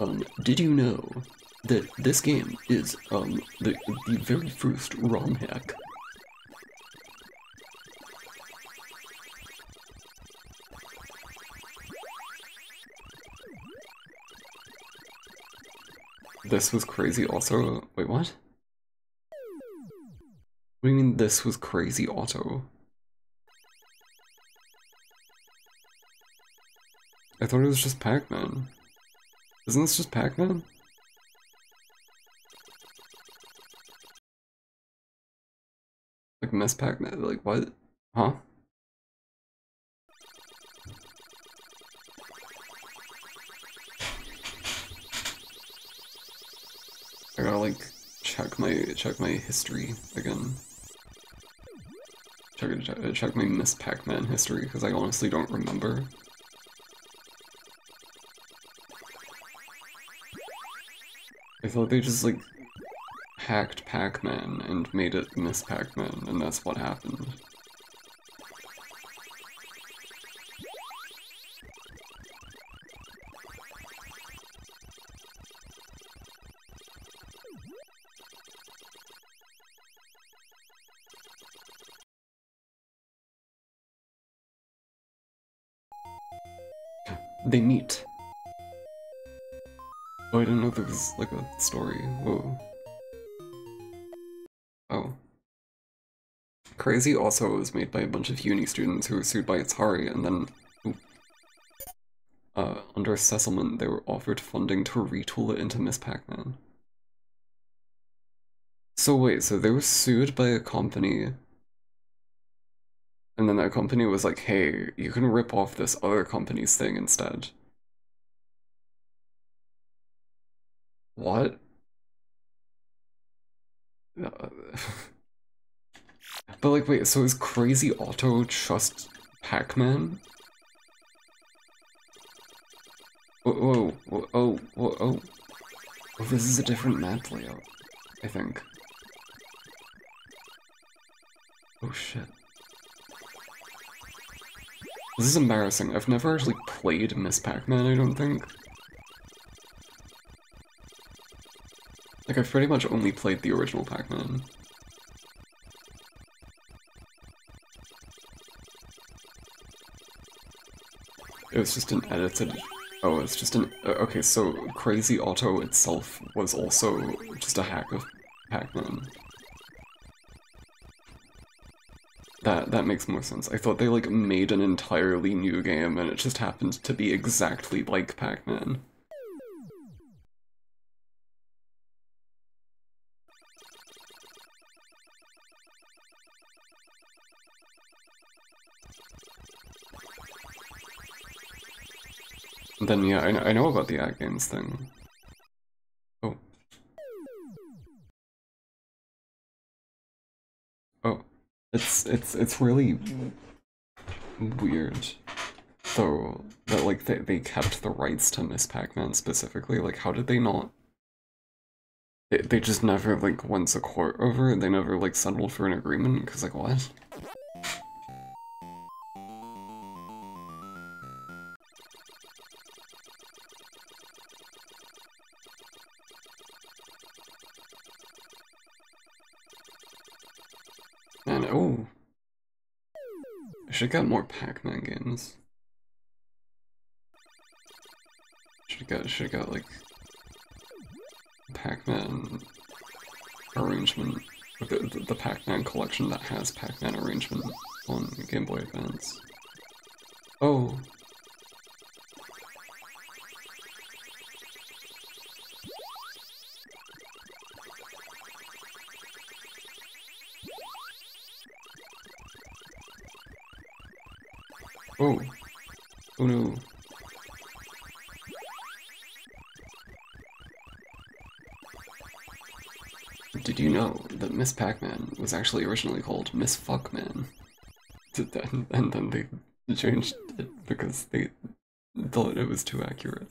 Um, did you know that this game is, um, the, the very first ROM hack? This was Crazy Otto- wait, what? What do you mean this was Crazy Otto? I thought it was just Pac-Man. Isn't this just Pac-Man? Like Ms. Pac-Man, like what? Huh? I gotta like check my check my history again. Check check, check my Ms. Pac-Man history because I honestly don't remember. I thought they just like hacked Pac-Man and made it Ms. Pac-Man, and that's what happened. They meet. Oh, I didn't know there was like a story. Whoa. Crazy Otto was made by a bunch of uni students who were sued by Atari, and then uh, under a settlement, they were offered funding to retool it into Ms. Pac-Man. So wait, so they were sued by a company, and then that company was like, hey, you can rip off this other company's thing instead. What? Uh, but like, wait, so is Crazy Otto just Pac-Man? Whoa, oh, whoa, oh. Oh, this is a different map layout, I think. Oh shit. This is embarrassing. I've never actually played Ms. Pac-Man, I don't think. Like, I've pretty much only played the original Pac-Man. It was just an edited... Oh, it's just an... Uh, okay, so Crazy Otto itself was also just a hack of Pac-Man. That, that makes more sense. I thought they, like, made an entirely new game and it just happened to be exactly like Pac-Man. Then yeah, I, I know about the ad games thing. Oh. Oh. It's it's it's really weird though that like they, they kept the rights to Ms. Pac-Man specifically. Like how did they not they, they just never like went to court over it? They never like settled for an agreement? Cause like what? I should get more Pac-Man games. Should get should get like Pac-Man arrangement the, the, Pac-Man collection that has Pac-Man arrangement on Game Boy Advance. Oh. Oh. Oh no. Did you know that Ms. Pac-Man was actually originally called Miss Fuckman? And then they changed it because they thought it was too accurate.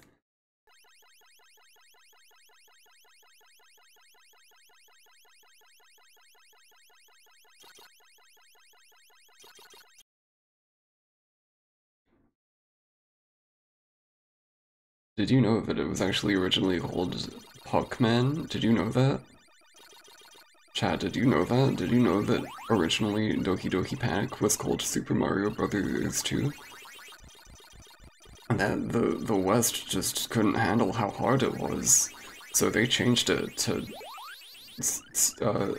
Did you know that it was actually originally called Puckman? Did you know that? Chad, did you know that? Did you know that originally Doki Doki Panic was called Super Mario Brothers 2? And that the, the West just couldn't handle how hard it was, so they changed it to... Uh,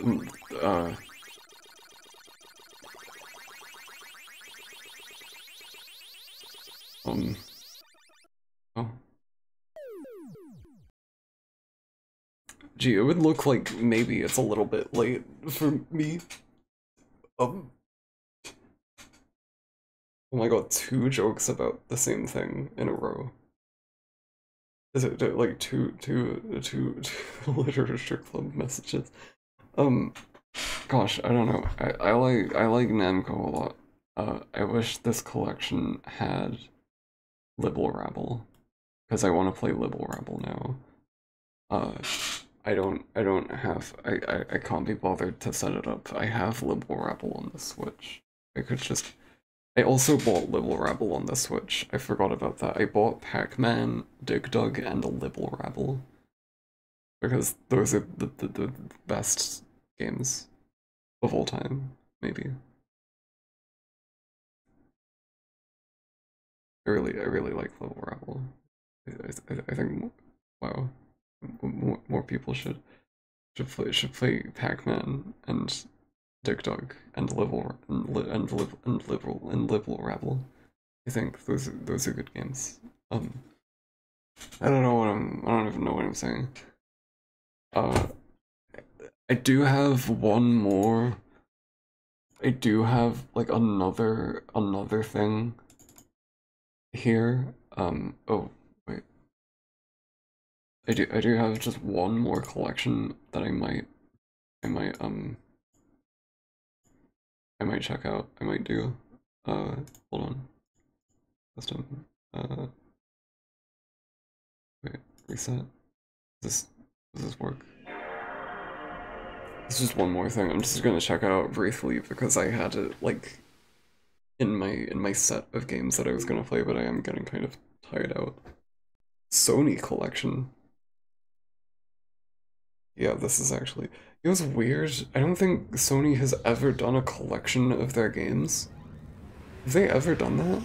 uh, um... Oh. Gee, it would look like maybe it's a little bit late for me. Um. Oh my god, two jokes about the same thing in a row. Is it like two, two, two, two literature club messages? Um, gosh, I don't know. I, I like I like Namco a lot. Uh, I wish this collection had Libble Rabble, because I want to play Libble Rabble now. Uh, I don't I don't have I, I, I can't be bothered to set it up. I have Libble Rabble on the Switch. I could just I also bought Libble Rabble on the Switch. I forgot about that. I bought Pac-Man, Dig Dug, and Libble Rabble. Because those are the, the, the best games of all time, maybe. I really, I really like Libble Rabble. I, I, I think, wow more, more people should should play should play Pac-Man and Dig Dug and Libble and li and, li and Liberal and Libble Rabble. I think those are, those are good games. Um, I don't know what I'm. I don't even know what I'm saying. Uh, I do have one more. I do have like another another thing here. Um. Oh, I do I do have just one more collection that I might I might um I might check out. I might do. Uh hold on. Custom uh wait, reset. Does this does this work? It's just one more thing. I'm just gonna check out briefly because I had it like in my in my set of games that I was gonna play, but I am getting kind of tired out. Sony collection. Yeah, this is actually... It was weird. I don't think Sony has ever done a collection of their games. Have they ever done that?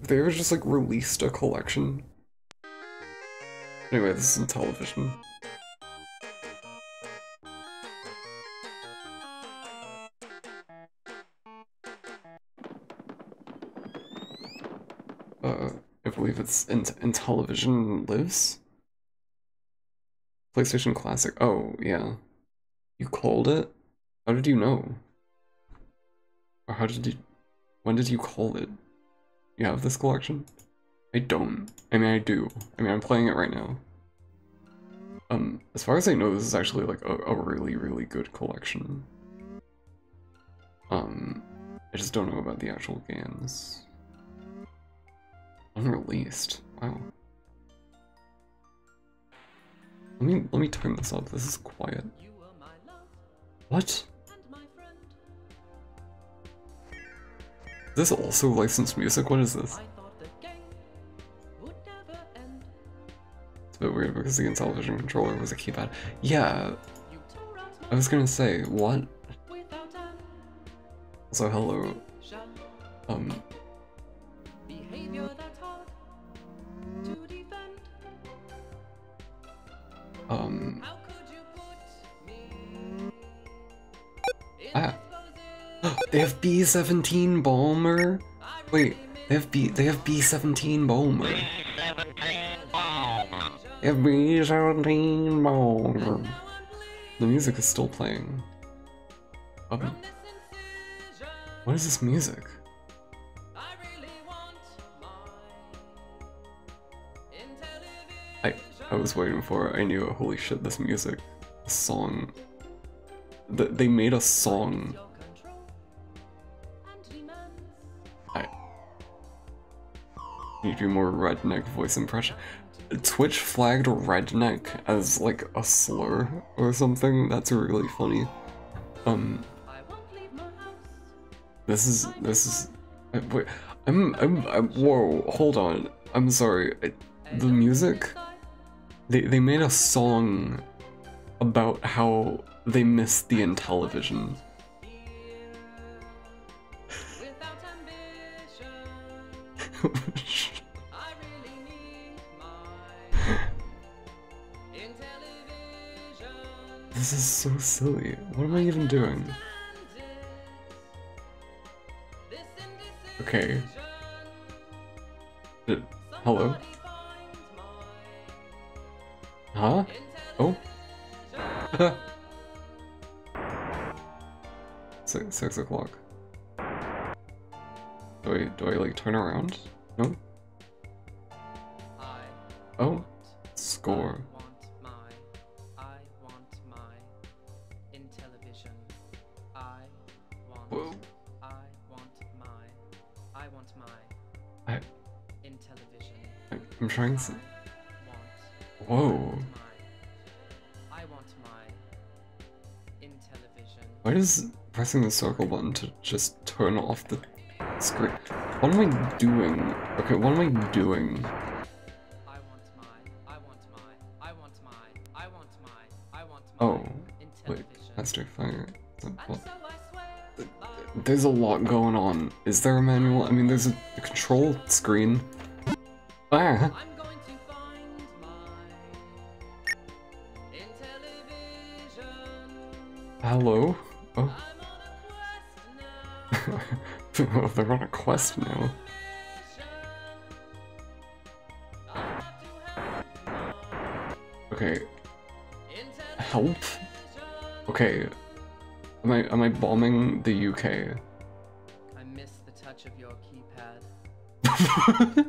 Have they ever just, like, released a collection? Anyway, this is Intellivision. Uh, I believe it's in Intellivision Lives? PlayStation Classic. Oh, yeah. You called it? How did you know? Or how did you... When did you call it? You have this collection? I don't. I mean, I do. I mean, I'm playing it right now. Um, as far as I know, this is actually like a, a really, really good collection. Um, I just don't know about the actual games. Unreleased. Wow. Let me let me turn this up. This is quiet. What? Is this also licensed music? What is this? It's a bit weird because the Intellivision controller was a keypad. Yeah. I was gonna say, what? So hello. Um, Um. They have B-17 Bomber? Wait, they have B- they have B-17 Bomber. They have B-17 Bomber. The music is still playing. Um, what is this music? I, I was waiting for it. I knew it. Holy shit, this music. This song. Th they made a song do more redneck voice impression. Twitch flagged redneck as like a slur or something. That's really funny. Um, this is this is. Wait, I'm I'm, I'm whoa. Hold on. I'm sorry. the music. They they made a song about how they missed the Intellivision. This is so silly. What am I even doing? Okay. Uh, hello? Huh? Oh? six, six o'clock. Do I, do I like turn around? No? Oh? Score. Trying to. Whoa. My. I want my. In television. Why does pressing the circle button to just turn off the screen? What am I doing? Okay, what am I doing? I want my. I want my. I want my. I want my. I want my. Oh, wait, television. Master Fire. The- And what? so I swear. by There's a lot going on. Is there a manual? I mean, there's a, a control screen. UK? I miss the touch of your keypad,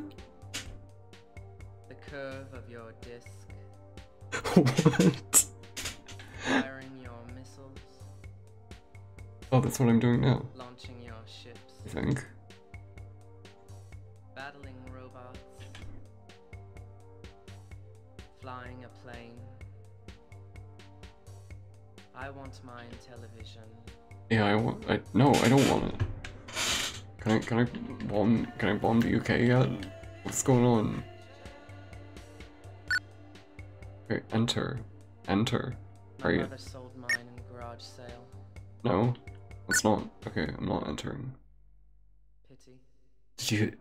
the curve of your disc, what? firing your missiles, Oh, that's what I'm doing now, bomb? Can I bomb the UK yet? What's going on? Okay, enter, enter. Are you? sold mine in garage sale. No, that's not. Okay, I'm not entering. Pity. Did you?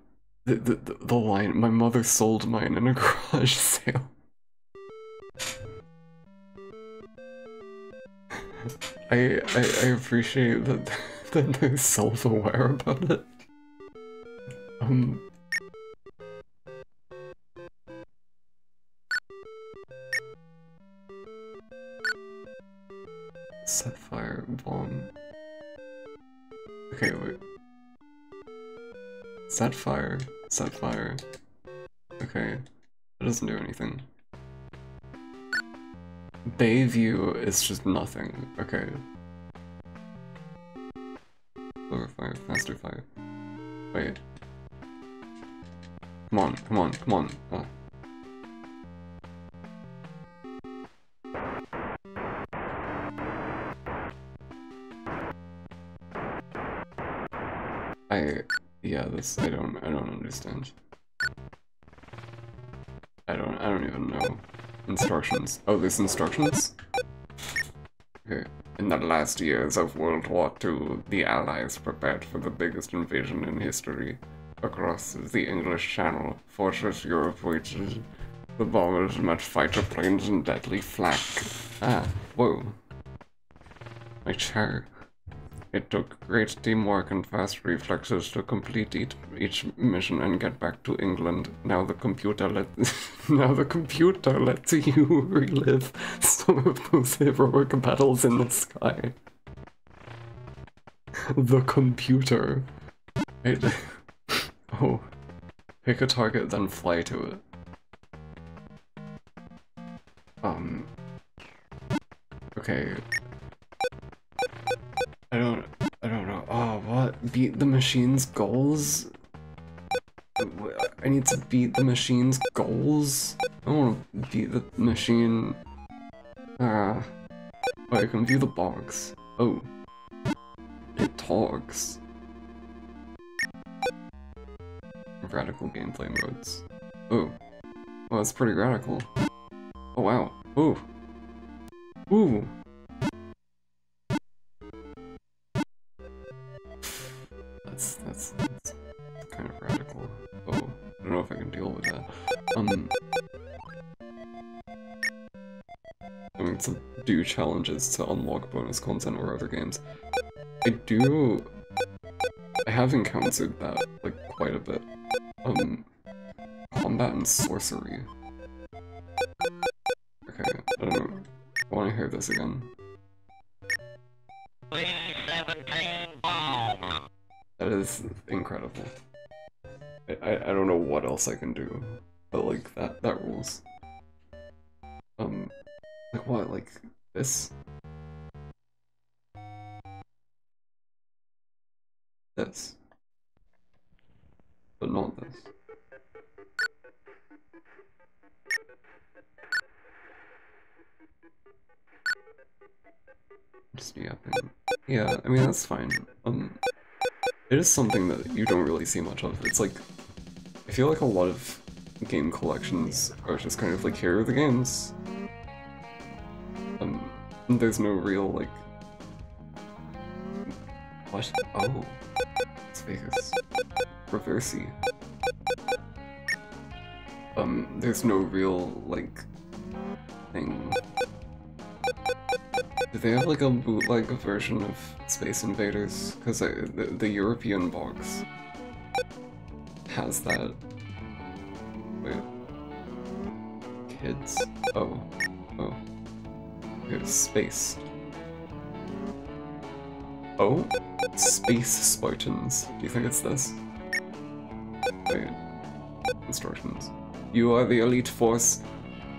The the the, the line. My mother sold mine in a garage sale. I, I I appreciate that that they're self-aware about it. Um. Set fire bomb. Okay, wait. Set fire. Okay. That doesn't do anything. Bayview is just nothing. Okay. Lower fire, faster fire. Wait. Come on, come on, come on. Oh. I yeah, this I don't I don't understand. I don't I don't even know. Instructions. Oh, there's instructions? Okay. In the last years of World War II, the Allies prepared for the biggest invasion in history. Across the English Channel, Fortress Europe waited. The bombers met fighter planes and deadly flak. Ah, whoa. My chair. It took great teamwork and fast reflexes to complete each, each mission and get back to England. Now the computer let now the computer lets you relive some of those heroic battles in the sky. The computer. It, Pick a target, then fly to it. Um. Okay. I don't. I don't know. Oh, what? Beat the machine's goals? I need to beat the machine's goals? I don't want to beat the machine. Ah. Oh, I can view the box. Oh. It talks. Radical gameplay modes. Oh. Well, that's pretty radical. Oh, wow. Ooh. Ooh. That's, that's, that's kind of radical. Oh, I don't know if I can deal with that. Um... I mean, to do challenges to unlock bonus content or other games. I do... I have encountered that, like, quite a bit. Um... Combat and sorcery. Okay, I don't know. I want to hear this again. That is incredible. I, I, I don't know what else I can do, is something that you don't really see much of. It's like, I feel like a lot of game collections are just kind of like, here are the games. Um, there's no real like, what? Oh, it's Vegas. Reversi. Um, there's no real like they have like a bootleg version of Space Invaders? Because the, the European box has that. Wait. Kids? Oh. Oh. Here's space. Oh? Space Spartans. Do you think it's this? Wait. Instructions. You are the elite force.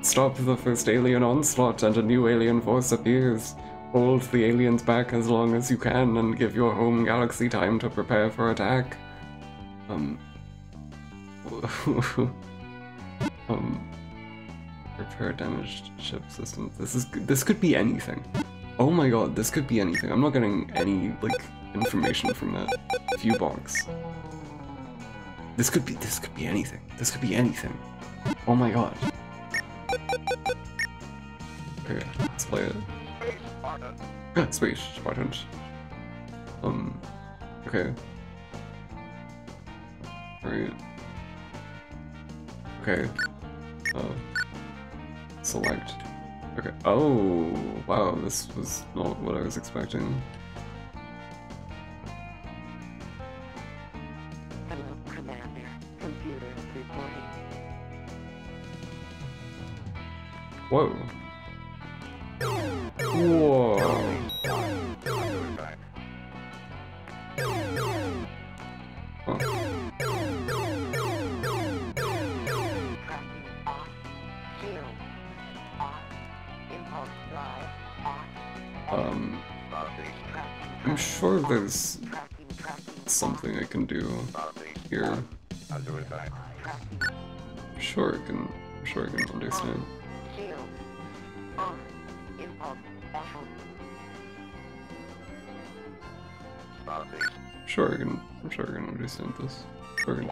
Stop the first alien onslaught and a new alien force appears. Hold the aliens back as long as you can and give your home galaxy time to prepare for attack. Um. um. Repair damaged ship systems. This is this could be anything. Oh my god, this could be anything. I'm not getting any like information from that view box. This could be this could be anything. This could be anything. Oh my god. Okay, let's play it. Sweet, Spartans. Um, okay. Right. Okay. Uh, select. Okay. Oh, wow, this was not what I was expecting. Can do here. Tracking. Sure, I can. Sure, I can understand. Off. Sure, I can. I'm sure I can understand this. Gonna,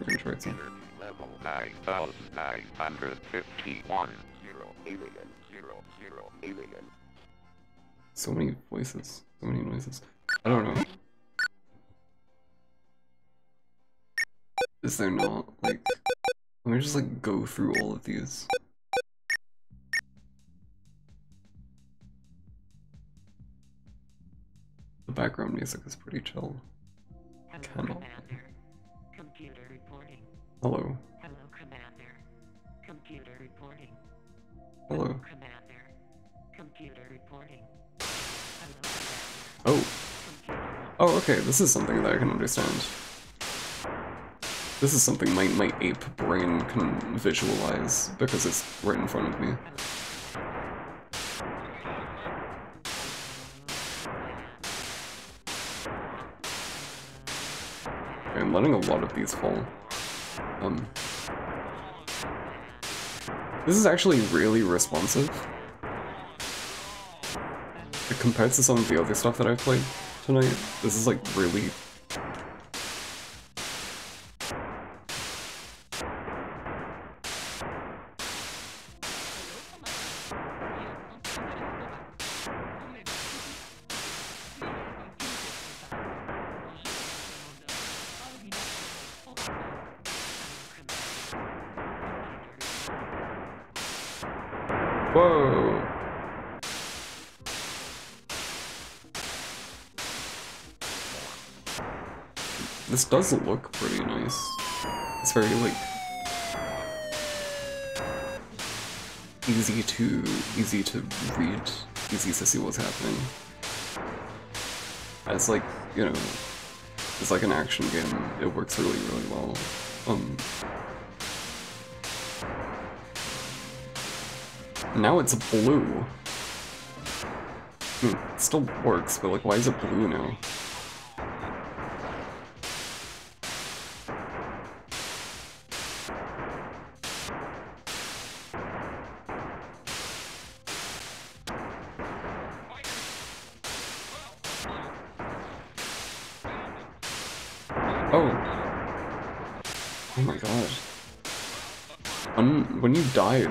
we're gonna try some. Level 9951. Zero alien. Zero zero alien. So many voices, so many noises. I don't know. Is there not like? Let me just like go through all of these. The background music is pretty chill. Hello, Cannot. Commander. Computer reporting. Hello, Hello, Commander. Computer reporting. hello. Commander. Oh. Computer reporting. Hello, Oh, Computer. oh, okay. This is something that I can understand. This is something my, my ape brain can visualize because it's right in front of me. I'm letting a lot of these fall. Um, this is actually really responsive. Compared to some of the other stuff that I've played tonight, this is like really Whoa! This does look pretty nice. It's very like easy to easy to read, easy to see what's happening. It's like, you know, it's like an action game. It works really, really well. Um Now it's blue. Hmm, it still works, but like, why is it blue now?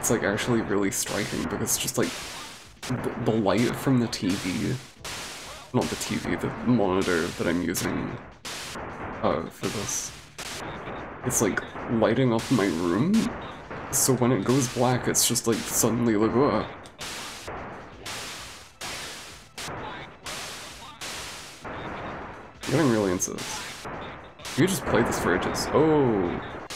It's like actually really striking because just like the, the light from the TV, not the TV, the monitor that I'm using uh, for this, it's like lighting up my room. So when it goes black, it's just like suddenly like, ugh. I'm getting really into this. You just played this for ages. Oh.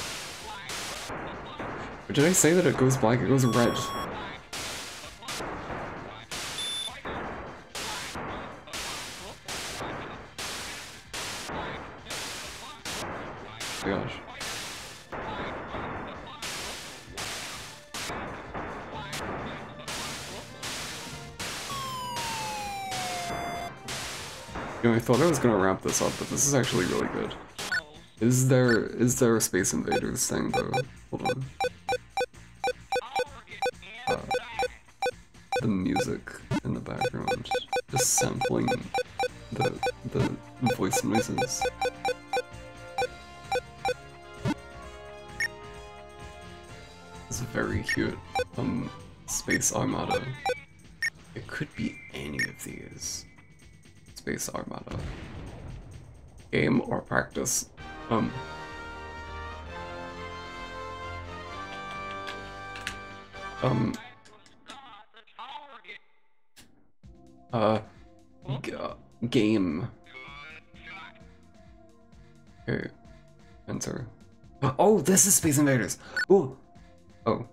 But did I say that it goes black? It goes red. Oh gosh. You know, I thought I was gonna wrap this up, but this is actually really good. Is there is there a Space Invaders thing though? Hold on. Sampling the the voice noises. It's a very cute. Um, Space Armada. It could be any of these. Space Armada. Game or practice. Um. Um. Uh. Game. Okay. Enter. Oh, this is Space Invaders. Oh. Oh.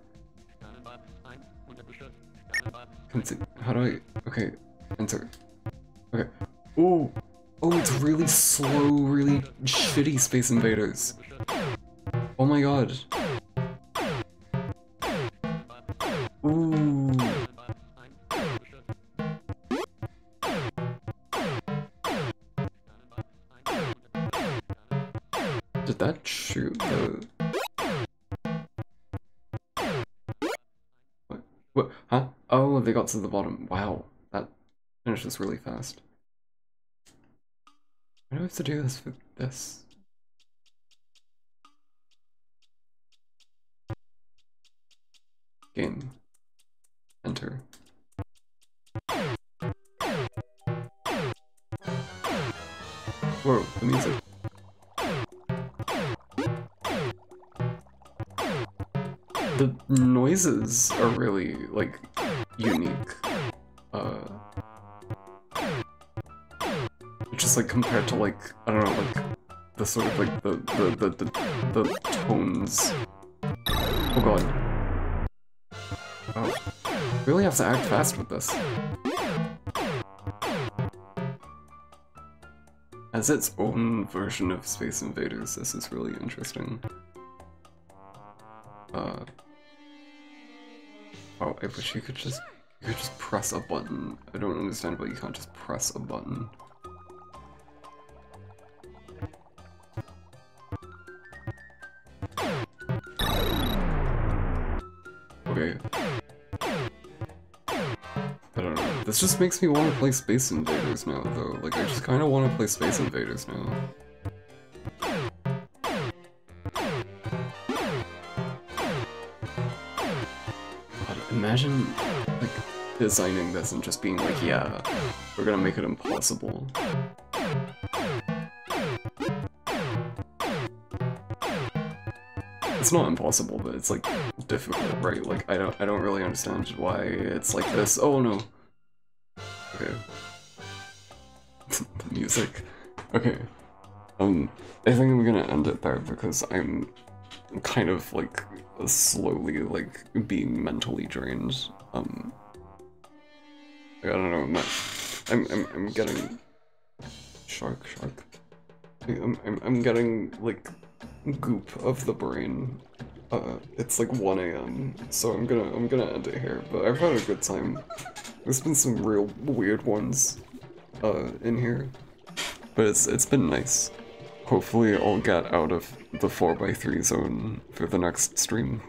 How do I? Okay. Enter. Okay. Ooh. Oh, it's really slow, really shitty Space Invaders. Oh my god. They got to the bottom. Wow. That finishes really fast. Why do I have to do this for this? Game. Enter. Whoa, the music. The noises are really, like, like compared to like I don't know like the sort of like the the the the, the tones. Oh god. Oh. Really have to act fast with this. as its own version of Space Invaders, this is really interesting. Uh, oh, I wish you could just you could just press a button. I don't understand why you can't just press a button. This just makes me want to play Space Invaders now, though. Like, I just kind of want to play Space Invaders now. God, imagine, like, designing this and just being like, yeah, we're gonna make it impossible. It's not impossible, but it's like difficult, right? Like I don't I don't really understand why it's like this. Oh no. Because I'm kind of like slowly like being mentally drained. Um I don't know, I'm not I'm I'm I'm getting shark shark. I'm I'm I'm getting like goop of the brain. Uh, it's like 1 a.m., so I'm gonna I'm gonna end it here. But I've had a good time. There's been some real weird ones uh, in here, but it's it's been nice. Hopefully, I'll get out of the 4x3 zone for the next stream.